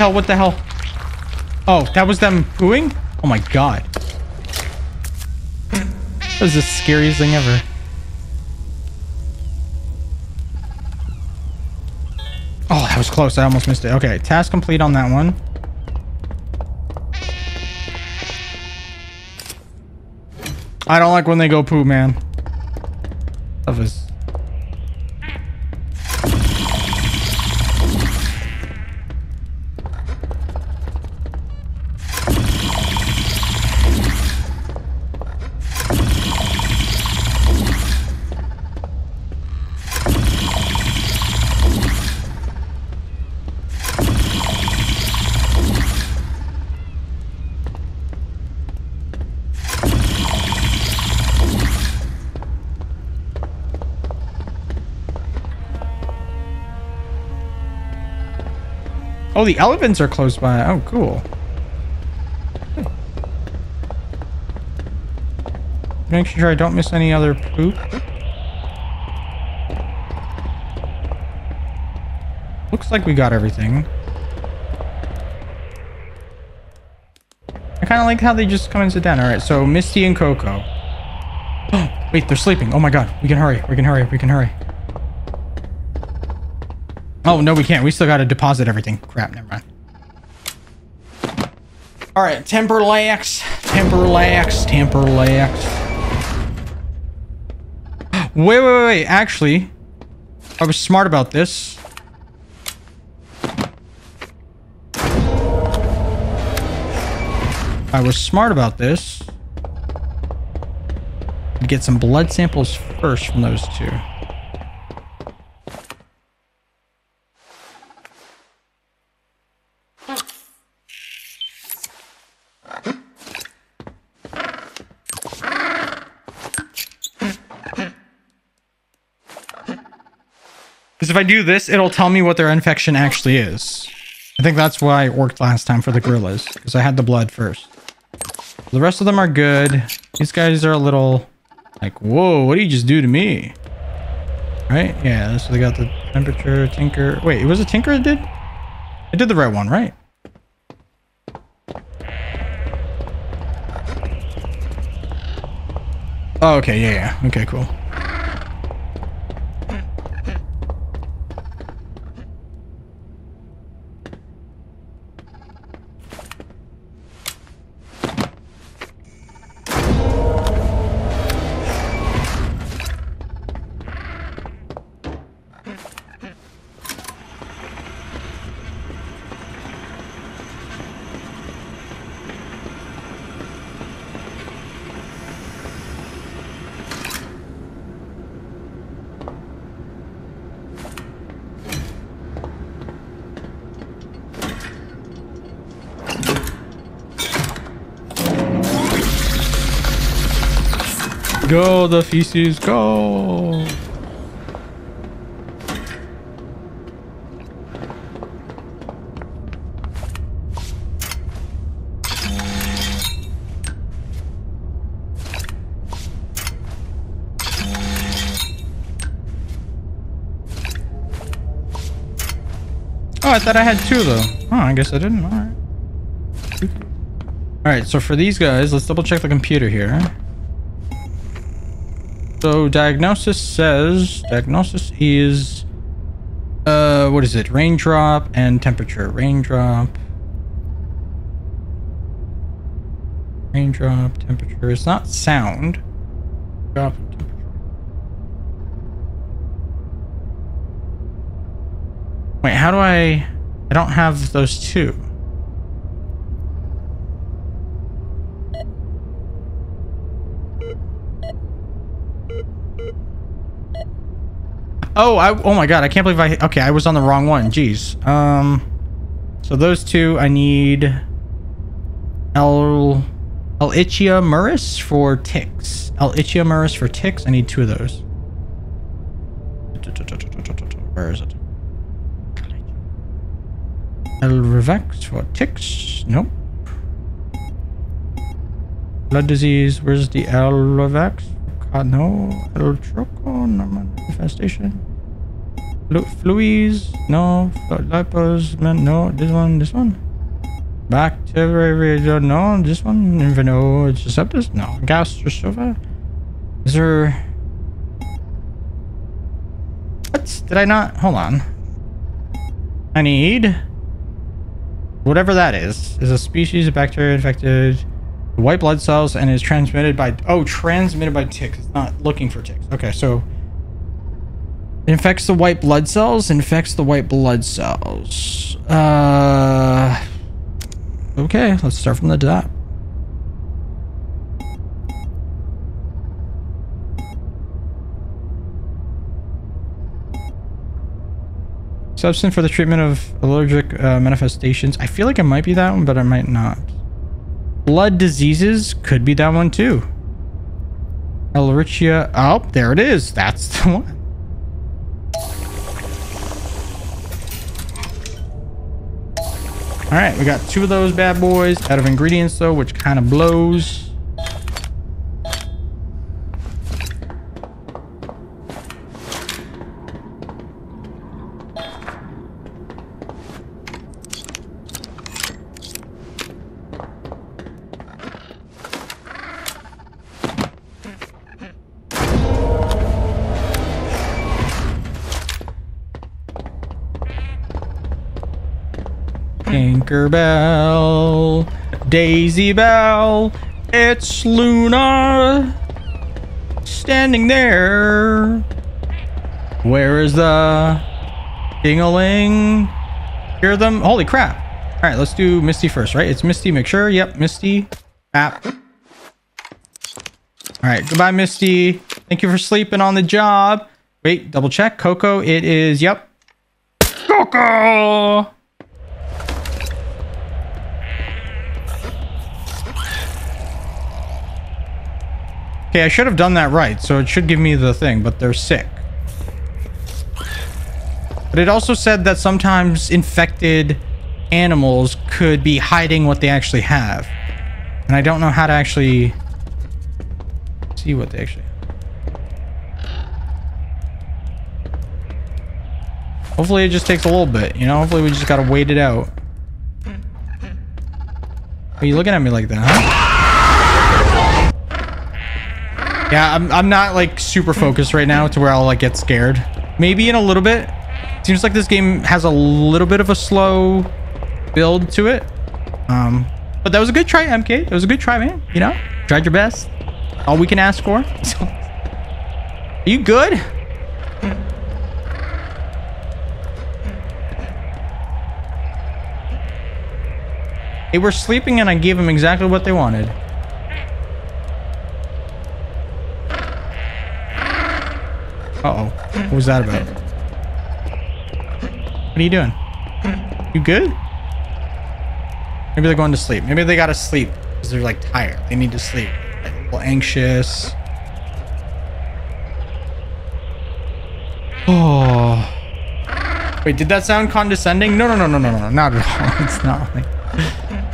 Hell? What the hell? Oh, that was them pooing? Oh my god. That was the scariest thing ever. Oh, that was close. I almost missed it. Okay, task complete on that one. I don't like when they go poo, man. Stuff is Oh, the elephants are close by. Oh, cool. Make sure I don't miss any other poop. Looks like we got everything. I kind of like how they just come and sit down. All right, so Misty and Coco. Wait, they're sleeping. Oh my god, we can hurry. We can hurry. We can hurry. Oh, no, we can't. We still got to deposit everything. Crap, never mind. All right, temper lax, temper lax, temper lax. Wait, wait, wait, wait. Actually, I was smart about this. I was smart about this. Get some blood samples first from those two. If I do this, it'll tell me what their infection actually is. I think that's why it worked last time for the gorillas. Because I had the blood first. The rest of them are good. These guys are a little... Like, whoa, what did you just do to me? Right? Yeah, so they got the temperature, tinker... Wait, it was a tinker that did? I did the right one, right? Oh, okay, yeah, yeah. Okay, cool. The feces, go! Oh, I thought I had two though. Oh, I guess I didn't. Alright. Alright, so for these guys, let's double check the computer here. So diagnosis says, diagnosis is, uh, what is it? Raindrop and temperature. Raindrop. Raindrop, temperature. It's not sound. Drop, temperature. Wait, how do I... I don't have those two. Oh, I, oh my god, I can't believe I... Okay, I was on the wrong one. Jeez. Um, so those two, I need... El... Ehrlichia Muris for ticks. Ehrlichia Muris for ticks. I need two of those. Where is it? Elrivex for ticks. Nope. Blood disease. Where's the Elrivex? God, no. El Troco. Manifestation. Flu fluids? No. Lipos? Man, No. This one? This one? Bacteria? No. This one? Infinoceptus? No. Gastrosova? Is there... What? Did I not? Hold on. I need... Whatever that is. Is a species of bacteria infected white blood cells and is transmitted by... Oh, transmitted by ticks. It's not looking for ticks. Okay, so... Infects the white blood cells. Infects the white blood cells. Uh... Okay, let's start from the top. Substance for the treatment of allergic uh, manifestations. I feel like it might be that one, but it might not. Blood diseases could be that one too. Ehrlichia. Oh, there it is. That's the one. All right, we got two of those bad boys out of ingredients though, which kind of blows. Tinkerbell, Daisy Bell, it's Luna standing there. Where is the dingaling? Hear them? Holy crap. All right, let's do Misty first, right? It's Misty, make sure. Yep, Misty. App. All right, goodbye, Misty. Thank you for sleeping on the job. Wait, double check. Coco, it is, yep. Coco! Okay, I should have done that right, so it should give me the thing, but they're sick. But it also said that sometimes infected animals could be hiding what they actually have. And I don't know how to actually see what they actually Hopefully it just takes a little bit, you know? Hopefully we just gotta wait it out. Are you looking at me like that, huh? Yeah, I'm, I'm not like super focused right now to where I'll like get scared. Maybe in a little bit. Seems like this game has a little bit of a slow build to it. Um, but that was a good try, MK. It was a good try, man. You know, tried your best. All we can ask for. Are you good? They were sleeping and I gave them exactly what they wanted. Uh-oh. What was that about? What are you doing? You good? Maybe they're going to sleep. Maybe they gotta sleep because they're like tired. They need to sleep. Like, a little anxious. Oh. Wait, did that sound condescending? No, no, no, no, no, no, not at all. It's not like...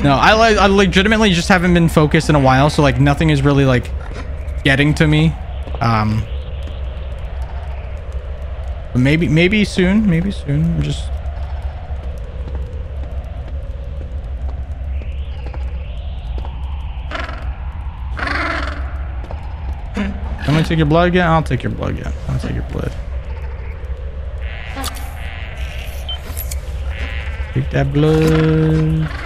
No, I, like I legitimately just haven't been focused in a while, so like nothing is really like getting to me. Um, but maybe, maybe soon. Maybe soon. I'm just. I'm gonna take your blood again. I'll take your blood again. I'll take your blood. Take that blood.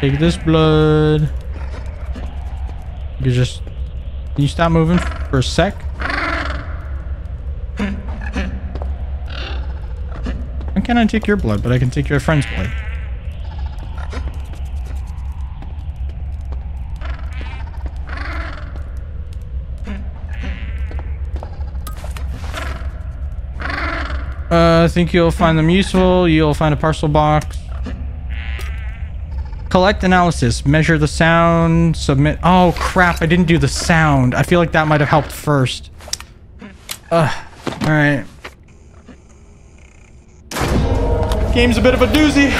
Take this blood. You just... Can you stop moving for a sec? I cannot take your blood, but I can take your friend's blood. Uh, I think you'll find them useful. You'll find a parcel box. Collect analysis. Measure the sound. Submit. Oh, crap. I didn't do the sound. I feel like that might have helped first. Ugh. Alright. Game's a bit of a doozy.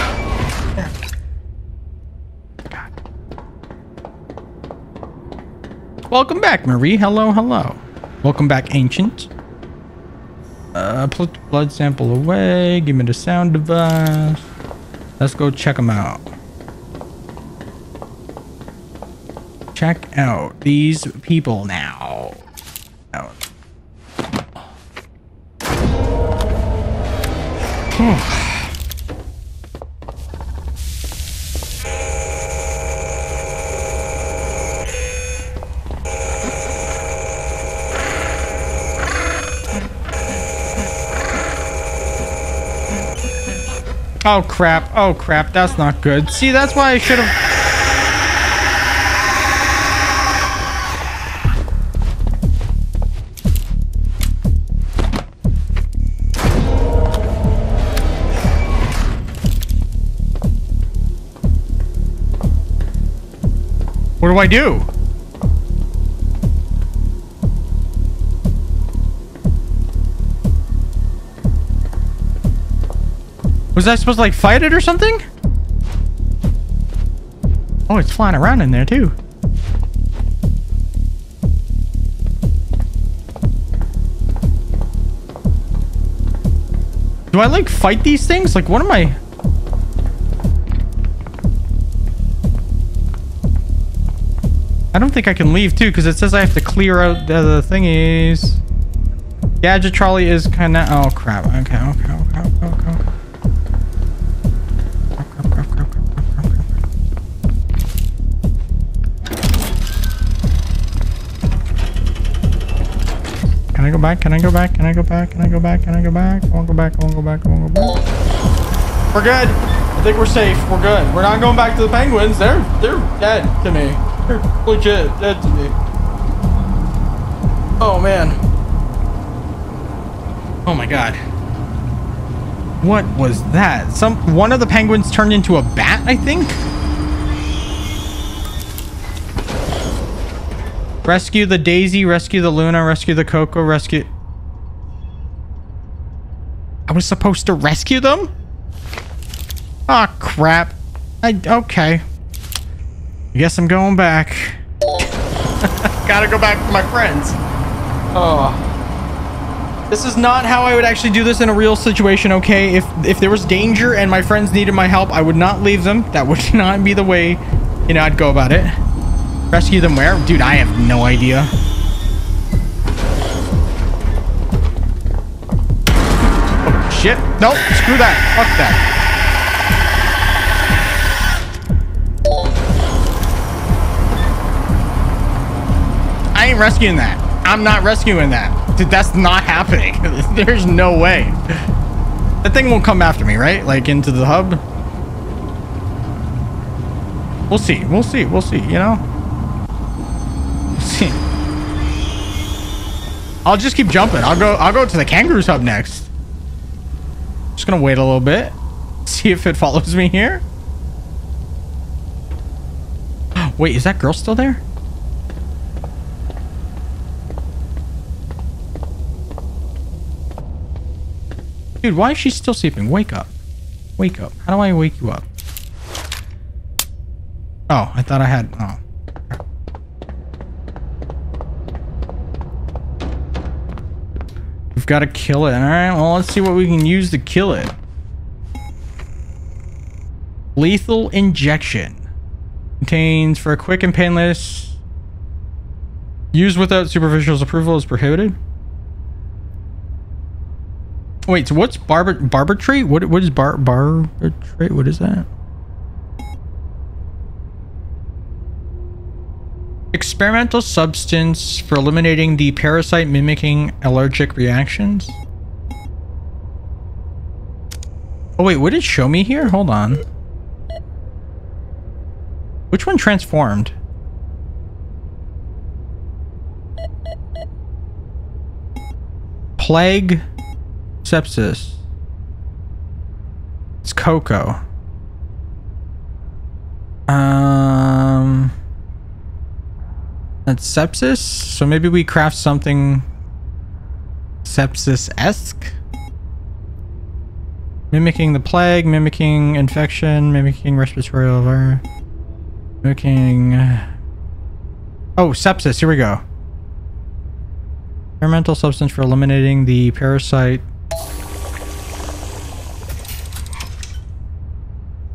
Welcome back, Marie. Hello, hello. Welcome back, Ancient. Uh, put the blood sample away. Give me the sound device. Let's go check them out. Check out these people now. Out. Oh crap. Oh crap. That's not good. See, that's why I should have... What do I do? Was I supposed to like fight it or something? Oh, it's flying around in there too. Do I like fight these things? Like what am I? Don't think I can leave too because it says I have to clear out the, the thingies. Gadget trolley is kind of... Oh crap. Okay, okay, okay, okay, okay. Can I go back? Can I go back? Can I go back? Can I go back? Can I go back? I won't go back. I won't go back. I won't go back. We're good. I think we're safe. We're good. We're not going back to the penguins. They're they're dead to me. They're legit dead to me. Oh man. Oh my god. What was that? Some one of the penguins turned into a bat, I think. Rescue the Daisy, rescue the Luna, rescue the Coco, rescue... I was supposed to rescue them? Ah, oh, crap. I... Okay. I guess I'm going back. Gotta go back to my friends. Oh. This is not how I would actually do this in a real situation, okay? If if there was danger and my friends needed my help, I would not leave them. That would not be the way, you know, I'd go about it. Rescue them where? Dude, I have no idea. Oh, shit. Nope, screw that. Fuck that. Rescuing that. I'm not rescuing that. Dude, that's not happening. There's no way. That thing won't come after me, right? Like into the hub. We'll see. We'll see. We'll see, you know? See. I'll just keep jumping. I'll go I'll go to the kangaroos hub next. Just gonna wait a little bit. See if it follows me here. Wait, is that girl still there? Dude, why is she still sleeping? Wake up. Wake up. How do I wake you up? Oh, I thought I had... Oh. We've got to kill it. All right, well, let's see what we can use to kill it. Lethal injection. Contains for a quick and painless... Use without superficial's approval is prohibited. Wait, so what's barber barbitrate? What what is bar barbitrate? What is that? Experimental substance for eliminating the parasite mimicking allergic reactions. Oh wait, what did it show me here? Hold on. Which one transformed? Plague sepsis. It's Coco. Um, that's sepsis. So maybe we craft something sepsis-esque. Mimicking the plague, mimicking infection, mimicking respiratory virus, mimicking Oh, sepsis. Here we go. Experimental substance for eliminating the parasite.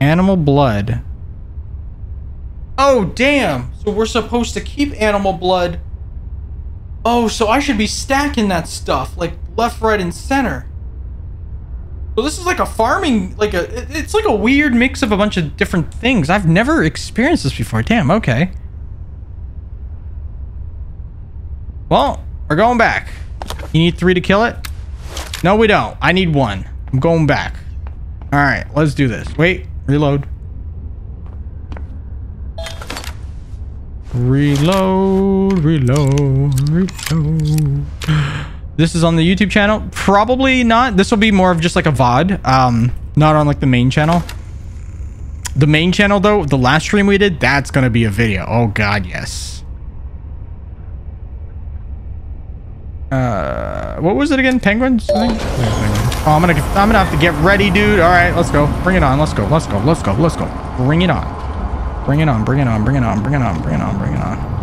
Animal blood. Oh, damn. So we're supposed to keep animal blood. Oh, so I should be stacking that stuff like left, right, and center. So this is like a farming, like a, it's like a weird mix of a bunch of different things. I've never experienced this before. Damn, okay. Well, we're going back. You need three to kill it? No, we don't. I need one. I'm going back. All right, let's do this. Wait, reload. Reload, reload, reload. This is on the YouTube channel. Probably not. This will be more of just like a VOD. Um, not on like the main channel. The main channel though, the last stream we did, that's gonna be a video. Oh god, yes. Uh, what was it again? Penguins? I think? Oh, I'm gonna, I'm gonna have to get ready, dude. All right, let's go. Bring it on. Let's go. Let's go. Let's go. Let's go. Bring it on. Bring it on. Bring it on. Bring it on. Bring it on. Bring it on. Bring it on.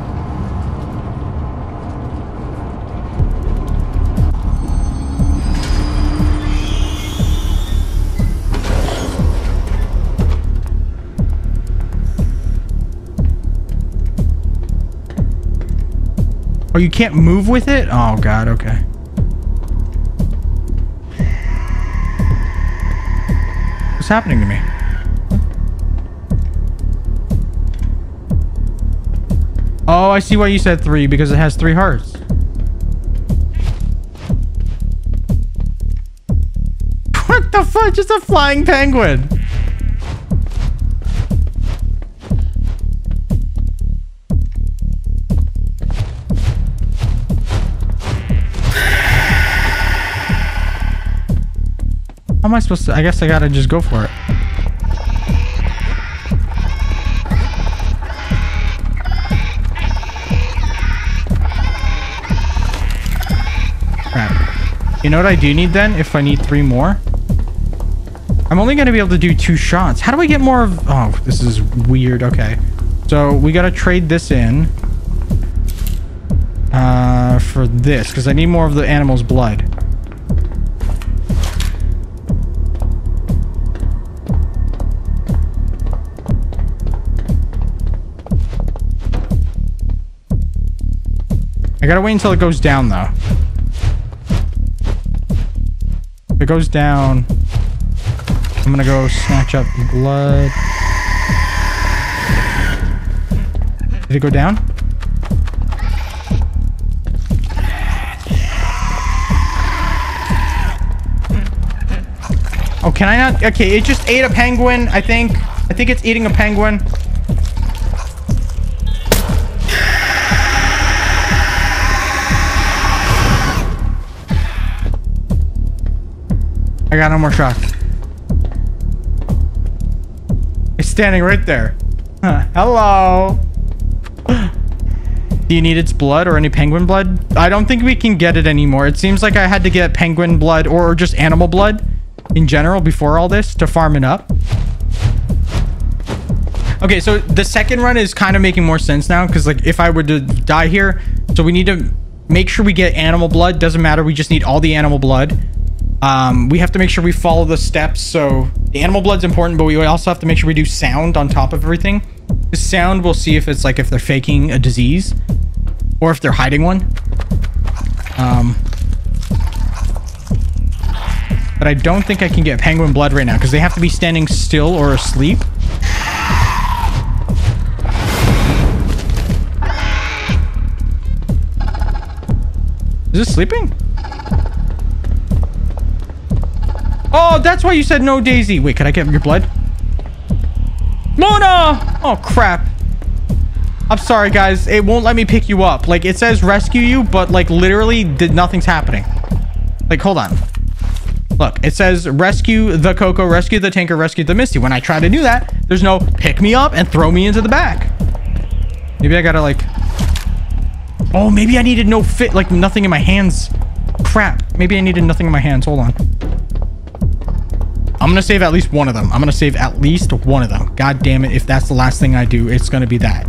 Oh, you can't move with it? Oh, God. Okay. What's happening to me? Oh, I see why you said three, because it has three hearts. What the fuck? Just a flying penguin. Am I supposed to? I guess I gotta just go for it. Crap. You know what I do need then? If I need three more? I'm only gonna be able to do two shots. How do I get more of... Oh, this is weird. Okay. So we gotta trade this in. Uh, for this, because I need more of the animal's blood. I gotta wait until it goes down, though. If it goes down, I'm gonna go snatch up blood. Did it go down? Oh, can I not? Okay, it just ate a penguin, I think. I think it's eating a penguin. I got no more shots. It's standing right there. Huh. Hello. Do you need its blood or any penguin blood? I don't think we can get it anymore. It seems like I had to get penguin blood or just animal blood in general before all this to farm it up. Okay, so the second run is kind of making more sense now because like if I were to die here, so we need to make sure we get animal blood. Doesn't matter. We just need all the animal blood. Um, we have to make sure we follow the steps. So the animal blood's important, but we also have to make sure we do sound on top of everything. The sound, we'll see if it's like if they're faking a disease or if they're hiding one. Um, but I don't think I can get penguin blood right now because they have to be standing still or asleep. Is this sleeping? Oh, that's why you said no, Daisy. Wait, can I get your blood? Mona! Oh, crap. I'm sorry, guys. It won't let me pick you up. Like, it says rescue you, but, like, literally, did nothing's happening. Like, hold on. Look, it says rescue the Coco, rescue the tanker, rescue the Misty. When I try to do that, there's no pick me up and throw me into the back. Maybe I gotta, like... Oh, maybe I needed no fit, like, nothing in my hands. Crap. Maybe I needed nothing in my hands. Hold on. I'm gonna save at least one of them. I'm gonna save at least one of them. God damn it. If that's the last thing I do, it's gonna be that.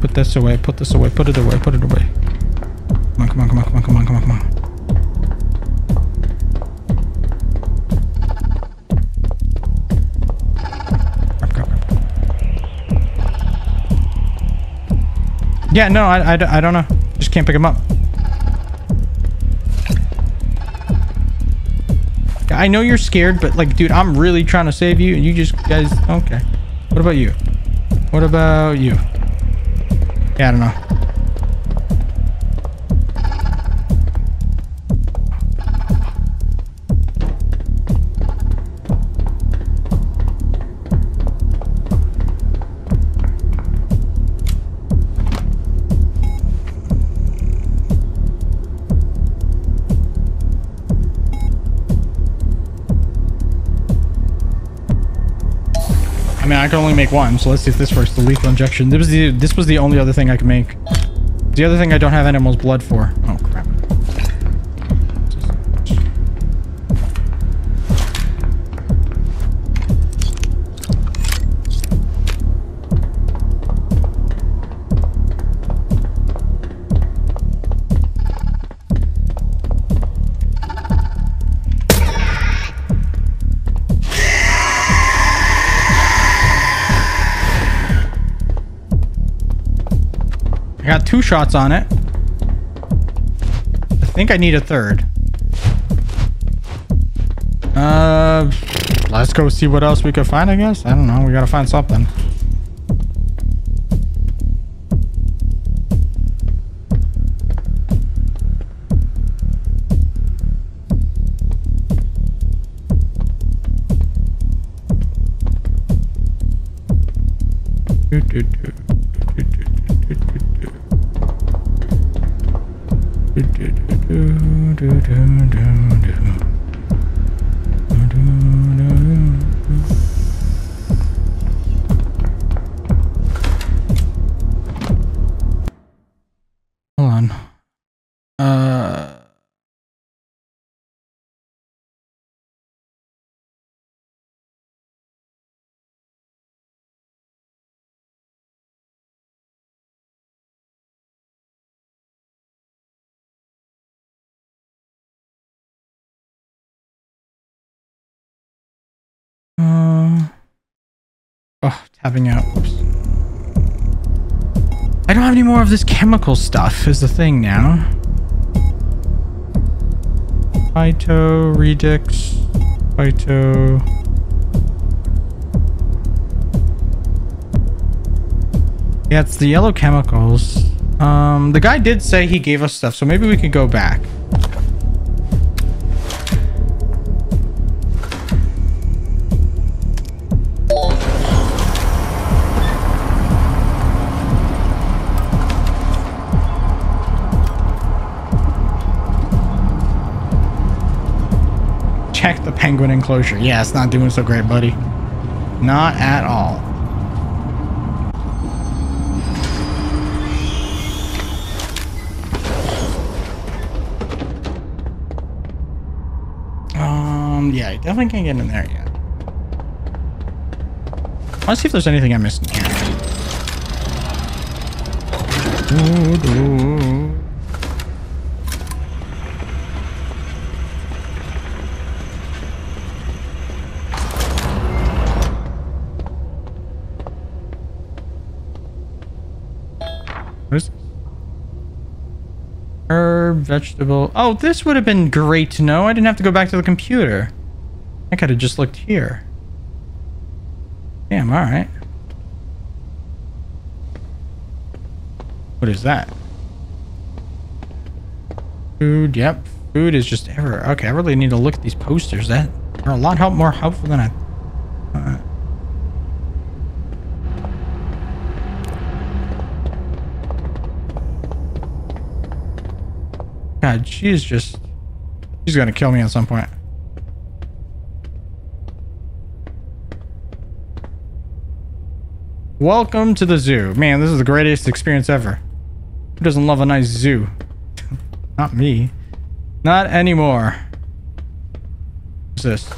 Put this away. Put this away. Put it away. Put it away. Come on, come on, come on, come on, come on, come on, come on. Yeah, no, I, I, I don't know. Just can't pick him up. I know you're scared, but like, dude, I'm really trying to save you, and you just guys. Okay. What about you? What about you? Yeah, I don't know. Mean, I can only make one, so let's see if this works. The lethal injection. This was the this was the only other thing I could make. The other thing I don't have animal's blood for. Shots on it. I think I need a third. Uh, let's go see what else we could find, I guess. I don't know. We gotta find something. Oh, tapping out. I don't have any more of this chemical stuff is the thing now. Phyto, Redix, Phyto. Yeah, it's the yellow chemicals. Um, the guy did say he gave us stuff, so maybe we could go back. Penguin enclosure. Yeah, it's not doing so great, buddy. Not at all. Um, yeah, I definitely can't get in there yet. Let's see if there's anything I missed in here. Doo, doo. Vegetable. Oh, this would have been great to know. I didn't have to go back to the computer. I could have just looked here. Damn, alright. What is that? Food, yep. Food is just ever. Okay, I really need to look at these posters. That are a lot help more helpful than I. Uh, God, she's just. She's gonna kill me at some point. Welcome to the zoo. Man, this is the greatest experience ever. Who doesn't love a nice zoo? Not me. Not anymore. What's this?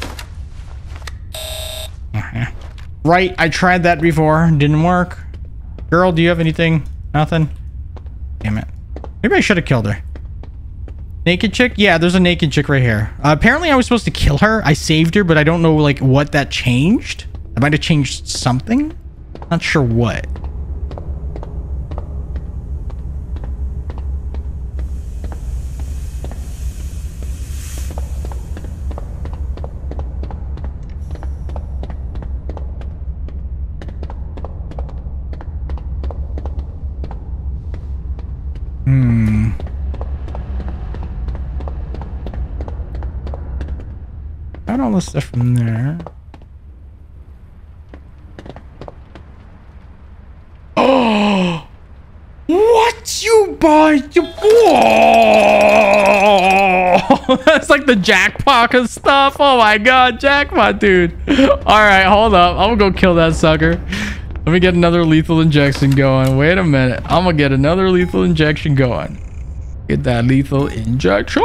Uh-huh. Right, I tried that before. Didn't work. Girl, do you have anything? Nothing? Damn it. Maybe I should have killed her. Naked chick? Yeah, there's a naked chick right here. Uh, apparently I was supposed to kill her. I saved her, but I don't know like what that changed. I might have changed something. Not sure what. Hmm. Got all this stuff from there. Oh! What you buy? Whoa! That's like the jackpot and stuff. Oh my god, jackpot, dude. All right, hold up. I'm gonna go kill that sucker. Let me get another lethal injection going. Wait a minute. I'm gonna get another lethal injection going. Get that lethal injection.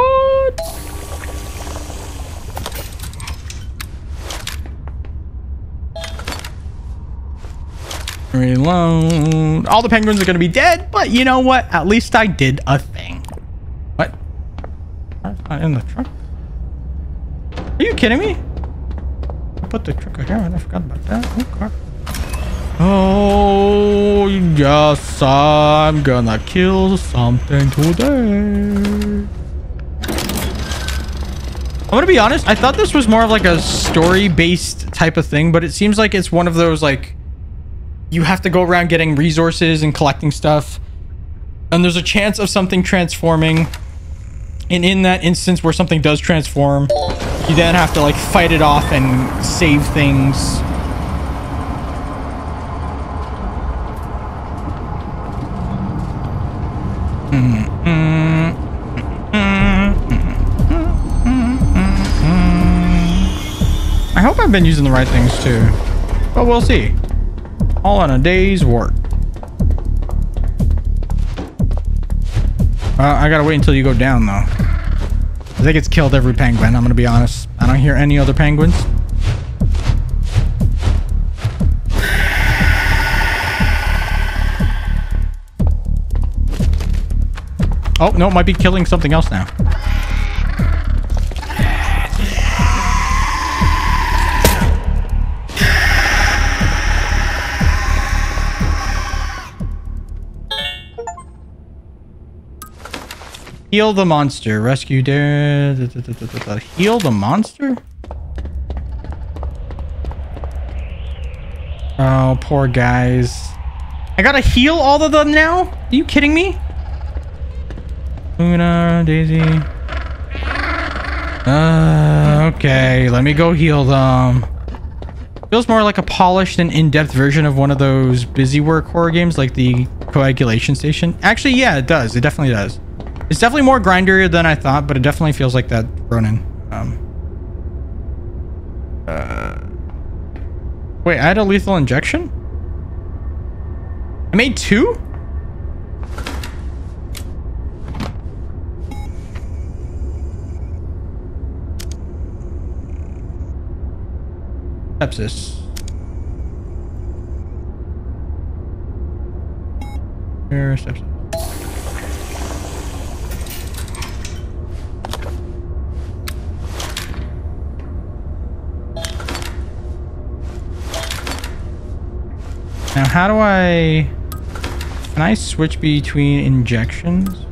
Reload. All the penguins are gonna be dead, but you know what? At least I did a thing. What? Not in the truck. Are you kidding me? I put the truck here and I forgot about that. Oh, crap. Oh, yes, I'm gonna kill something today. I'm gonna be honest, I thought this was more of like a story-based type of thing, but it seems like it's one of those like you have to go around getting resources and collecting stuff. And there's a chance of something transforming. And in that instance where something does transform, you then have to like fight it off and save things. I hope I've been using the right things too. But we'll see. All in a day's work. Uh, I gotta wait until you go down though. I think it's killed every penguin, I'm gonna be honest. I don't hear any other penguins. Oh, no, it might be killing something else now. Heal the monster. Rescue dare. da- da- da- da- da- da. Heal the monster? Oh, poor guys. I gotta heal all of them now? Are you kidding me? Luna, Daisy. Uh, okay. Let me go heal them. Feels more like a polished and in-depth version of one of those busy work horror games like the Coagulation Station. Actually, yeah, it does. It definitely does. It's definitely more grindier than I thought, but it definitely feels like that Ronin. Um, uh, wait, I had a lethal injection? I made two? Sepsis. Here, sepsis. Now, how do I... Can I switch between injections?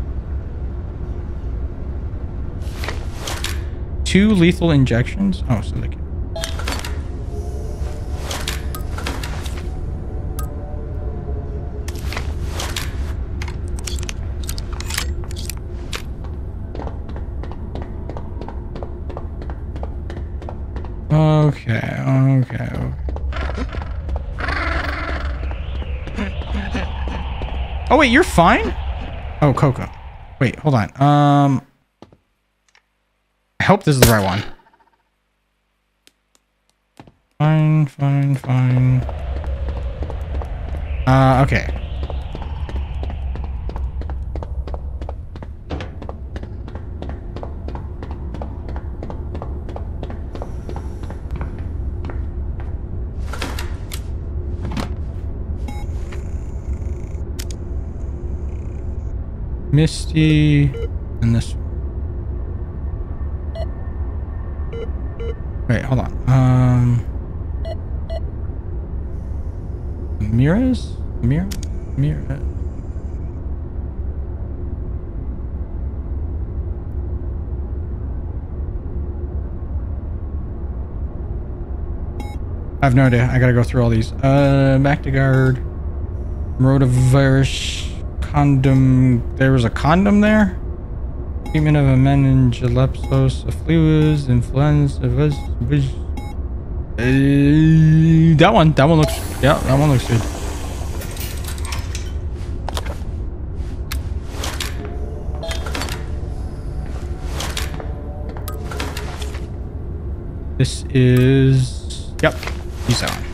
Two lethal injections? Oh, so they can... Okay, okay, Oh wait, you're fine? Oh, Coco. Wait, hold on. Um I hope this is the right one. Fine, fine, fine. Uh okay. Misty, and this one. Wait, hold on. Um, Ramirez? Amir? Amir? I have no idea. I gotta go through all these. Uh, back to guard. Rotavirus. Condom. There was a condom there? Treatment of a meningolepsos, influenza. Uh, that one. That one looks. Yeah, that one looks good. This is. Yep. Use that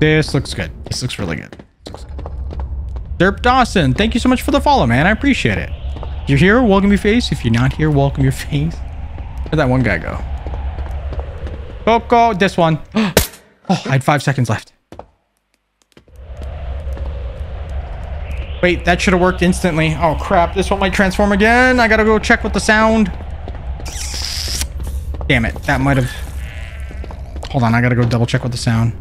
This looks good. This looks really good. Looks good. Derp Dawson, thank you so much for the follow, man. I appreciate it. If you're here, welcome your face. If you're not here, welcome your face. Where'd that one guy go? Oh, Coco, this one. Oh, I had five seconds left. Wait, that should have worked instantly. Oh, crap. This one might transform again. I gotta go check with the sound. Damn it. That might have... Hold on. I gotta go double check with the sound.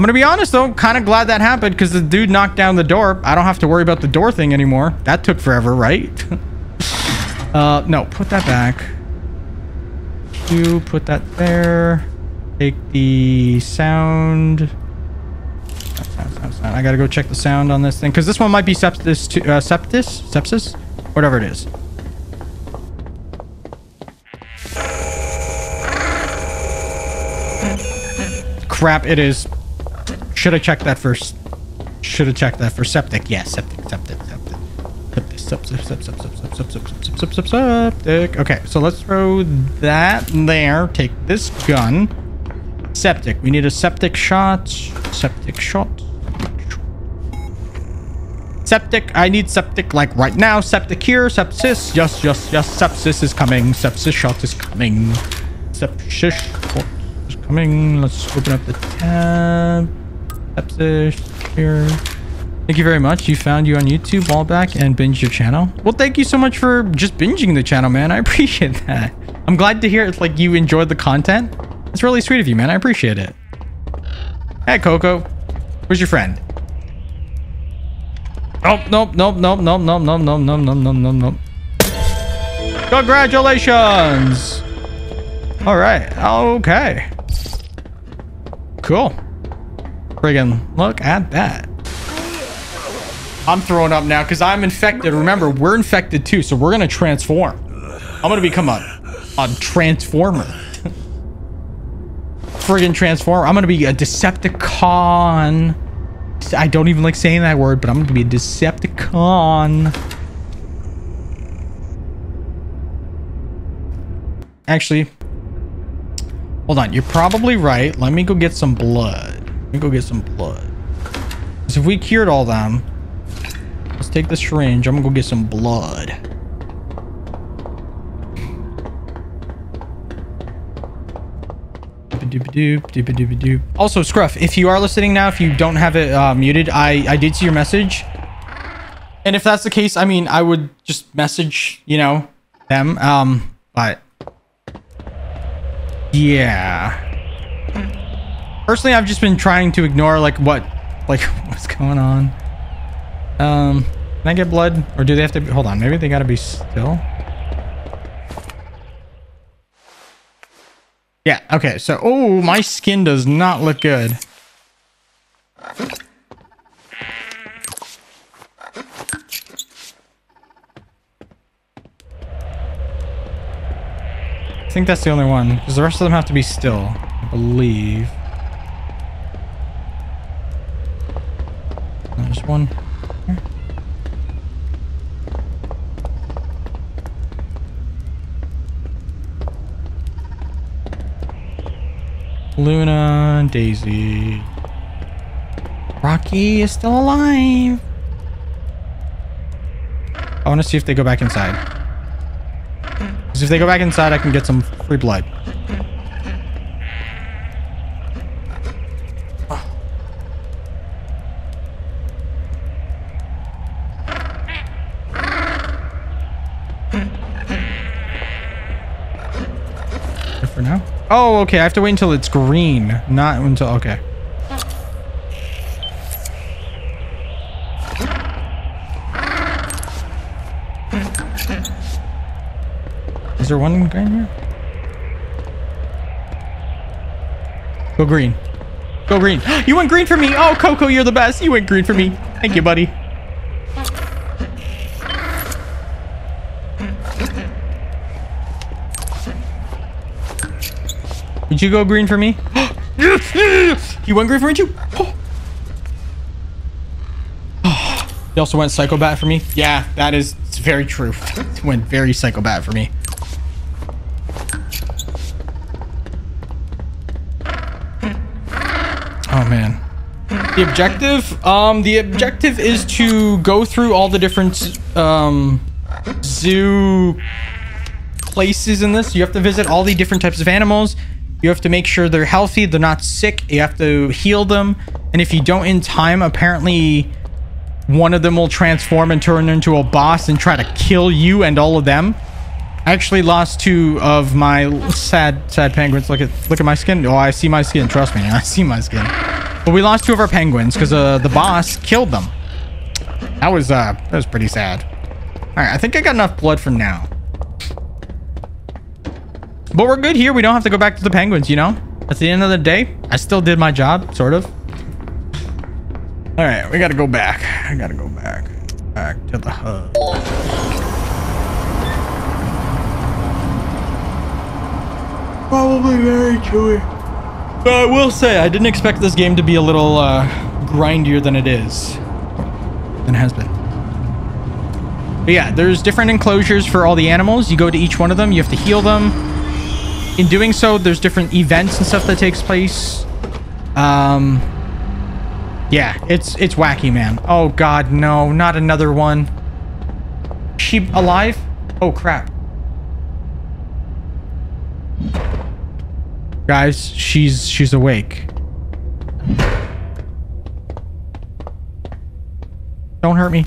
I'm gonna be honest, though. Kind of glad that happened because the dude knocked down the door. I don't have to worry about the door thing anymore. That took forever, right? uh, no. Put that back. You put that there. Take the sound... Sound, sound, sound. I gotta go check the sound on this thing because this one might be sepsis, to, uh, septis, sepsis, whatever it is. Crap! It is. Should have checked that first. Should have checked that for septic. Yes, septic, septic, septic. Septic, septic, septic, septic, septic, septic, septic, septic. Okay, so let's throw that there. Take this gun. Septic. We need a septic shot. Septic shot. Septic. I need septic like right now. Septic here. Sepsis. Yes, yes, yes. Sepsis is coming. Sepsis shot is coming. Sepsis shot is coming. Let's open up the tab. Here. Thank you very much. You found you on YouTube while back and binge your channel. Well, thank you so much for just binging the channel, man. I appreciate that. I'm glad to hear it's like you enjoyed the content. It's really sweet of you, man. I appreciate it. Hey, Coco. Where's your friend? Oh, nope, nope, nope, nope, nope, nope, nope, nope, nope, nope, nope, nope. Congratulations! All right. Okay. Cool. Friggin' look at that. I'm throwing up now because I'm infected. Remember, we're infected too, so we're gonna transform. I'm gonna become a, a transformer. Friggin' transformer. I'm gonna be a Decepticon. I don't even like saying that word, but I'm gonna be a Decepticon. Actually, hold on. You're probably right. Let me go get some blood. Let me go get some blood. Because if we cured all them, let's take the syringe. I'm gonna go get some blood. Also, Scruff, if you are listening now, if you don't have it uh, muted, I, I did see your message. And if that's the case, I mean, I would just message, you know, them. Um, but yeah. Personally, I've just been trying to ignore like what, like what's going on. Um, can I get blood, or do they have to? Be, hold on, maybe they gotta be still. Yeah, okay, so, oh, my skin does not look good. I think that's the only one, because the rest of them have to be still, I believe. There's one. Luna Daisy. Rocky is still alive. I want to see if they go back inside. Because if they go back inside, I can get some free blood. Oh, okay. I have to wait until it's green, not until okay. Is there one green here? Go green. Go green. You went green for me. Oh, Coco, you're the best. You went green for me. Thank you, buddy. Did you go green for me? Yes. you went green for me too. He also went psycho psychobat for me. Yeah, that is it's very true. It went very psycho psychobat for me. Oh man. The objective, um, the objective is to go through all the different um, zoo places in this. You have to visit all the different types of animals. You have to make sure they're healthy, they're not sick. You have to heal them. And if you don't in time, apparently one of them will transform and turn into a boss and try to kill you and all of them. I actually lost two of my sad, sad penguins. Look at look at my skin. Oh, I see my skin. Trust me, I see my skin. But we lost two of our penguins because uh, the boss killed them. That was uh, that was pretty sad. All right, I think I got enough blood for now. But we're good here. We don't have to go back to the penguins. You know, at the end of the day, I still did my job, sort of. All right, we got to go back. I got to go back, back to the hub. Probably very chewy. But I will say, I didn't expect this game to be a little uh, grindier than it is. Than it has been. But yeah, there's different enclosures for all the animals. You go to each one of them, you have to heal them. In doing so, there's different events and stuff that takes place. Um, yeah, it's it's wacky, man. Oh god, no, not another one. She alive? Oh crap. Guys, she's she's awake. Don't hurt me.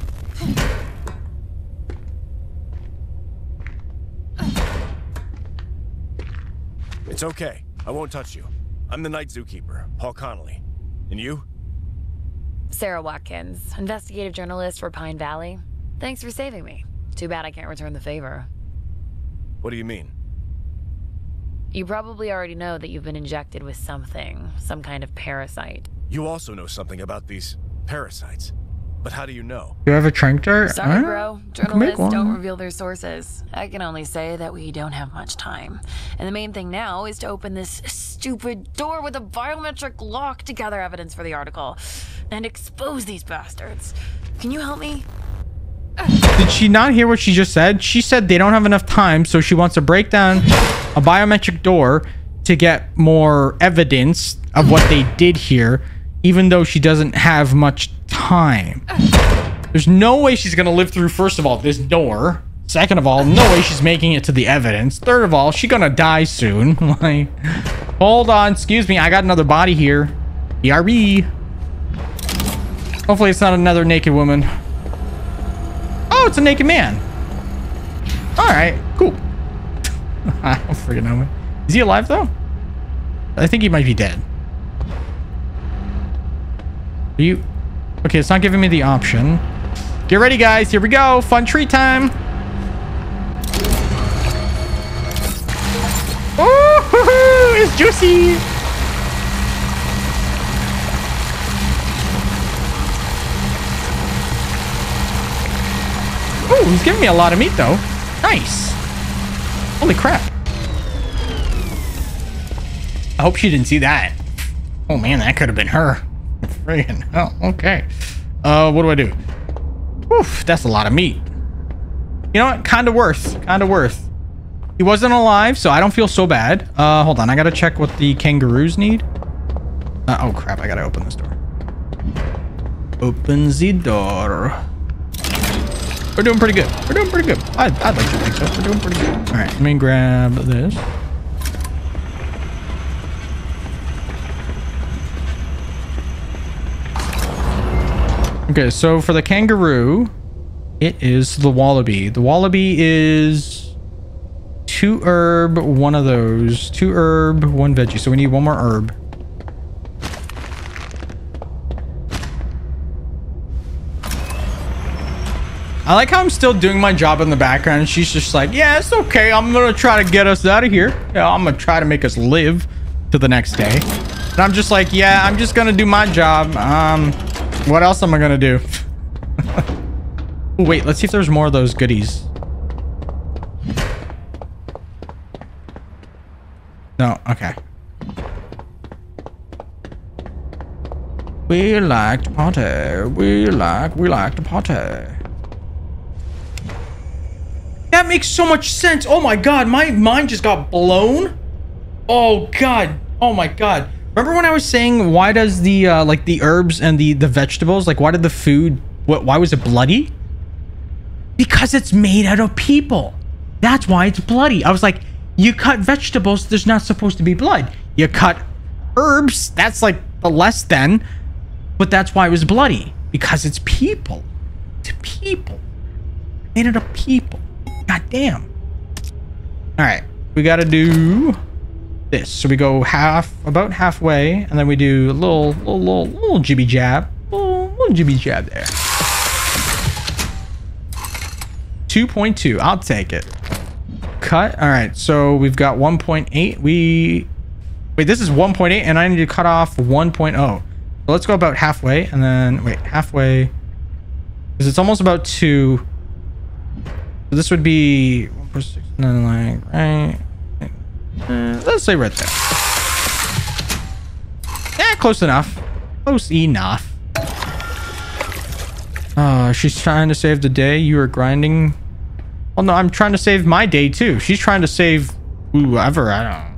It's okay. I won't touch you. I'm the night zookeeper, Paul Connolly. And you? Sarah Watkins, investigative journalist for Pine Valley. Thanks for saving me. Too bad I can't return the favor. What do you mean? You probably already know that you've been injected with something, some kind of parasite. You also know something about these parasites. But how do you know? You have a trank dart? Sorry, Huh? bro. I can make Journalists don't reveal their sources. I can only say that we don't have much time. And the main thing now is to open this stupid door with a biometric lock to gather evidence for the article and expose these bastards. Can you help me? Did she not hear what she just said? She said they don't have enough time, so she wants to break down a biometric door to get more evidence of what they did here, even though she doesn't have much time. There's no way she's gonna live through, first of all, this door. Second of all, no way she's making it to the evidence. Third of all, she's gonna die soon. like, hold on, excuse me, I got another body here. BRB. Hopefully it's not another naked woman. Oh, it's a naked man. All right, cool. I don't freaking know. Is he alive though? I think he might be dead. Are you? Okay, it's not giving me the option. Get ready, guys. Here we go. Fun treat time. Ooh, it's juicy. Ooh, he's giving me a lot of meat though. Nice. Holy crap. I hope she didn't see that. Oh man, that could have been her. Friggin' hell. Okay. Uh, what do I do? Oof, that's a lot of meat. You know what? Kind of worth. Kind of worth. He wasn't alive, so I don't feel so bad. Uh, hold on. I gotta check what the kangaroos need. Uh, oh crap! I gotta open this door. Open the door. We're doing pretty good. We're doing pretty good. I'd, I'd like to think so. We're doing pretty good. All right, let me grab this. Okay, so for the kangaroo, it is the wallaby. The wallaby is two herb, one of those. Two herb, one veggie. So we need one more herb. I like how I'm still doing my job in the background. She's just like, yeah, it's okay. I'm going to try to get us out of here. Yeah, I'm going to try to make us live to the next day. And I'm just like, yeah, I'm just going to do my job. Um, what else am I to do? Ooh, wait, let's see if there's more of those goodies. No, okay. We like to party. We like, we like to party. That makes so much sense. Oh my god, my mind just got blown. Oh god. Oh my god. Remember when I was saying why does the uh, like the herbs and the the vegetables like why did the food what why was it bloody? Because it's made out of people. That's why it's bloody. I was like, you cut vegetables, there's not supposed to be blood. You cut herbs, that's like the less than, but that's why it was bloody because it's people. To people. Made out of people. God damn. All right, we got to do this. So we go half, about halfway, and then we do a little, little, little, little jibby jab, little, little jibby jab there. 2.2, I'll take it. Cut. All right, so we've got 1.8. We wait. This is 1.8, and I need to cut off 1.0. So let's go about halfway, and then wait halfway, because it's almost about two. So this would be and then like right. Uh, let's say right there. Yeah, close enough. Close enough. Uh, she's trying to save the day. You are grinding. Well, no, I'm trying to save my day too. She's trying to save whoever. I don't know.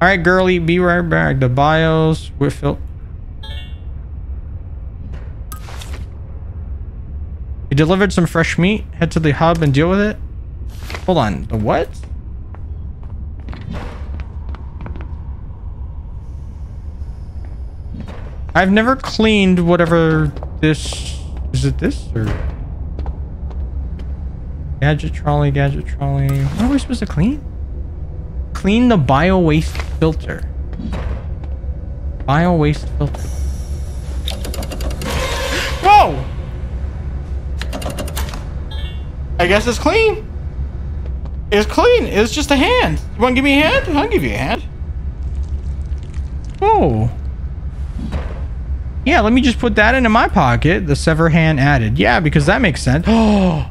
All right, girly, be right back. The bios, we're filled. We delivered some fresh meat. Head to the hub and deal with it. Hold on. The what? I've never cleaned whatever this... Is it this or... Gadget trolley, gadget trolley. What are we supposed to clean? Clean the bio waste filter. Bio waste filter. Whoa! I guess it's clean. It's clean. It's just a hand. You want to give me a hand? I'll give you a hand. Whoa. Yeah, let me just put that into my pocket. The sever hand added. Yeah, because that makes sense. Oh.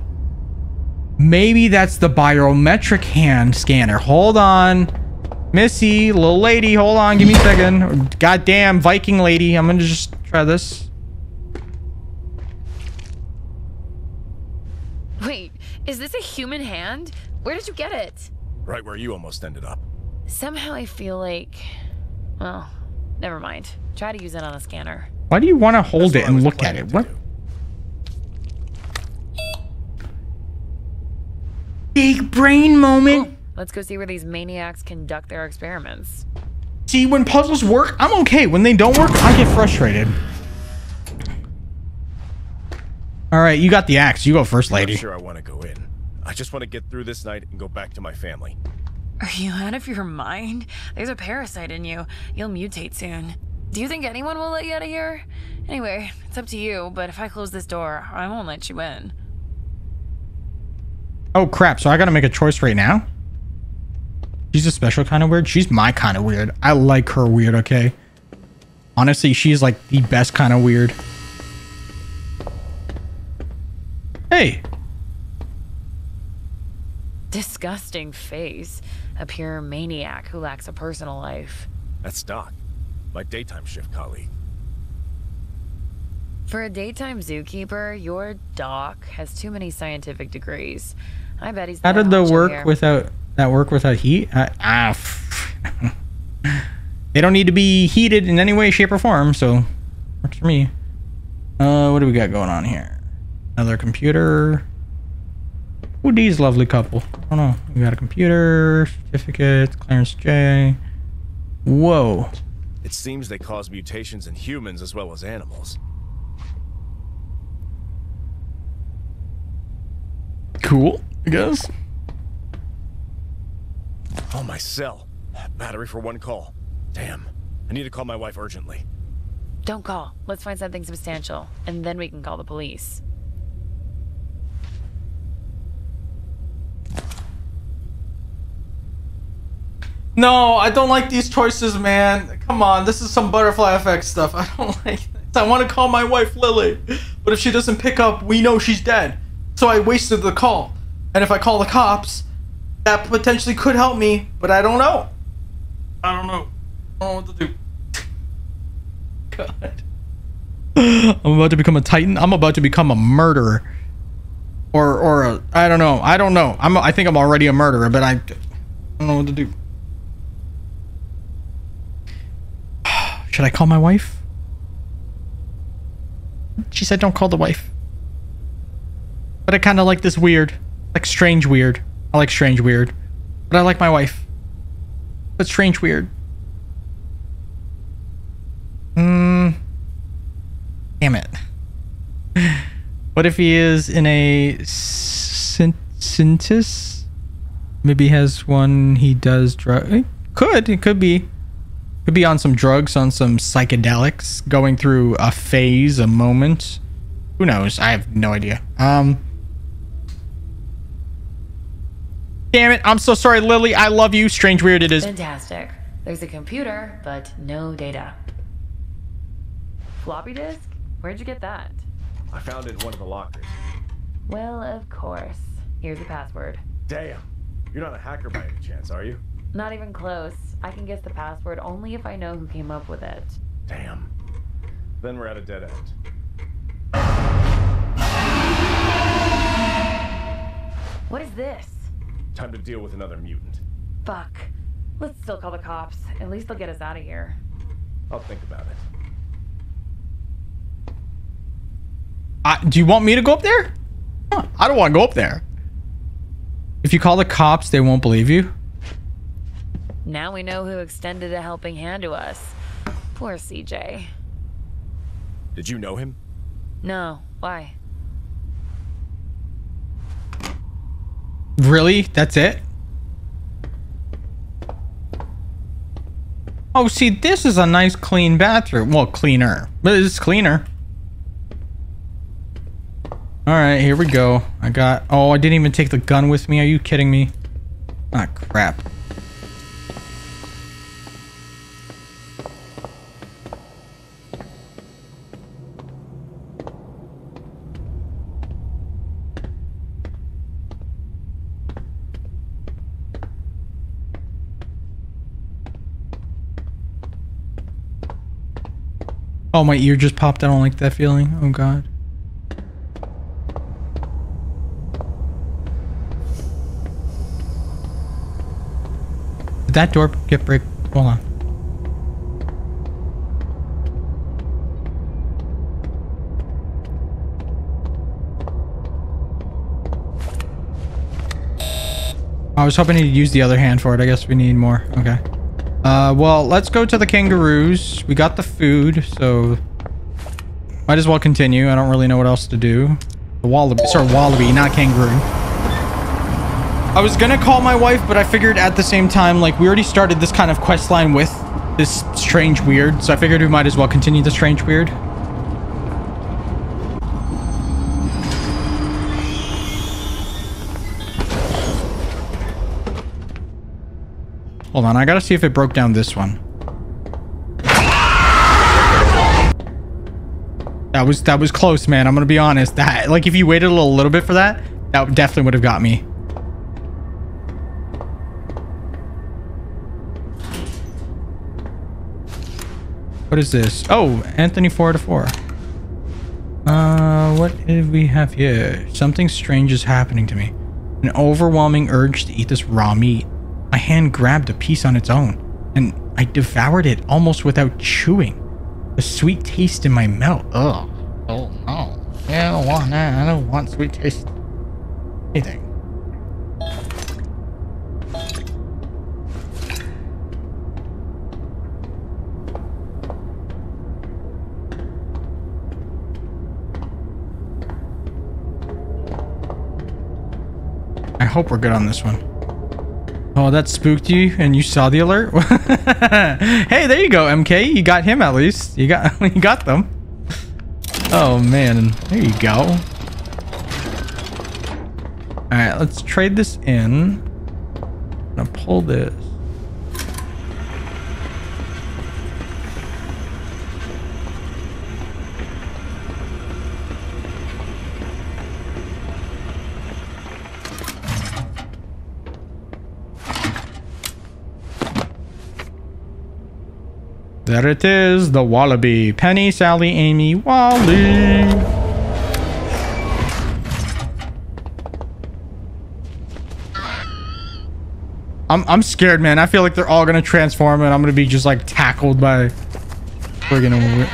Maybe that's the biometric hand scanner. Hold on. Missy, little lady, hold on. Give me a second. Goddamn Viking lady. I'm going to just try this. Wait, is this a human hand? Where did you get it? Right where you almost ended up. Somehow I feel like. Well, never mind. Try to use it on a scanner. Why do you want to hold That's it and look at it? What? Big brain moment. Oh, let's go see where these maniacs conduct their experiments. See, when puzzles work, I'm okay. When they don't work, I get frustrated. All right, you got the axe. You go first, I'm lady. sure I want to go in. I just want to get through this night and go back to my family. Are you out of your mind? There's a parasite in you. You'll mutate soon. Do you think anyone will let you out of here? Anyway, it's up to you, but if I close this door, I won't let you in. Oh crap! So I gotta make a choice right now. She's a special kind of weird. She's my kind of weird. I like her weird. Okay. Honestly, she's like the best kind of weird. Hey, Disgusting face. A pure maniac who lacks a personal life. That's Doc, my daytime shift colleague. For a daytime zookeeper, your doc has too many scientific degrees. I bet he's how the did the work here. without that work without heat? Ah, f- they don't need to be heated in any way, shape, or form. So works for me. Uh, what do we got going on here? Another computer. Who these lovely couple? Oh no, we got a computer, certificate, Clarence J. Whoa. It seems they cause mutations in humans as well as animals. Cool, I guess. Oh, my cell. Battery for one call. Damn. I need to call my wife urgently. Don't call. Let's find something substantial, and then we can call the police. No, I don't like these choices, man. Come on, this is some butterfly effect stuff. I don't like this. I want to call my wife Lily, but if she doesn't pick up, we know she's dead. So I wasted the call. And if I call the cops, that potentially could help me, but I don't know. I don't know. I don't know what to do. God. I'm about to become a titan. I'm about to become a murderer. Or or a I don't know. I don't know. I'm I think I'm already a murderer, but I, I don't know what to do. Should I call my wife? She said don't call the wife. But I kind of like this weird. Like strange weird. I like strange weird. But I like my wife. But strange weird. Hmm. Damn it. What if he is in a synthesis? Maybe he has one he does drug. It could. It could be. Could be on some drugs, on some psychedelics, going through a phase, a moment. Who knows? I have no idea. Um. Damn it. I'm so sorry, Lily. I love you. Strange weird it is. Fantastic. There's a computer, but no data. Floppy disk? Where'd you get that? I found it in one of the lockers. Well, of course. Here's the password. Damn. You're not a hacker by any chance, are you? Not even close. I can guess the password only if I know who came up with it. Damn. Then we're at a dead end. What is this? Time to deal with another mutant. Fuck. Let's still call the cops. At least they'll get us out of here. I'll think about it. I, do you want me to go up there? Huh, I don't want to go up there. If you call the cops, they won't believe you. Now we know who extended a helping hand to us. Poor CJ. Did you know him? No. Why? Really? That's it? Oh, see, this is a nice clean bathroom. Well, cleaner. But it's cleaner. Alright, here we go. I got... Oh, I didn't even take the gun with me. Are you kidding me? Ah, crap. Oh, my ear just popped. I don't like that feeling. Oh, God. Did that door get break? Hold on. I was hoping he'd use the other hand for it. I guess we need more. Okay. Uh, well, let's go to the kangaroos. We got the food, so might as well continue. I don't really know what else to do. The wallaby, sorry, wallaby, not kangaroo. I was gonna call my wife, but I figured at the same time, like, we already started this kind of quest line with this strange weird, so I figured we might as well continue the strange weird. Hold on, I gotta see if it broke down this one. That was that was close, man. I'm gonna be honest. That like if you waited a little, little bit for that, that definitely would have got me. What is this? Oh, Anthony 4 to 4. Uh, what did we have here? Something strange is happening to me. An overwhelming urge to eat this raw meat. My hand grabbed a piece on its own, and I devoured it almost without chewing. The sweet taste in my mouth. Ugh. Oh no. Yeah, I don't want that. I don't want sweet taste. Anything. I hope we're good on this one. Oh, that spooked you and you saw the alert? hey, there you go, MK. You got him at least. You got you got them. Oh man, there you go. Alright, let's trade this in. I'm gonna pull this. There it is, the Wallaby. Penny, Sally, Amy, Wally. I'm I'm scared, man. I feel like they're all gonna transform and I'm gonna be just like tackled by friggin' wi-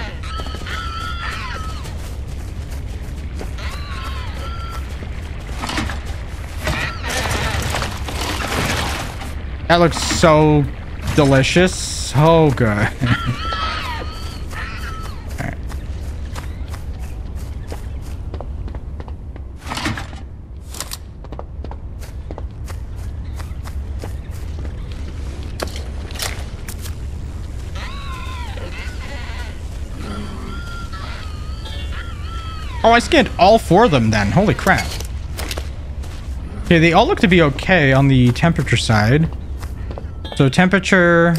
That looks so delicious. So good. Alright. Oh, I scanned all four of them then. Holy crap. Okay, they all look to be okay on the temperature side. So temperature,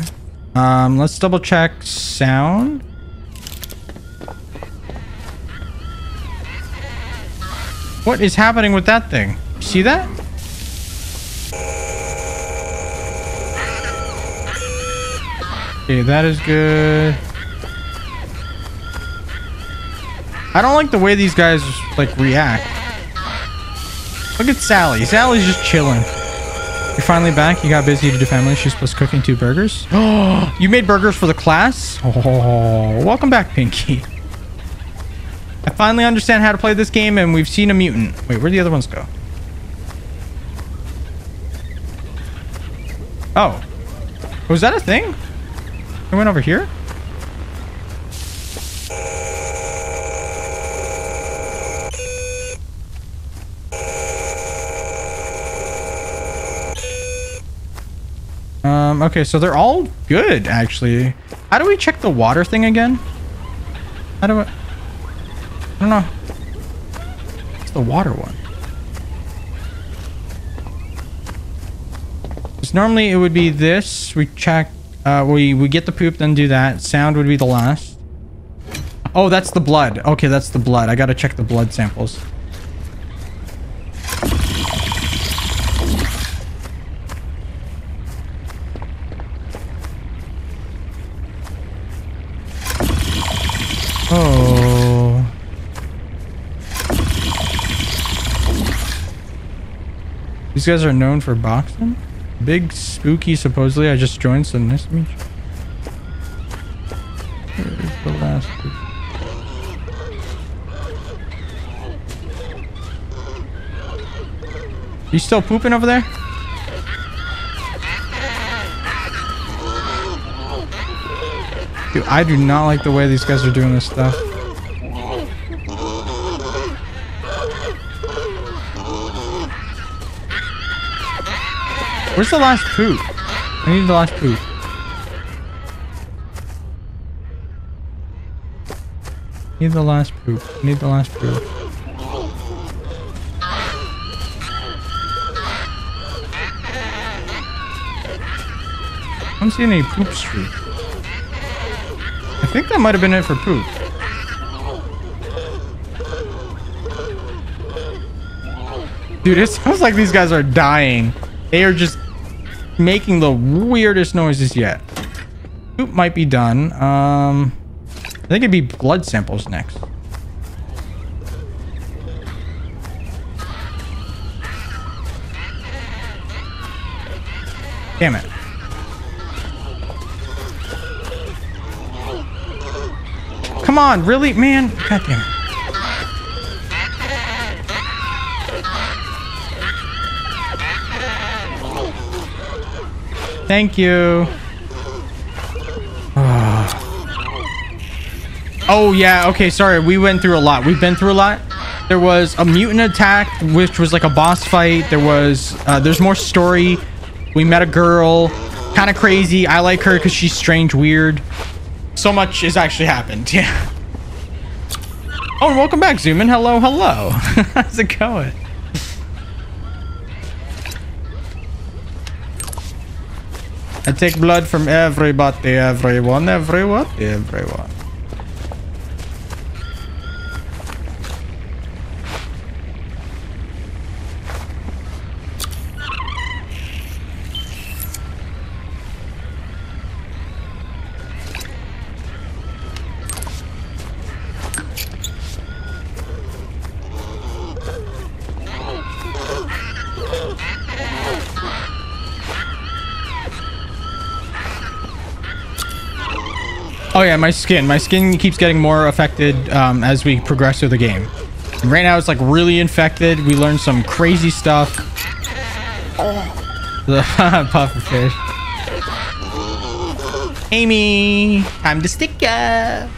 um, let's double check sound. What is happening with that thing? See that? Okay, that is good. I don't like the way these guys like react. Look at Sally. Sally's just chilling. You're finally back. You got busy to do family issues plus cooking two burgers. Oh, you made burgers for the class? Oh, welcome back, Pinky. I finally understand how to play this game and we've seen a mutant. Wait, where'd the other ones go? Oh. Was that a thing? I went over here? Um, okay, so they're all good, actually. How do we check the water thing again? How do I... I don't know. It's the water one. Because normally it would be this. We check... Uh, we, we get the poop, then do that. Sound would be the last. Oh, that's the blood. Okay, that's the blood. I gotta check the blood samples. These guys are known for boxing? Big spooky supposedly. I just joined, so nice to meet you. Where's the last? You still pooping over there? Dude, I do not like the way these guys are doing this stuff. Where's the last poop? I need the last poop. Need the last poop. Need the last poop. I don't see any poop streak. I think that might have been it for poop. Dude, it sounds like these guys are dying. They are just making the weirdest noises yet. Poop might be done. Um, I think it'd be blood samples next. Damn it. Come on, really? Man, god damn it. Thank you. oh, yeah. Okay, sorry. We went through a lot. We've been through a lot. There was a mutant attack, which was like a boss fight. There was, uh, there's more story. We met a girl, kind of crazy. I like her because she's strange, weird. So much has actually happened. Yeah. Oh, welcome back, Zoomin. Hello, hello. How's it going? I take blood from everybody, everyone, everyone, everyone. Yeah, my skin. My skin keeps getting more affected um, as we progress through the game. And right now it's like really infected. We learned some crazy stuff. The puffer fish. Amy, time to stick ya.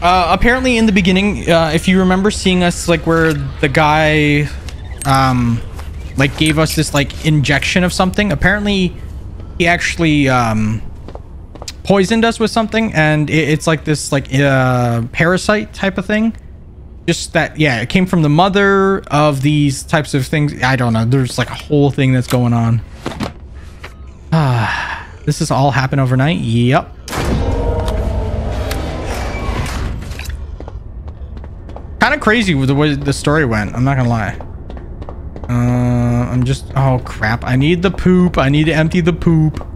Uh, apparently in the beginning, uh, if you remember seeing us like where the guy, um, like gave us this like injection of something. Apparently he actually um, poisoned us with something, and it, it's like this like uh, parasite type of thing. Just that, yeah, it came from the mother of these types of things. I don't know. There's like a whole thing that's going on. Ah, this has all happened overnight. Yep. Kind of crazy with the way the story went. I'm not gonna lie. Uh, I'm just... Oh, crap. I need the poop. I need to empty the poop.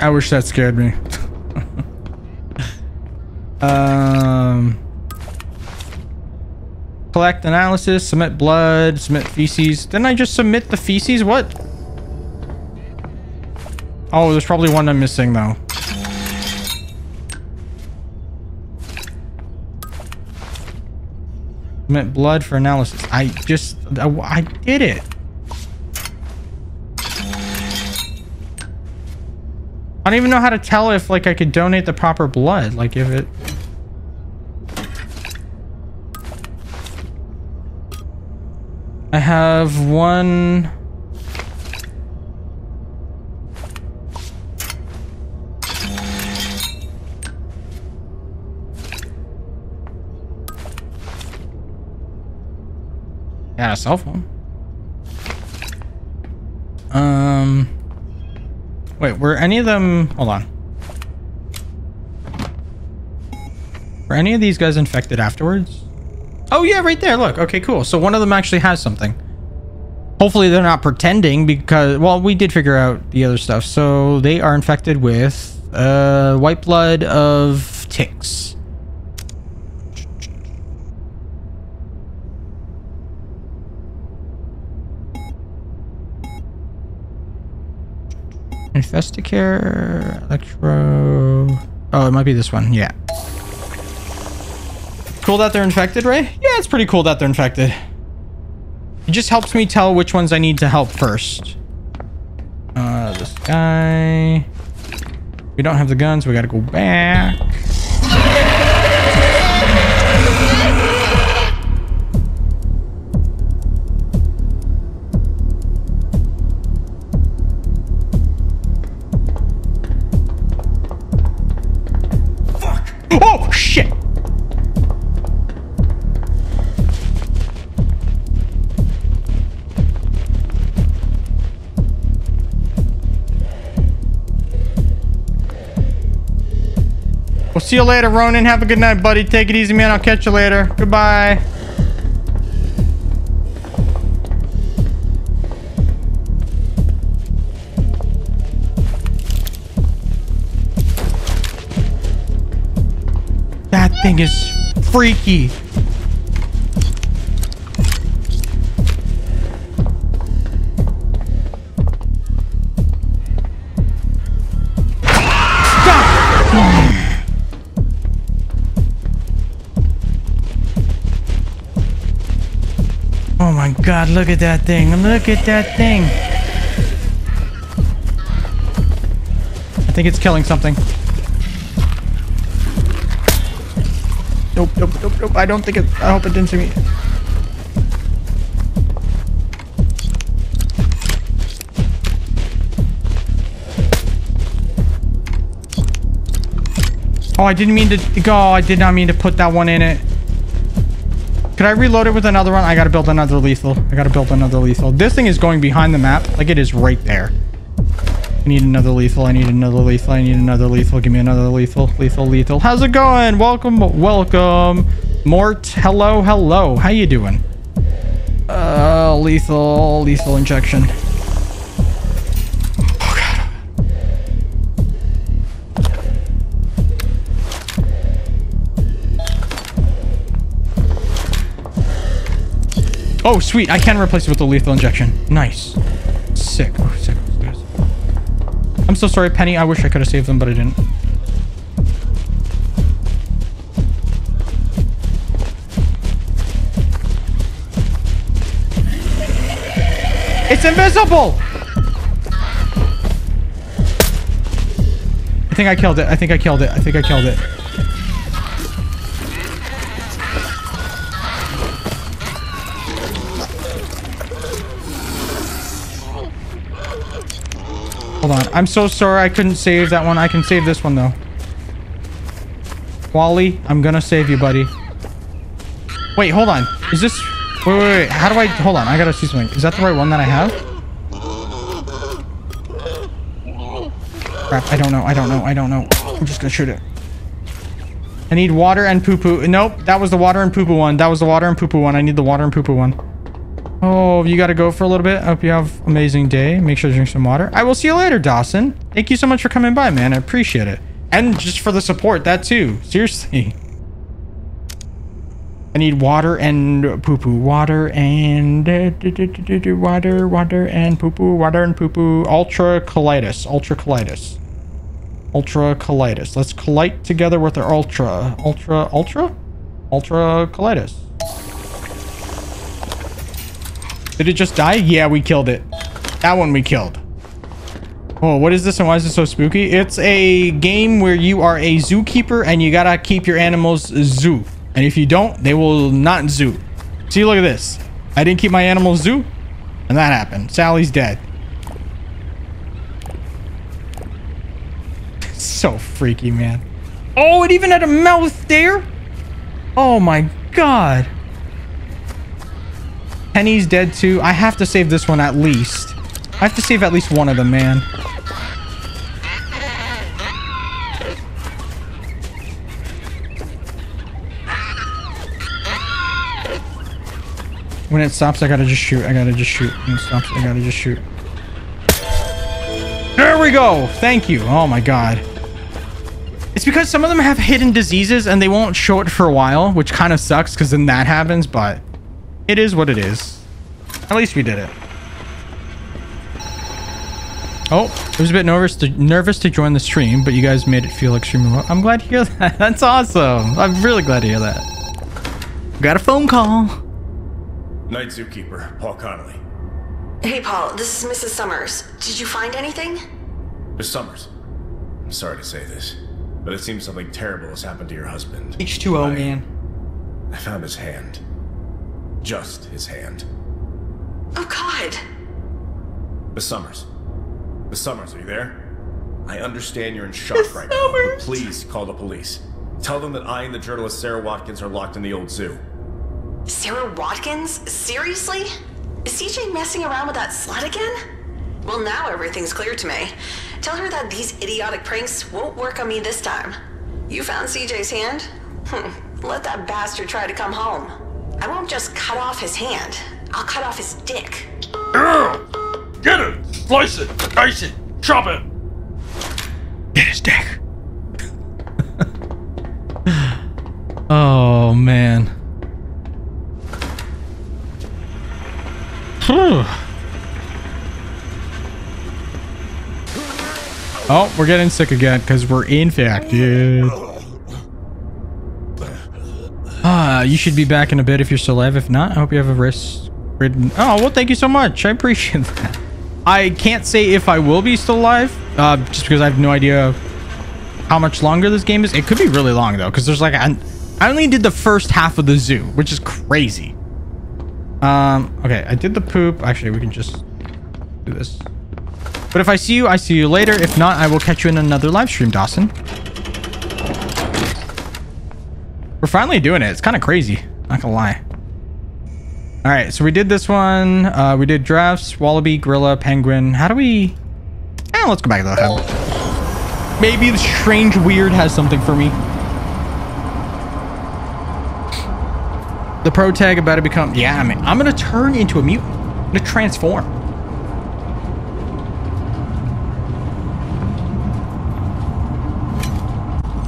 I wish that scared me. um... Collect analysis, submit blood, submit feces. Didn't I just submit the feces? What? Oh, there's probably one I'm missing though. Submit blood for analysis. I just, I, I did it. I don't even know how to tell if like I could donate the proper blood. Like if it... I have one... Yeah, a cell phone. Um... Wait, were any of them... Hold on. Were any of these guys infected afterwards? Oh, yeah, right there. Look. Okay, cool. So one of them actually has something. Hopefully they're not pretending because... Well, we did figure out the other stuff. So they are infected with uh, white blood of ticks. Investicare, Electro... Oh, it might be this one. Yeah. Cool that they're infected, Ray? Yeah, it's pretty cool that they're infected. It just helps me tell which ones I need to help first. Uh, this guy... We don't have the guns. We gotta go back. See you later, Ronan. Have a good night, buddy. Take it easy, man. I'll catch you later. Goodbye. That thing is freaky. God, look at that thing. Look at that thing. I think it's killing something. Nope, nope, nope, nope. I don't think it. I hope it didn't see me. Oh, I didn't mean to go. Oh, I did not mean to put that one in it. Could I reload it with another one? I gotta build another lethal. I gotta build another lethal. This thing is going behind the map. Like it is right there. I need another lethal. I need another lethal. I need another lethal. Give me another lethal. Lethal, lethal. How's it going? Welcome, welcome. Mort, hello, hello. How you doing? Uh, lethal, lethal injection. Oh, sweet. I can replace it with a lethal injection. Nice. Sick. Sick. I'm so sorry, Penny. I wish I could have saved them, but I didn't. It's invisible! I think I killed it. I think I killed it. I think I killed it. I'm so sorry I couldn't save that one. I can save this one, though. Wally, I'm gonna save you, buddy. Wait, hold on. Is this... Wait, wait, wait. How do I... Hold on. I gotta see something. Is that the right one that I have? Crap. I don't know. I don't know. I don't know. I'm just gonna shoot it. I need water and poo-poo. Nope. That was the water and poo-poo one. That was the water and poo-poo one. I need the water and poo-poo one. Oh, you got to go for a little bit. I hope you have an amazing day. Make sure to drink some water. I will see you later, Dawson. Thank you so much for coming by, man. I appreciate it. And just for the support, that too. Seriously. I need water and poo-poo. Water and... water, water and poo-poo. Water and poo-poo. Ultra colitis. Ultra colitis. Ultra colitis. Let's collide together with our ultra. Ultra... Ultra? Ultra colitis. Did it just die? Yeah, we killed it. That one we killed. Oh, what is this and why is it so spooky? It's a game where you are a zookeeper and you gotta keep your animals zoo. And if you don't, they will not zoo. See, look at this. I didn't keep my animals zoo. And that happened. Sally's dead. so freaky, man. Oh, it even had a mouth there? Oh my god. Penny's dead too. I have to save this one at least. I have to save at least one of them, man. When it stops, I gotta just shoot. I gotta just shoot. When it stops, I gotta just shoot. There we go. Thank you. Oh my god. It's because some of them have hidden diseases and they won't show it for a while, which kind of sucks because then that happens, but... It is what it is. At least we did it. Oh, I was a bit nervous to nervous to join the stream, but you guys made it feel extremely well. I'm glad to hear that. That's awesome. I'm really glad to hear that. Got a phone call. Night Zookeeper, Paul Connolly. Hey, Paul, this is Mrs. Summers. Did you find anything? Miss Summers. I'm sorry to say this, but it seems something terrible has happened to your husband. H2O, I- man. I found his hand. Just his hand. Oh, God. Miss Summers. Miss Summers, are you there? I understand you're in shock right now, but please call the police. Tell them that I and the journalist Sarah Watkins are locked in the old zoo. Sarah Watkins? Seriously? Is CJ messing around with that slut again? Well, now everything's clear to me. Tell her that these idiotic pranks won't work on me this time. You found CJ's hand? Hmm, Let that bastard try to come home. I won't just cut off his hand. I'll cut off his dick. Get it! Slice it! Dice it! Chop it! Get his dick. oh man. Phew. Oh, we're getting sick again because we're infected. Ah, you should be back in a bit if you're still alive. If not, I hope you have a rest, ridden. Oh, well, thank you so much. I appreciate that. I can't say if I will be still alive, uh, just because I have no idea how much longer this game is. It could be really long, though, because there's like... I, I only did the first half of the zoo, which is crazy. Um, okay, I did the poop. Actually, we can just do this. But if I see you, I see you later. If not, I will catch you in another live stream, Dawson. We're finally doing it. It's kind of crazy. Not gonna lie. All right, so we did this one. Uh, we did drafts, wallaby, gorilla, penguin. How do we... Eh, let's go back to the hub. Maybe the strange weird has something for me. The pro tag about to become... Yeah, I mean, I'm going to turn into a mutant. I'm going to transform.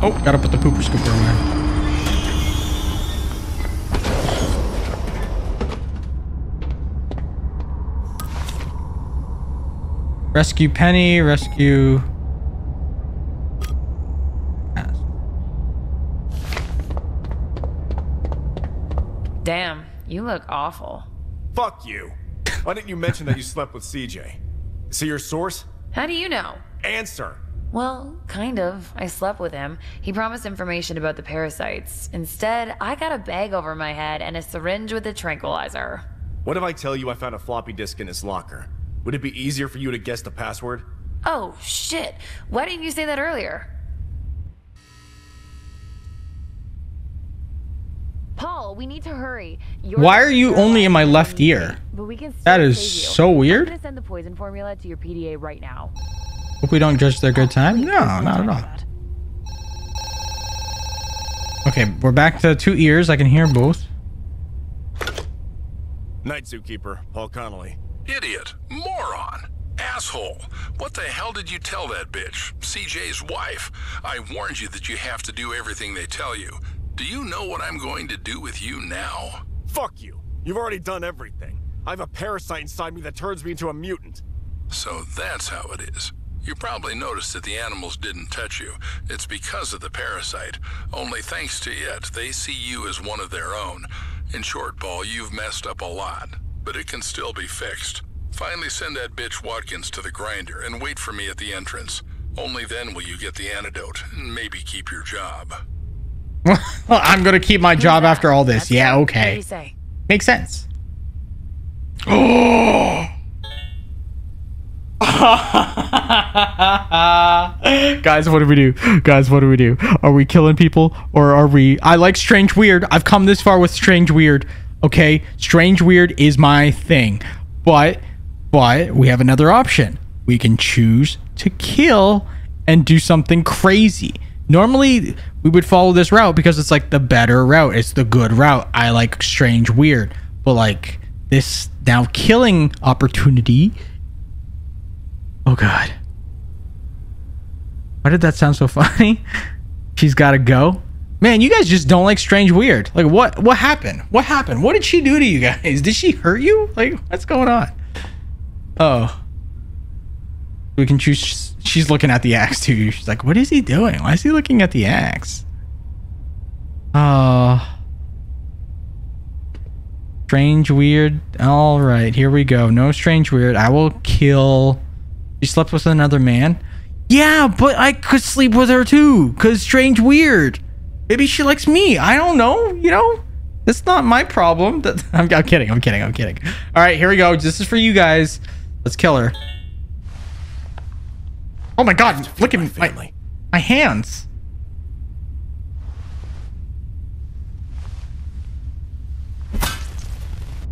Oh, gotta put the pooper scooper away. Rescue Penny, rescue... Damn, you look awful. Fuck you. Why didn't you mention that you slept with CJ? See your source? How do you know? Answer. Well, kind of. I slept with him. He promised information about the parasites. Instead, I got a bag over my head and a syringe with a tranquilizer. What if I tell you I found a floppy disk in his locker? Would it be easier for you to guess the password? Oh, shit. Why didn't you say that earlier? Paul, we need to hurry. You're Why are you only in my left ear? But we can still That is save you. so weird. I'm gonna send the poison formula to your PDA right now. Hope we don't judge their good time. No, not at all. Okay, we're back to two ears. I can hear both. Night Zookeeper, Paul Connolly. Idiot. Moron. Asshole. What the hell did you tell that bitch? CJ's wife. I warned you that you have to do everything they tell you. Do you know what I'm going to do with you now? Fuck you. You've already done everything. I have a parasite inside me that turns me into a mutant. So that's how it is. You probably noticed that the animals didn't touch you. It's because of the parasite. Only thanks to it, they see you as one of their own. In short, Paul, you've messed up a lot, but it can still be fixed. Finally send that bitch Watkins to the grinder and wait for me at the entrance. Only then will you get the antidote and maybe keep your job. well, I'm gonna keep my job after all this. That's Yeah, good. What do okay. you say? Makes sense. Oh! Guys, what do we do? Guys, what do we do? Are we killing people or are we I like strange weird. I've come this far with strange weird. Okay? Strange weird is my thing. But but we have another option. We can choose to kill and do something crazy. Normally, we would follow this route because it's like the better route. It's the good route. I like strange weird. But like this now killing opportunity. Oh god. Why did that sound so funny? She's got to go. Man, you guys just don't like strange weird. Like what what happened? What happened? What did she do to you guys? Did she hurt you? Like what's going on? Oh. We can choose she's looking at the axe too. She's like, "What is he doing? Why is he looking at the axe?" Oh. Strange weird. All right, here we go. No strange weird. I will kill She slept with another man? Yeah, but I could sleep with her too. Cause strange weird. Maybe she likes me. I don't know. You know, that's not my problem. That I'm, I'm kidding. I'm kidding. I'm kidding. All right, here we go. This is for you guys. Let's kill her. Oh my god! Look at my my my hands.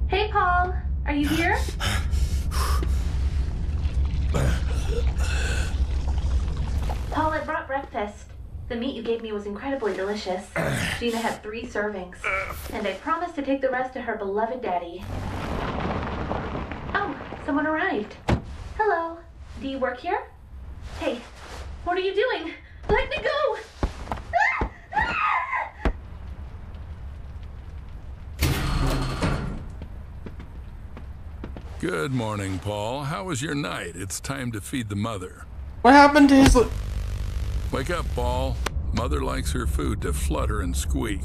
Hey, Paul. Are you here? Paul, I brought breakfast. The meat you gave me was incredibly delicious. Gina had three servings. And I promised to take the rest to her beloved daddy. Oh, someone arrived. Hello. Do you work here? Hey, what are you doing? Let me go! Good morning, Paul. How was your night? It's time to feed the mother. What happened to his? Wake up, Paul. Mother likes her food to flutter and squeak.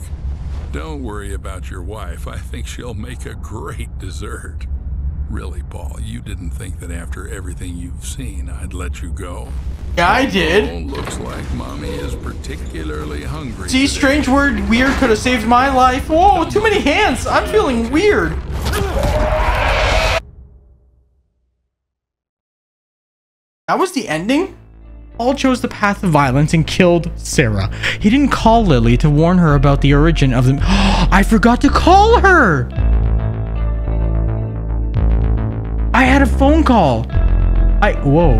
Don't worry about your wife. I think she'll make a great dessert. Really, Paul, you didn't think that after everything you've seen, I'd let you go. Yeah, I did. Looks like mommy is particularly hungry. See, today. strange word weird could have saved my life. Whoa, too many hands. I'm feeling weird. That was the ending? Paul chose the path of violence and killed Sarah. He didn't call Lily to warn her about the origin of the. I forgot to call her! I had a phone call. I. Whoa.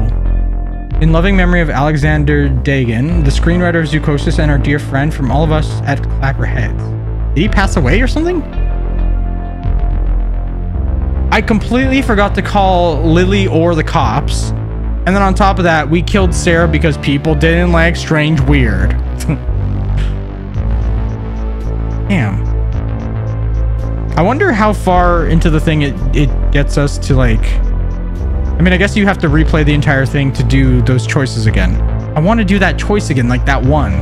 In loving memory of Alexander Dagan, the screenwriter of Zoochosis and our dear friend from all of us at Clapperheads. Did he pass away or something? I completely forgot to call Lily or the cops. And then on top of that, we killed Sarah because people didn't like Strange Weird. Damn. I wonder how far into the thing it, it gets us to like... I mean, I guess you have to replay the entire thing to do those choices again. I want to do that choice again, like that one.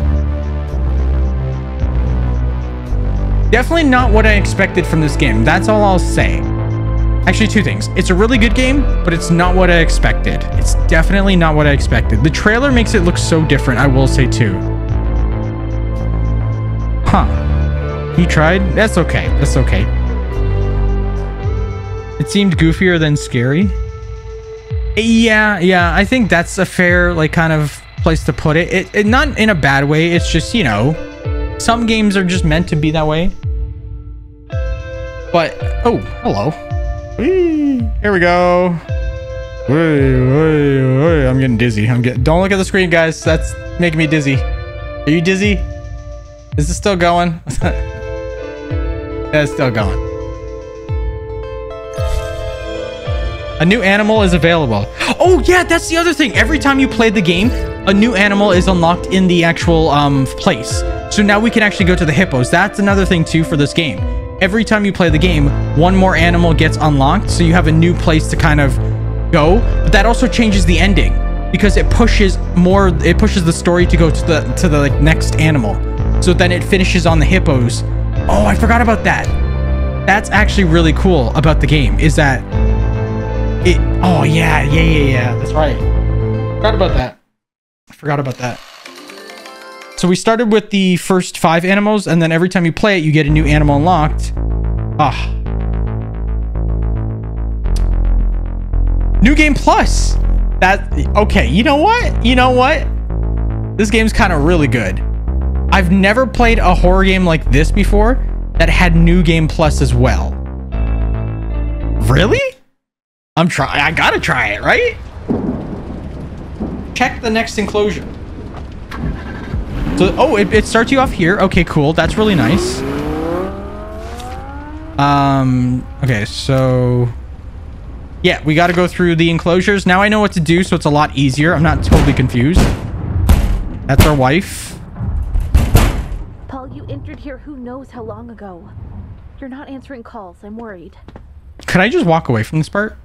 Definitely not what I expected from this game. That's all I'll say. Actually, two things. It's a really good game, but it's not what I expected. It's definitely not what I expected. The trailer makes it look so different, I will say too. Huh. He tried? That's okay. That's okay. It seemed goofier than scary. Yeah, yeah, I think that's a fair, like, kind of place to put it. It, it not in a bad way. It's just, you know, some games are just meant to be that way. But, oh, hello. Whee! Here we go. Whee, whee, whee. I'm getting dizzy. I'm getting. Don't look at the screen, guys. That's making me dizzy. Are you dizzy? Is this still going? yeah, it's still going. A new animal is available. Oh yeah, that's the other thing. Every time you play the game, a new animal is unlocked in the actual um place. So now we can actually go to the hippos. That's another thing too for this game. Every time you play the game, one more animal gets unlocked, so you have a new place to kind of go. But that also changes the ending because it pushes more. It pushes the story to go to the to the like, next animal. So then it finishes on the hippos. Oh, I forgot about that. That's actually really cool about the game. Is that it? Oh yeah, yeah, yeah, yeah. That's right. Forgot about that. I forgot about that. So we started with the first five animals, and then every time you play it, you get a new animal unlocked. Ah. New game plus. That okay, you know what? You know what? This game's kind of really good. I've never played a horror game like this before that had new game plus as well. Really? I'm trying. I gotta try it, right? Check the next enclosure. So, oh, it, it starts you off here. Okay, cool. That's really nice. Um, okay, so... Yeah, we got to go through the enclosures. Now I know what to do, so it's a lot easier. I'm not totally confused. That's our wife. Paul, you entered here who knows how long ago. You're not answering calls. I'm worried. Could I just walk away from this part?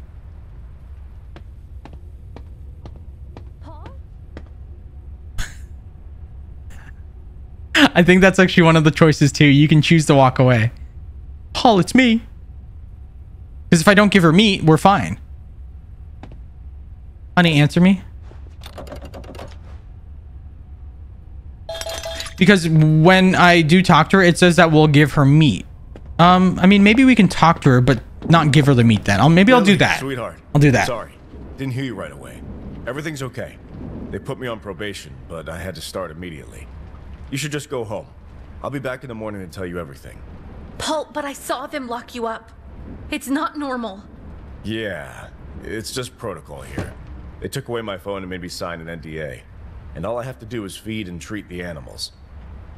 I think that's actually one of the choices too. You can choose to walk away. Paul, it's me. Because if I don't give her meat, we're fine. Honey, answer me. Because when I do talk to her, it says that we'll give her meat. Um, I mean, maybe we can talk to her, but not give her the meat then. I'll, maybe I'll do that. Sweetheart. I'll do that. Sorry. Didn't hear you right away. Everything's okay. They put me on probation, but I had to start immediately. You should just go home. I'll be back in the morning to tell you everything. Paul, but I saw them lock you up. It's not normal. Yeah, it's just protocol here. They took away my phone and made me sign an NDA. And all I have to do is feed and treat the animals.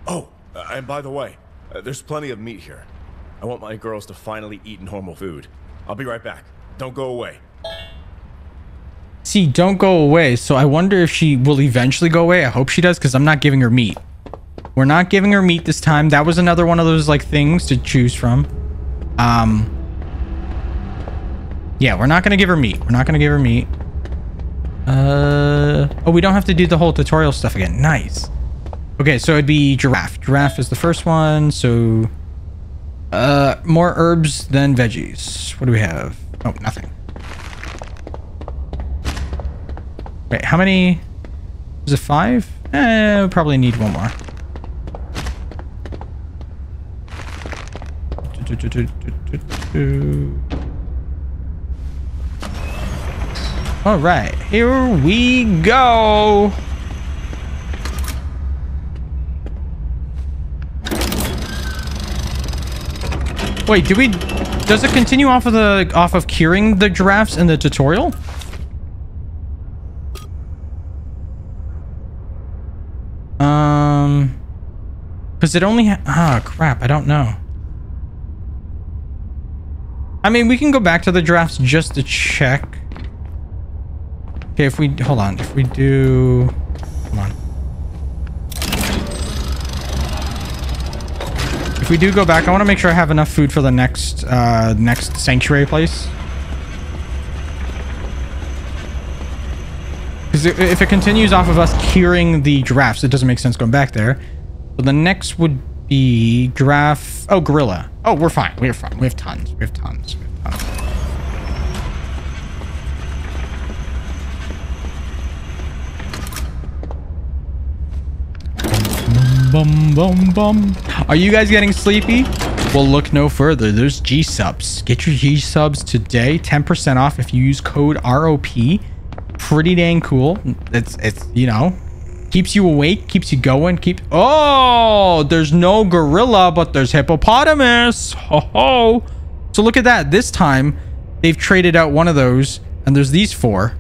Oh, uh, and by the way, uh, there's plenty of meat here. I want my girls to finally eat normal food. I'll be right back. Don't go away. See, don't go away. So I wonder if she will eventually go away. I hope she does because I'm not giving her meat. We're not giving her meat this time. That was another one of those like things to choose from. Um. Yeah, we're not going to give her meat. We're not going to give her meat. Uh. Oh, we don't have to do the whole tutorial stuff again. Nice. Okay, so it'd be giraffe. Giraffe is the first one. So Uh, more herbs than veggies. What do we have? Oh, nothing. Wait, how many? Is it five? Eh, we probably need one more. All right, here we go. Wait, do we? Does it continue off of the off of curing the giraffes in the tutorial? Um, because it only ah crap, I don't know. I mean, we can go back to the drafts just to check. Okay, if we hold on, if we do, hold on. If we do go back, I want to make sure I have enough food for the next uh, next sanctuary place. Because if it continues off of us curing the giraffes, it doesn't make sense going back there. So the next would be giraffe. Oh, gorilla. Oh, we're fine. We're fine. We have tons. We have tons. We have tons. Bum, bum, bum. Are you guys getting sleepy? Well, look no further. There's GSupps. Get your GSupps today. 10% off if you use code ROP. Pretty dang cool. It's, it's, you know, keeps you awake, keeps you going, keep. Oh, there's no gorilla, but there's hippopotamus. Ho ho. So look at that. This time they've traded out one of those and there's these four.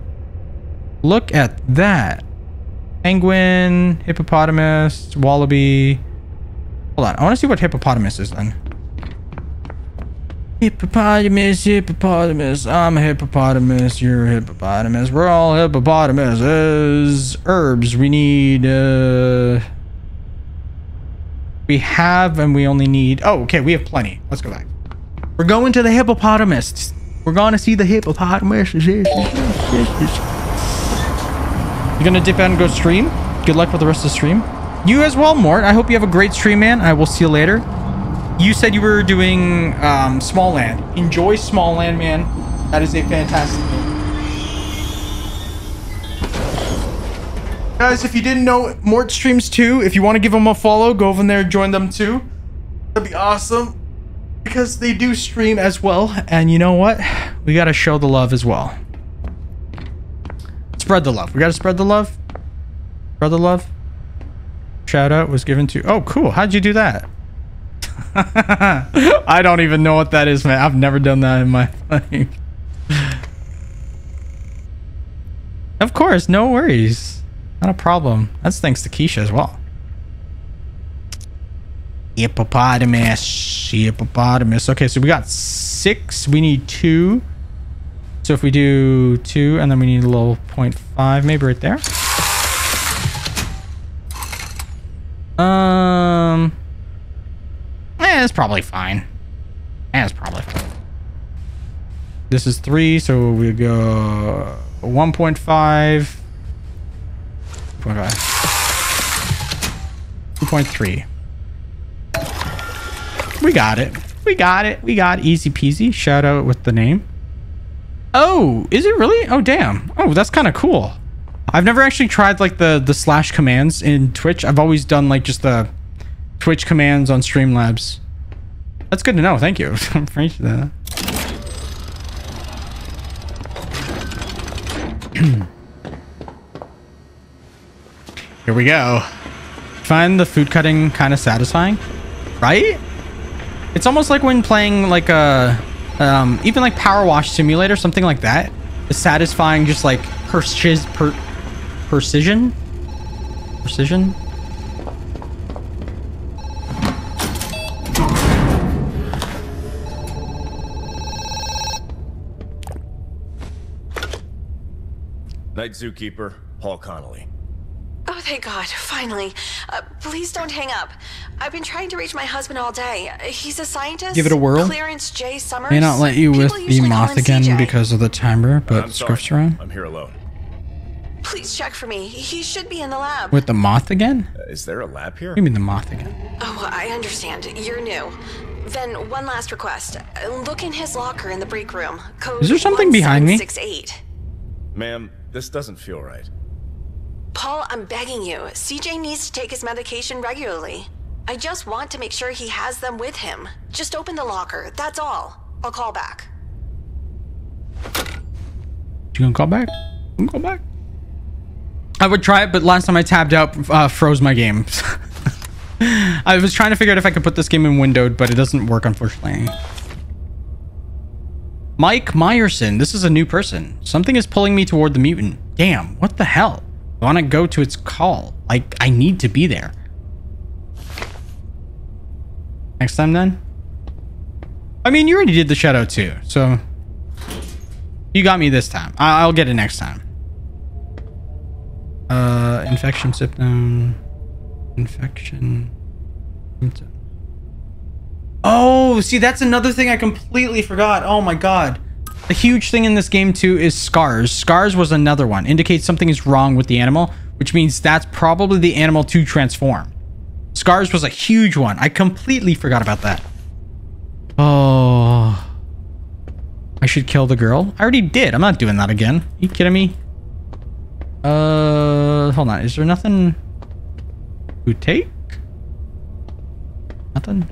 Look at that. Penguin, hippopotamus, wallaby. Hold on. I want to see what hippopotamus is then. Hippopotamus, hippopotamus. I'm a hippopotamus. You're a hippopotamus. We're all hippopotamuses. Herbs. We need, uh... We have, and we only need... Oh, okay. We have plenty. Let's go back. We're going to the hippopotamus. We're going to see the hippopotamus. You're gonna dip out and go stream? Good luck with the rest of the stream. You as well, Mort. I hope you have a great stream, man. I will see you later. You said you were doing um, Smalland. Enjoy Smalland, man. That is a fantastic game. Guys, if you didn't know, Mort streams too. If you want to give them a follow, go over there and join them too. That'd be awesome. Because they do stream as well. And you know what? We got to show the love as well. Spread the love. We got to spread the love. Spread the love. Shout out was given to... Oh, cool. How'd you do that? I don't even know what that is, man. I've never done that in my life. of course, no worries. Not a problem. That's thanks to Keisha as well. Hippopotamus. Hippopotamus. Okay, so we got six. We need two. So if we do two, and then we need a little 0.5, maybe right there. Um... Eh, it's probably fine. Eh, it's probably fine. This is three, so we go 1.5. 2.5. 2.3. We got it. We got it. We got easy peasy. Shout out with the name. Oh, is it really? Oh, damn. Oh, that's kind of cool. I've never actually tried like the the slash commands in Twitch. I've always done like just the Twitch commands on Streamlabs. That's good to know. Thank you. Appreciate that. Here we go. Find the food cutting kind of satisfying, right? It's almost like when playing like a, um, even like PowerWash Simulator, something like that. It's satisfying, just like persis per precision, precision. Night Zookeeper, Paul Connolly. Oh, thank God, finally. Uh, please don't hang up. I've been trying to reach my husband all day. He's a scientist. Give it a whirl. Clarence J. Summers. May not let you People with the moth again CJ. because of the timer, but I'm sorry. Around. I'm here alone. Please check for me. He should be in the lab. With the moth again? Uh, is there a lab here? What do you mean the moth again? Oh, I understand. You're new. Then one last request. Uh, Look in his locker in the break room. Code Is there something behind me? 1768. Ma'am, this doesn't feel right. Paul, I'm begging you. CJ needs to take his medication regularly. I just want to make sure he has them with him. Just open the locker. That's all. I'll call back. You gonna call back? You gonna call back? I would try it, but last time I tabbed out, uh, froze my game. I was trying to figure out if I could put this game in windowed, but it doesn't work, unfortunately. Mike Myerson. This is a new person. Something is pulling me toward the mutant. Damn, what the hell? I want to go to its call. Like, I need to be there. Next time, then? I mean, you already did the shadow, too, so... You got me this time. I- I'll get it next time. Uh, infection symptom. Infection. symptom. Oh, see, that's another thing I completely forgot. Oh my god. A huge thing in this game too is scars. Scars was another one. Indicates something is wrong with the animal, which means that's probably the animal to transform. Scars was a huge one. I completely forgot about that. Oh. I should kill the girl. I already did. I'm not doing that again. Are you kidding me? Uh, hold on. Is there nothing to take? Nothing?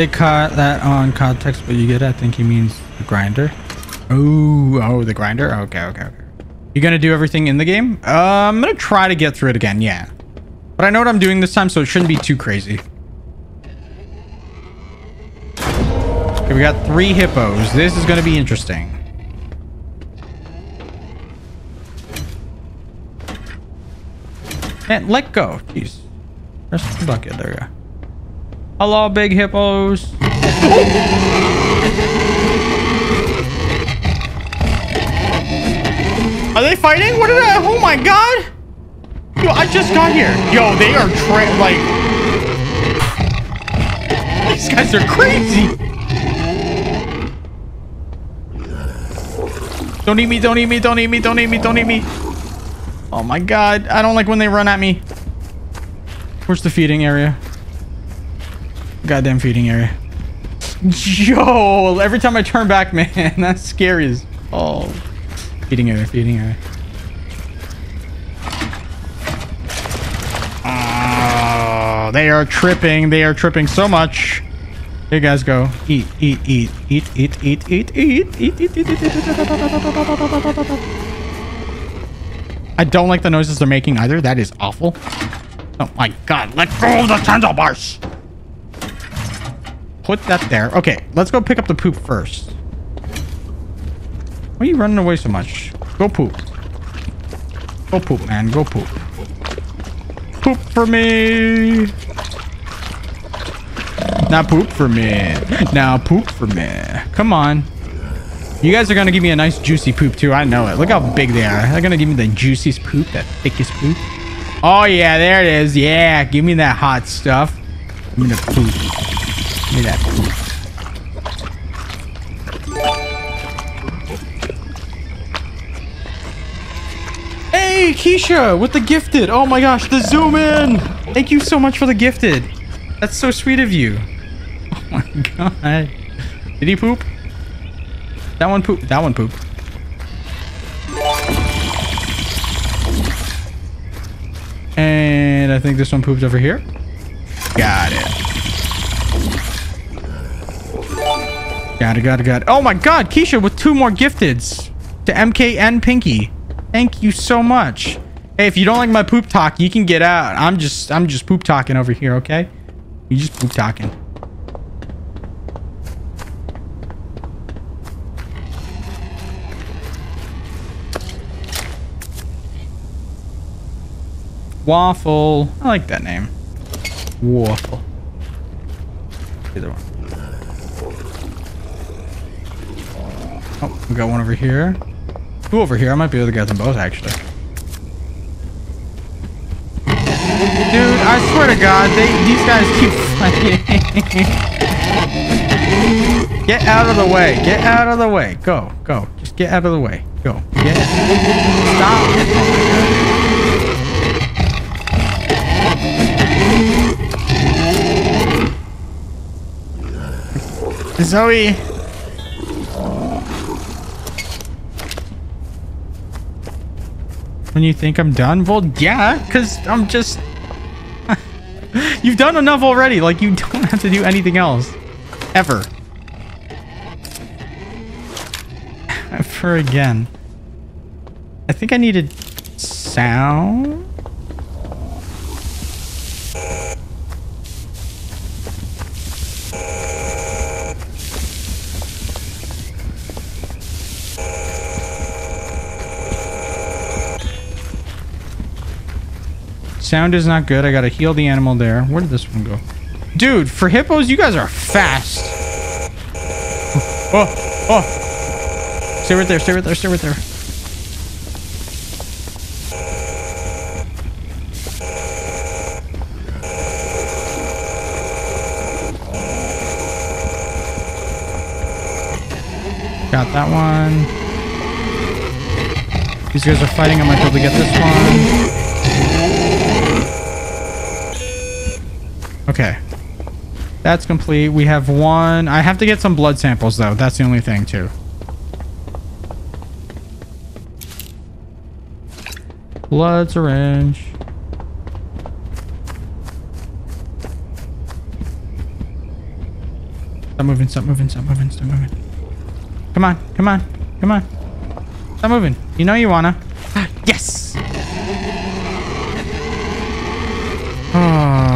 They caught that on context, but you get it. I think he means the grinder. Oh, oh, the grinder. Okay, okay, okay. You gonna do everything in the game? Uh, I'm gonna try to get through it again. Yeah, but I know what I'm doing this time, so it shouldn't be too crazy. Okay, we got three hippos. This is gonna be interesting. Man, let go. Jeez. Where's the bucket? There we go. Hello, big hippos. Are they fighting? What did I? Oh my god! Yo, I just got here. Yo, they are tra like. These guys are crazy. Don't eat me, don't eat me, don't eat me, don't eat me, don't eat me. Oh my god, I don't like when they run at me. Where's the feeding area? Goddamn feeding area. Yo, every time I turn back, man, that's scary as oh. Feeding area, feeding area. Oh, they are tripping. They are tripping so much. Here guys go. Eat, eat, eat, eat, eat, eat, eat, eat, eat, eat, eat, eat. I don't like the noises they're making either. That is awful. Oh my god, let go of the handlebars! Put that there. Okay, let's go pick up the poop first. Why are you running away so much? Go poop. Go poop, man. Go poop. Poop for me. Now poop for me. Now poop for me. Come on. You guys are going to give me a nice juicy poop too. I know it. Look how big they are. They're going to give me the juiciest poop, that thickest poop. Oh yeah, there it is. Yeah, give me that hot stuff. Me the poop. Hey, Keisha, with the gifted. Oh my gosh, the zoom in. Thank you so much for the gifted. That's so sweet of you. Oh my god. Did he poop? That one poop. That one poop. And I think this one pooped over here. Got it. Got it, got it, got it. Oh my god, Keisha with two more gifteds to MK and Pinky. Thank you so much. Hey, if you don't like my poop talk, you can get out. I'm just I'm just poop talking over here, okay? You just poop talking. Waffle. I like that name. Waffle. Either one. Oh, we got one over here. Two over here. I might be able to get them both, actually. Dude, I swear to God, they these guys keep fighting. get out of the way. Get out of the way. Go, go. Just get out of the way. Go. Get. Stop. Zoe. When you think I'm done? Well, yeah, because I'm just... You've done enough already. Like, you don't have to do anything else. Ever. For again. I think I needed sound. Sound is not good. I gotta heal the animal there. Where did this one go? Dude, for hippos, you guys are fast. Oh, oh. Stay right there, stay right there, stay right there. Got that one. These guys are fighting. I might be able to get this one. Okay. That's complete. We have one. I have to get some blood samples, though. That's the only thing, too. Blood syringe. Stop moving, stop moving, stop moving, stop moving. Come on, come on, come on. Stop moving. You know you wanna. yes! Oh.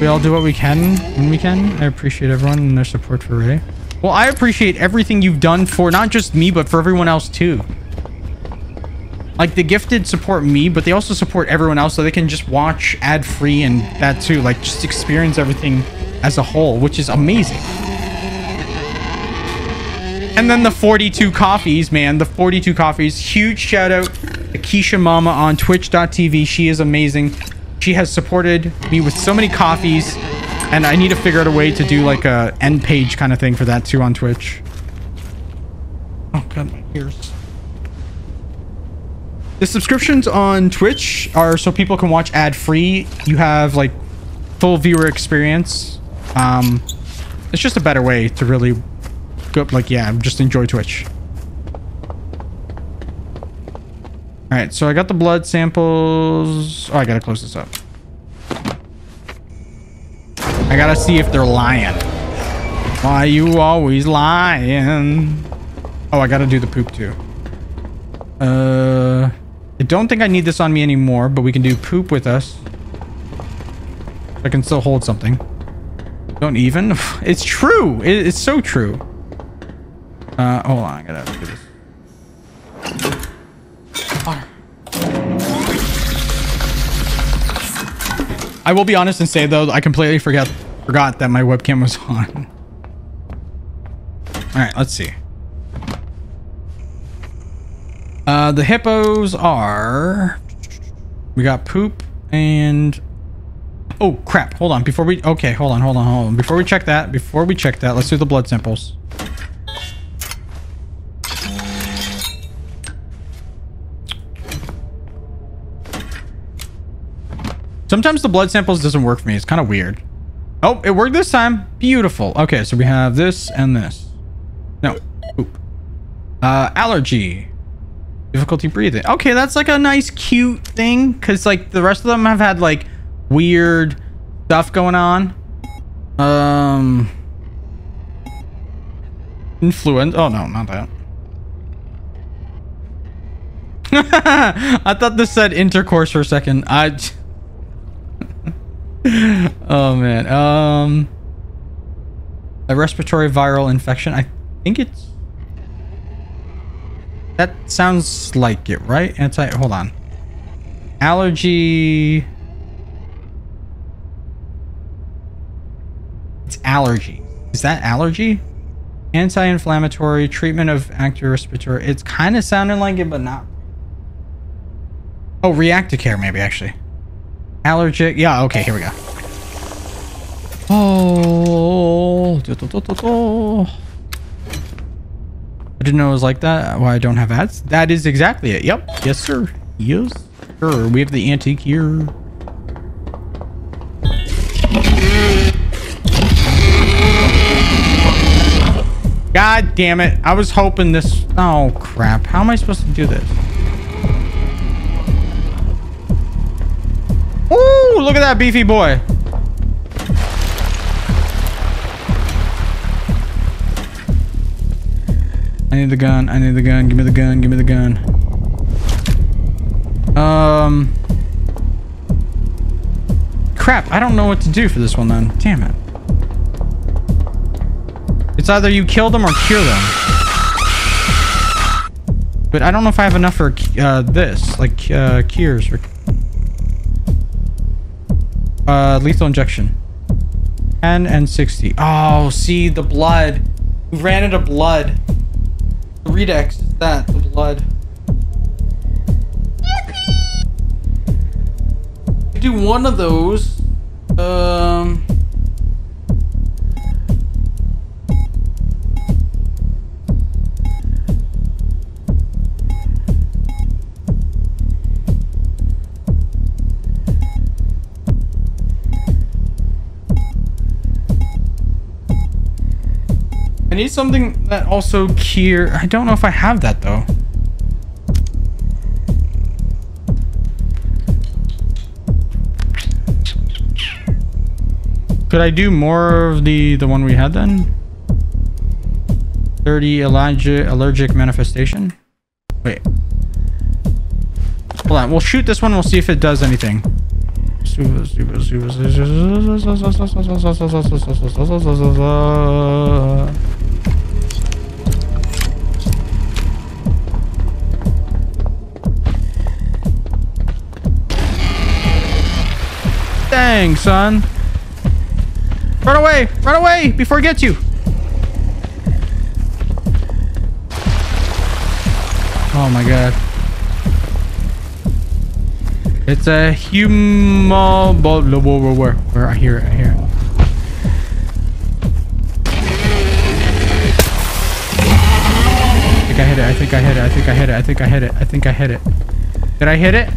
We all do what we can when we can. I appreciate everyone and their support for Ray. Well, I appreciate everything you've done for not just me, but for everyone else too. Like, the gifted support me, but they also support everyone else so they can just watch ad-free and that too. Like, just experience everything as a whole, which is amazing. And then the 42 coffees, man. The 42 coffees. Huge shout out to Keisha Mama on twitch.tv. She is amazing. She has supported me with so many coffees. And I need to figure out a way to do like a end page kind of thing for that too on Twitch. Oh god, my ears. The subscriptions on Twitch are so people can watch ad free. You have like full viewer experience. Um, it's just a better way to really go like yeah, just enjoy Twitch. All right, so I got the blood samples. Oh, I gotta close this up. I gotta see if they're lying. Why you always lying? Oh, I gotta do the poop too. Uh, I don't think I need this on me anymore, but we can do poop with us. I can still hold something. Don't even. It's true. It, it's so true. Uh, hold on. I gotta do this. I will be honest and say though, I completely forgot forgot that my webcam was on. All right, let's see. Uh, the hippos are. We got poop and. Oh crap! Hold on. Before we okay, hold on, hold on, hold on. Before we check that, before we check that, let's do the blood samples. Sometimes the blood samples doesn't work for me. It's kind of weird. Oh, it worked this time. Beautiful. Okay, so we have this and this. No. Oop. Uh, allergy. Difficulty breathing. Okay, that's like a nice, cute thing. Because, like, the rest of them have had, like, weird stuff going on. Um... Influence. Oh, no, not that. I thought this said intercourse for a second. I... oh man. Um a respiratory viral infection. I think it's That sounds like it, right? Anti hold on. Allergy It's allergy. Is that allergy? Anti-inflammatory treatment of active respiratory. It's kind of sounding like it, but not. Oh, reactive care, maybe actually. Allergic. Yeah, okay, here we go. Oh. I didn't know it was like that. Why I don't have ads? That is exactly it. Yep. Yes, sir. Yes, sir. We have the antique here. God damn it. I was hoping this... Oh, crap. How am I supposed to do this? Ooh, look at that beefy boy. I need the gun. I need the gun. Give me the gun. Give me the gun. Um... Crap. I don't know what to do for this one then. Damn it. It's either you kill them or cure them. But I don't know if I have enough for uh, this. Like, uh, cures. Or... Uh, lethal injection. 10 and 60. Oh, see, the blood. We ran out of blood. The Redex is that, the blood. do one of those. Um... need something that also cure. I don't know if I have that though. Could I do more of the the one we had then? 30 allergic allergic manifestation. Wait. Hold on. We'll shoot this one. We'll see if it does anything. Dang, son. Run away! Run away before it gets you! Oh my god. It's a human... Where, where, where? I hear it, I hear it. I hit it, I think I hit it, I think I hit it, I think I hit it, I think I hit it. Did I hit it?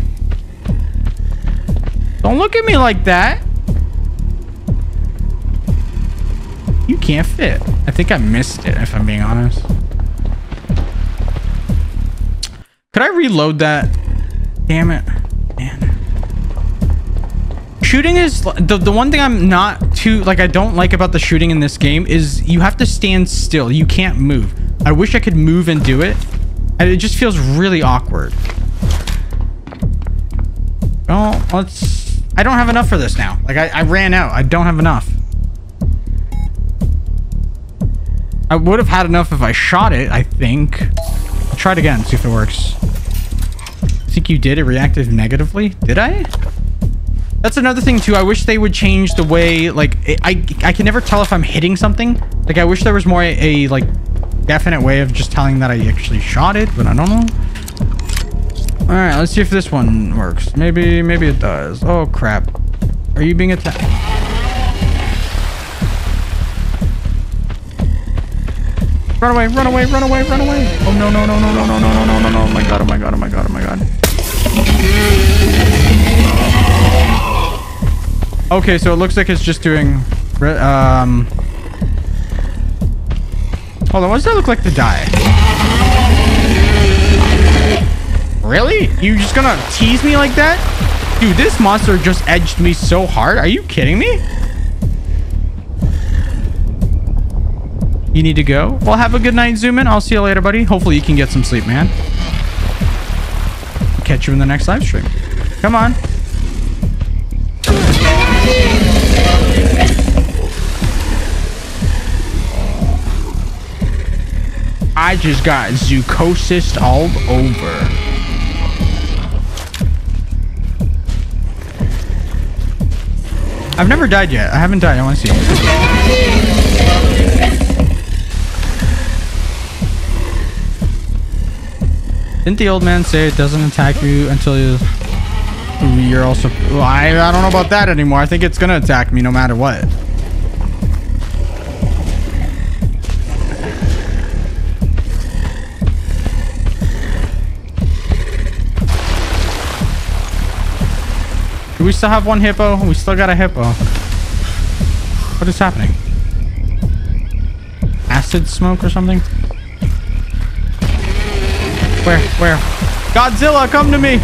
Don't look at me like that! You can't fit. I think I missed it, if I'm being honest. Could I reload that? Damn it. Man. Shooting is the, the one thing I'm not too like I don't like about the shooting in this game is you have to stand still. You can't move. I wish I could move and do it. And it just feels really awkward. Well, let's I don't have enough for this now. Like I, I ran out. I don't have enough. I would have had enough if I shot it, I think. I'll try it again, see if it works. I think you did. It reacted negatively. Did I? That's another thing too. I wish they would change the way, like, I, I can never tell if I'm hitting something. Like, I wish there was more a, a like, definite way of just telling that I actually shot it, but I don't know. All right, let's see if this one works. Maybe, maybe it does. Oh, crap. Are you being attacked? Run away, run away, run away, run away. Oh, no, no, no, no, no, no, no, no, no, no, no. Oh, my God, oh, my God, oh, my God, oh, my God. Okay, so it looks like it's just doing... Um... Hold on, what does that look like to die? Really? You just gonna tease me like that? Dude, this monster just edged me so hard. Are you kidding me? You need to go? Well, have a good night, Zoom in. I'll see you later, buddy. Hopefully you can get some sleep, man. Catch you in the next live stream. Come on. I just got zoochosis all over. I've never died yet. I haven't died. I want to see. Didn't the old man say it doesn't attack you until you... You're also... I, I don't know about that anymore. I think it's going to attack me no matter what. Do we still have one hippo? We still got a hippo. What is happening? Acid smoke or something? Where? Where? Godzilla, come to me!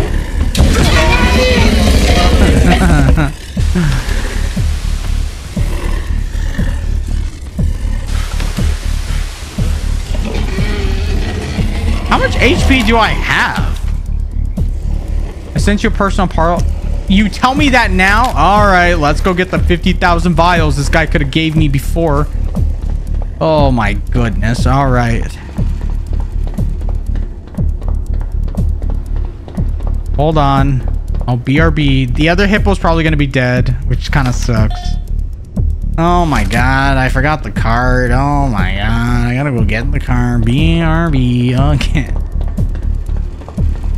How much HP do I have? I sent you a personal part. You tell me that now? All right, let's go get the 50,000 vials this guy could have gave me before. Oh my goodness. All right. Hold on. Oh, BRB. The other hippo's probably going to be dead, which kind of sucks. Oh my god, I forgot the card. Oh my god, I gotta go get the card. BRB. Okay.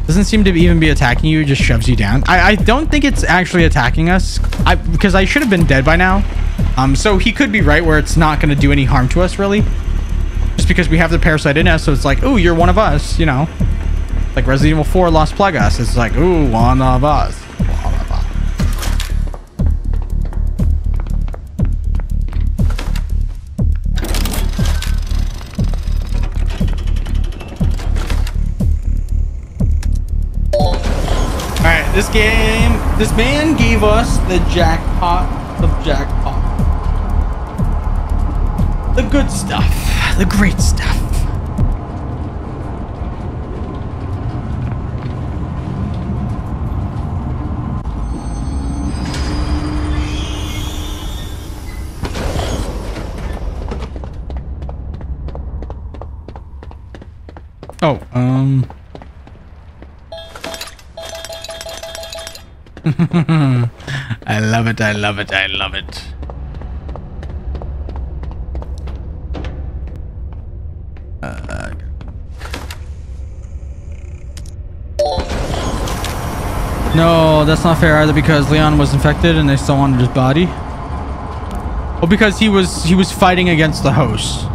Doesn't seem to even be attacking you, just shoves you down. I, I don't think it's actually attacking us. I Because I should have been dead by now. Um, So he could be right where it's not going to do any harm to us, really. Just because we have the parasite in us, so it's like, oh, you're one of us, you know. Like Resident Evil 4 Las Plagas. It's like, ooh, one of us. This game, this man gave us the jackpot of jackpot. The good stuff. The great stuff. Oh, um... I love it, I love it, I love it. Uh, no, that's not fair either because Leon was infected and they still wanted his body. Well, because he was he was fighting against the host.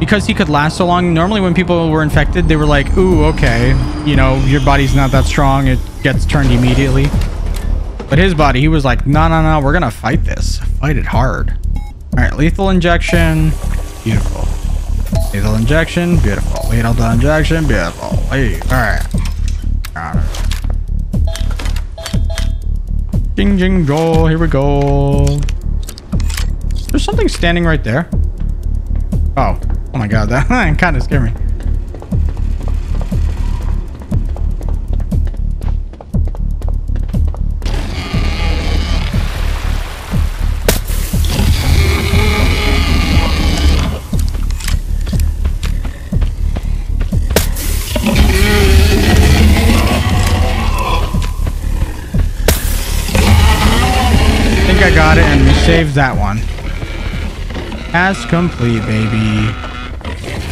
Because he could last so long, normally when people were infected, they were like, ooh, okay, you know, your body's not that strong, it gets turned immediately. But his body, he was like, no, no, no, we're gonna fight this. Fight it hard. Alright, lethal injection. Beautiful. Lethal injection. Beautiful. Lethal injection. Beautiful. Hey, alright. Got it. Jing, jing, go. Here we go. There's something standing right there. Oh. Oh my god, that kind of scared me. Saved that one. Task complete, baby.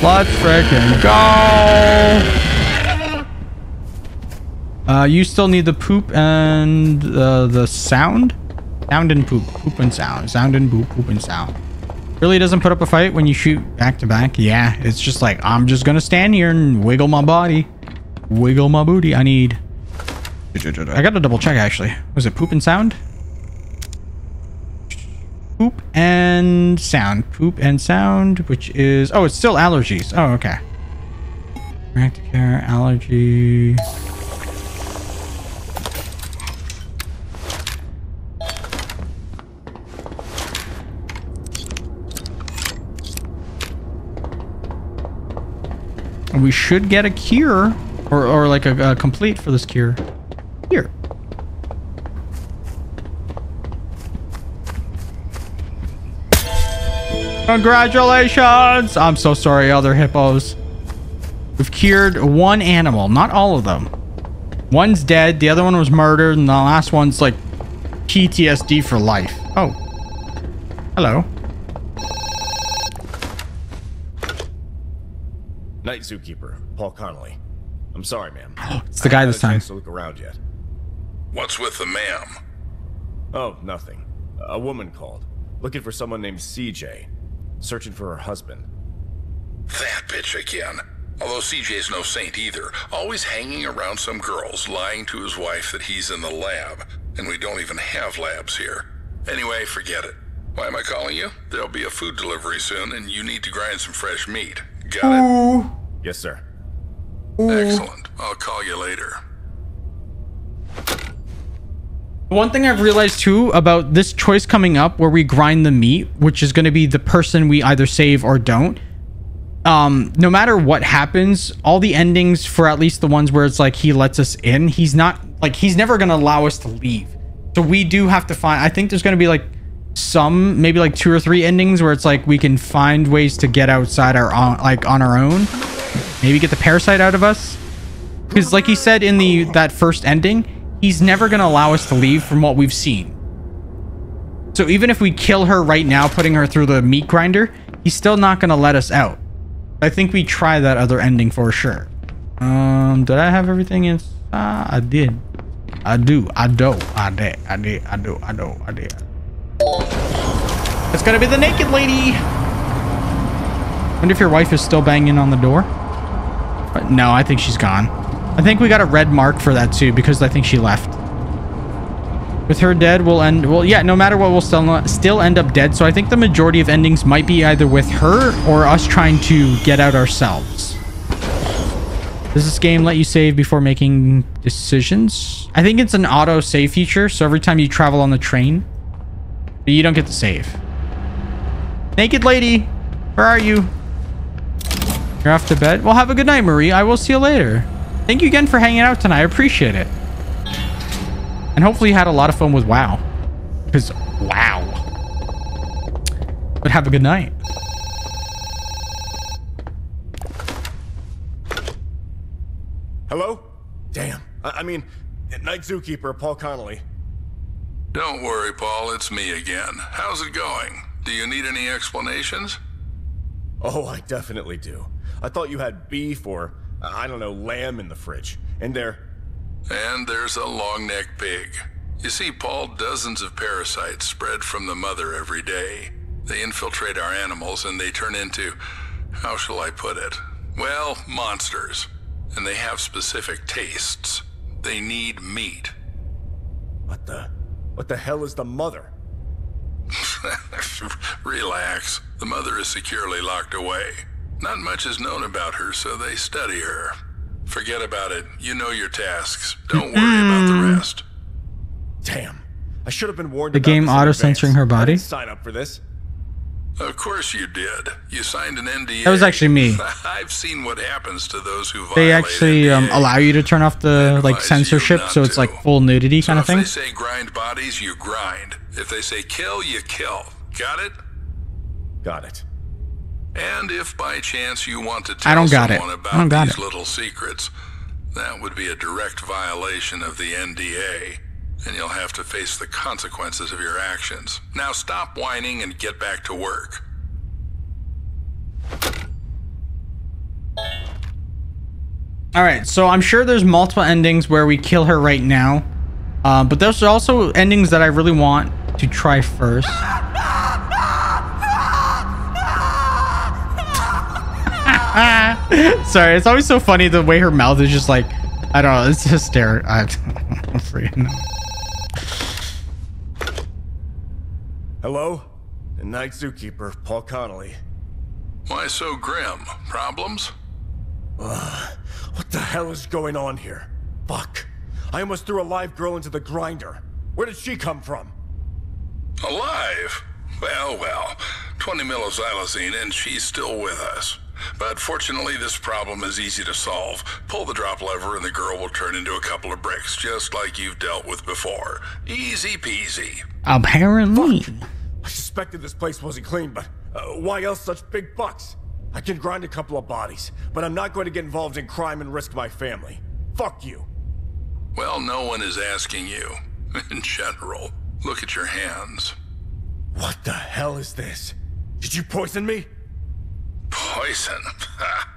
Let's freaking go! Uh, you still need the poop and uh, the sound? Sound and poop. Poop and sound. Sound and poop. Poop and sound. Really doesn't put up a fight when you shoot back to back? Yeah, it's just like, I'm just gonna stand here and wiggle my body. Wiggle my booty. I need... I gotta double check, actually. Was it poop and sound? Poop and sound. Poop and sound, which is... Oh, it's still allergies. Oh, okay. Practicare, allergy... We should get a cure. Or, or like a, a complete for this cure. Here. Congratulations! I'm so sorry, other hippos. We've cured one animal, not all of them. One's dead, the other one was murdered, and the last one's like PTSD for life. Oh. Hello. Night zookeeper, Paul Connolly. I'm sorry, ma'am. It's the guy I haven't this time. chance To look around yet. What's with the ma'am? Oh, nothing. A woman called. Looking for someone named CJ. Searching for her husband. That bitch again. Although CJ's no saint either, always hanging around some girls, lying to his wife that he's in the lab. And we don't even have labs here. Anyway, forget it. Why am I calling you? There'll be a food delivery soon, and you need to grind some fresh meat. Got it? Yes, sir. Excellent. I'll call you later. One thing I've realized too about this choice coming up where we grind the meat, which is going to be the person we either save or don't. Um, no matter what happens, all the endings for at least the ones where it's like he lets us in, he's not like he's never going to allow us to leave. So we do have to find I think there's going to be like some maybe like two or three endings where it's like we can find ways to get outside our on like on our own. Maybe get the parasite out of us. Because like he said in the that first ending, he's never going to allow us to leave from what we've seen. So even if we kill her right now, putting her through the meat grinder, he's still not going to let us out. I think we try that other ending for sure. Um, did I have everything in? Uh, I did. I do. I do. I did. I did. I do. I do. I did. It's gonna be the naked lady. Wonder if your wife is still banging on the door. But no, I think she's gone. I think we got a red mark for that too because I think she left. With her dead, we'll end. Well, yeah. No matter what, we'll still still end up dead. So I think the majority of endings might be either with her or us trying to get out ourselves. Does this game let you save before making decisions? I think it's an auto save feature. So every time you travel on the train, you don't get to save. Naked lady, where are you? You're off to bed. Well, have a good night, Marie. I will see you later. Thank you again for hanging out tonight. I appreciate it. And hopefully you had a lot of fun with WoW. Because, wow. But have a good night. Hello? Damn. I, I mean, Night Zookeeper, Paul Connolly. Don't worry, Paul. It's me again. How's it going? Do you need any explanations? Oh, I definitely do. I thought you had beef or, Uh, I don't know, lamb in the fridge. And there. And there's a long-necked pig. You see, Paul, dozens of parasites spread from the mother every day. They infiltrate our animals and they turn into, how shall I put it? Well, monsters. And they have specific tastes. They need meat. What the? What the hell is the mother? Relax. The mother is securely locked away. Not much is known about her, so they study her. Forget about it. You know your tasks. Don't worry about the rest. Damn. I should have been warned The about game auto-censoring advance. her I body? didn't sign up for this. Of course you did. You signed an NDA. That was actually me. I've seen what happens to those who They violate actually um, NDA. allow you to turn off the like censorship, so it's to. like full nudity So kind of thing. if thing. they say grind bodies, you grind. If they say kill, you kill. Got it? Got it. And if by chance you want to tell I don't got it. about I don't got these it. little secrets, that would be a direct violation of the NDA, and you'll have to face the consequences of your actions. Now stop whining and get back to work. All right, so I'm sure there's multiple endings where we kill her right now, uh, but there's also endings that I really want to try first. Sorry, it's always so funny the way her mouth is just like, I don't know, it's hysterical. I, I'm freaking. Hello? The Night Zookeeper, Paul Connolly. Why so grim? Problems? What the hell is going on here? Fuck. I almost threw a live girl into the grinder. Where did she come from? Alive? Well, well. 20 millixylazine and she's still with us. But fortunately, this problem is easy to solve. Pull the drop lever and the girl will turn into a couple of bricks, just like you've dealt with before. Easy peasy. Apparently. I suspected this place wasn't clean, but uh, why else such big bucks? I can grind a couple of bodies, but I'm not going to get involved in crime and risk my family. Fuck you. Well, no one is asking you. In general, look at your hands. What the hell is this? Did you poison me? Poison? Ha!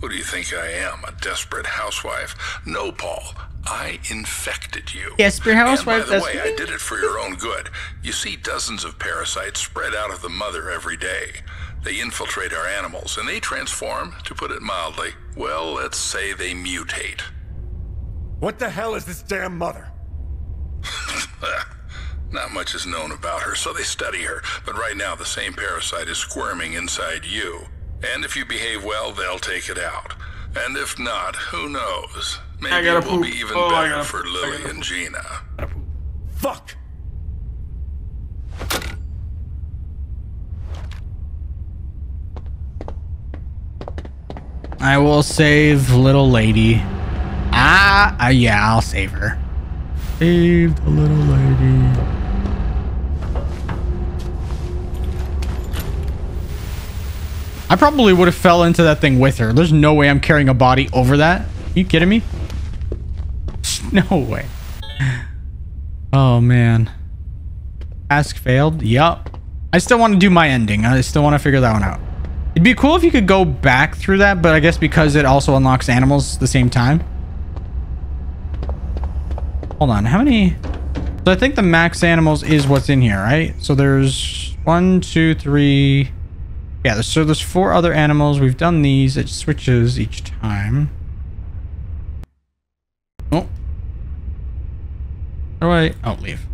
Who do you think I am, a desperate housewife? No, Paul. I infected you. Desperate housewife, And by the way. I did it for your own good. You see dozens of parasites spread out of the mother every day. They infiltrate our animals, and they transform, to put it mildly. Well, let's say they mutate. What the hell is this damn mother? Not much is known about her, so they study her. But right now, the same parasite is squirming inside you. And if you behave well, they'll take it out. And if not, who knows? Maybe gotta it will poop. be even Oh, better gotta for Lily gotta and Gina. Fuck! I will save little lady. Ah, uh, yeah, I'll save her. Save the little lady. I probably would have fell into that thing with her. There's no way I'm carrying a body over that. you kidding me? No way. Oh, man. Task failed? Yup. I still want to do my ending. I still want to figure that one out. It'd be cool if you could go back through that, but I guess because it also unlocks animals at the same time. Hold on, how many? So I think the max animals is what's in here, right? So there's one, two, three. Yeah, so there's four other animals. We've done these. It switches each time. Oh. How do I? Oh, leave.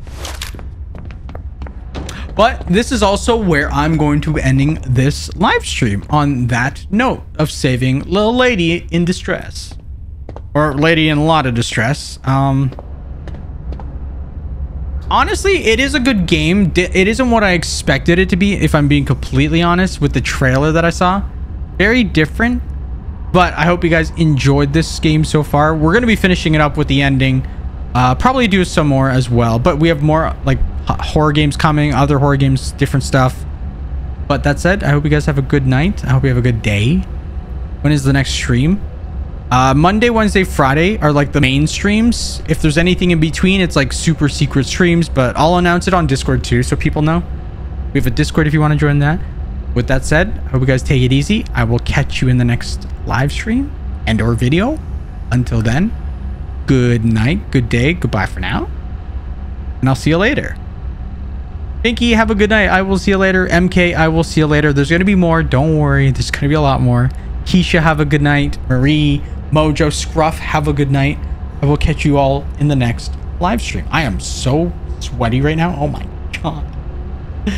But this is also where I'm going to be ending this live stream on that note of saving little lady in distress. Or lady in a lot of distress. Um Honestly, it is a good game. It isn't what I expected it to be, if I'm being completely honest, with the trailer that I saw. Very different. But I hope you guys enjoyed this game so far. We're going to be finishing it up with the ending. Uh, probably do some more as well. But we have more like horror games coming, other horror games, different stuff. But that said, I hope you guys have a good night. I hope you have a good day. When is the next stream? Uh, Monday, Wednesday, Friday are like the main streams. If there's anything in between, it's like super secret streams, but I'll announce it on Discord too, so people know. We have a Discord if you want to join that. With that said, I hope you guys take it easy. I will catch you in the next live stream and or video. Until then, good night, good day, goodbye for now. And I'll see you later. Pinky, have a good night. I will see you later. MK, I will see you later. There's going to be more. Don't worry. There's going to be a lot more. Keisha, have a good night. Marie, Mojo, Scruff, have a good night. I will catch you all in the next live stream. I am so sweaty right now. Oh my God.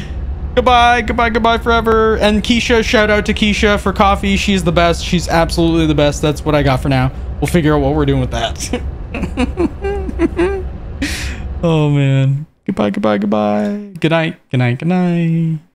goodbye, goodbye, goodbye forever. And Keisha, shout out to Keisha for coffee. She's the best. She's absolutely the best. That's what I got for now. We'll figure out what we're doing with that. oh man. Goodbye, goodbye, goodbye. Good night, good night, good night.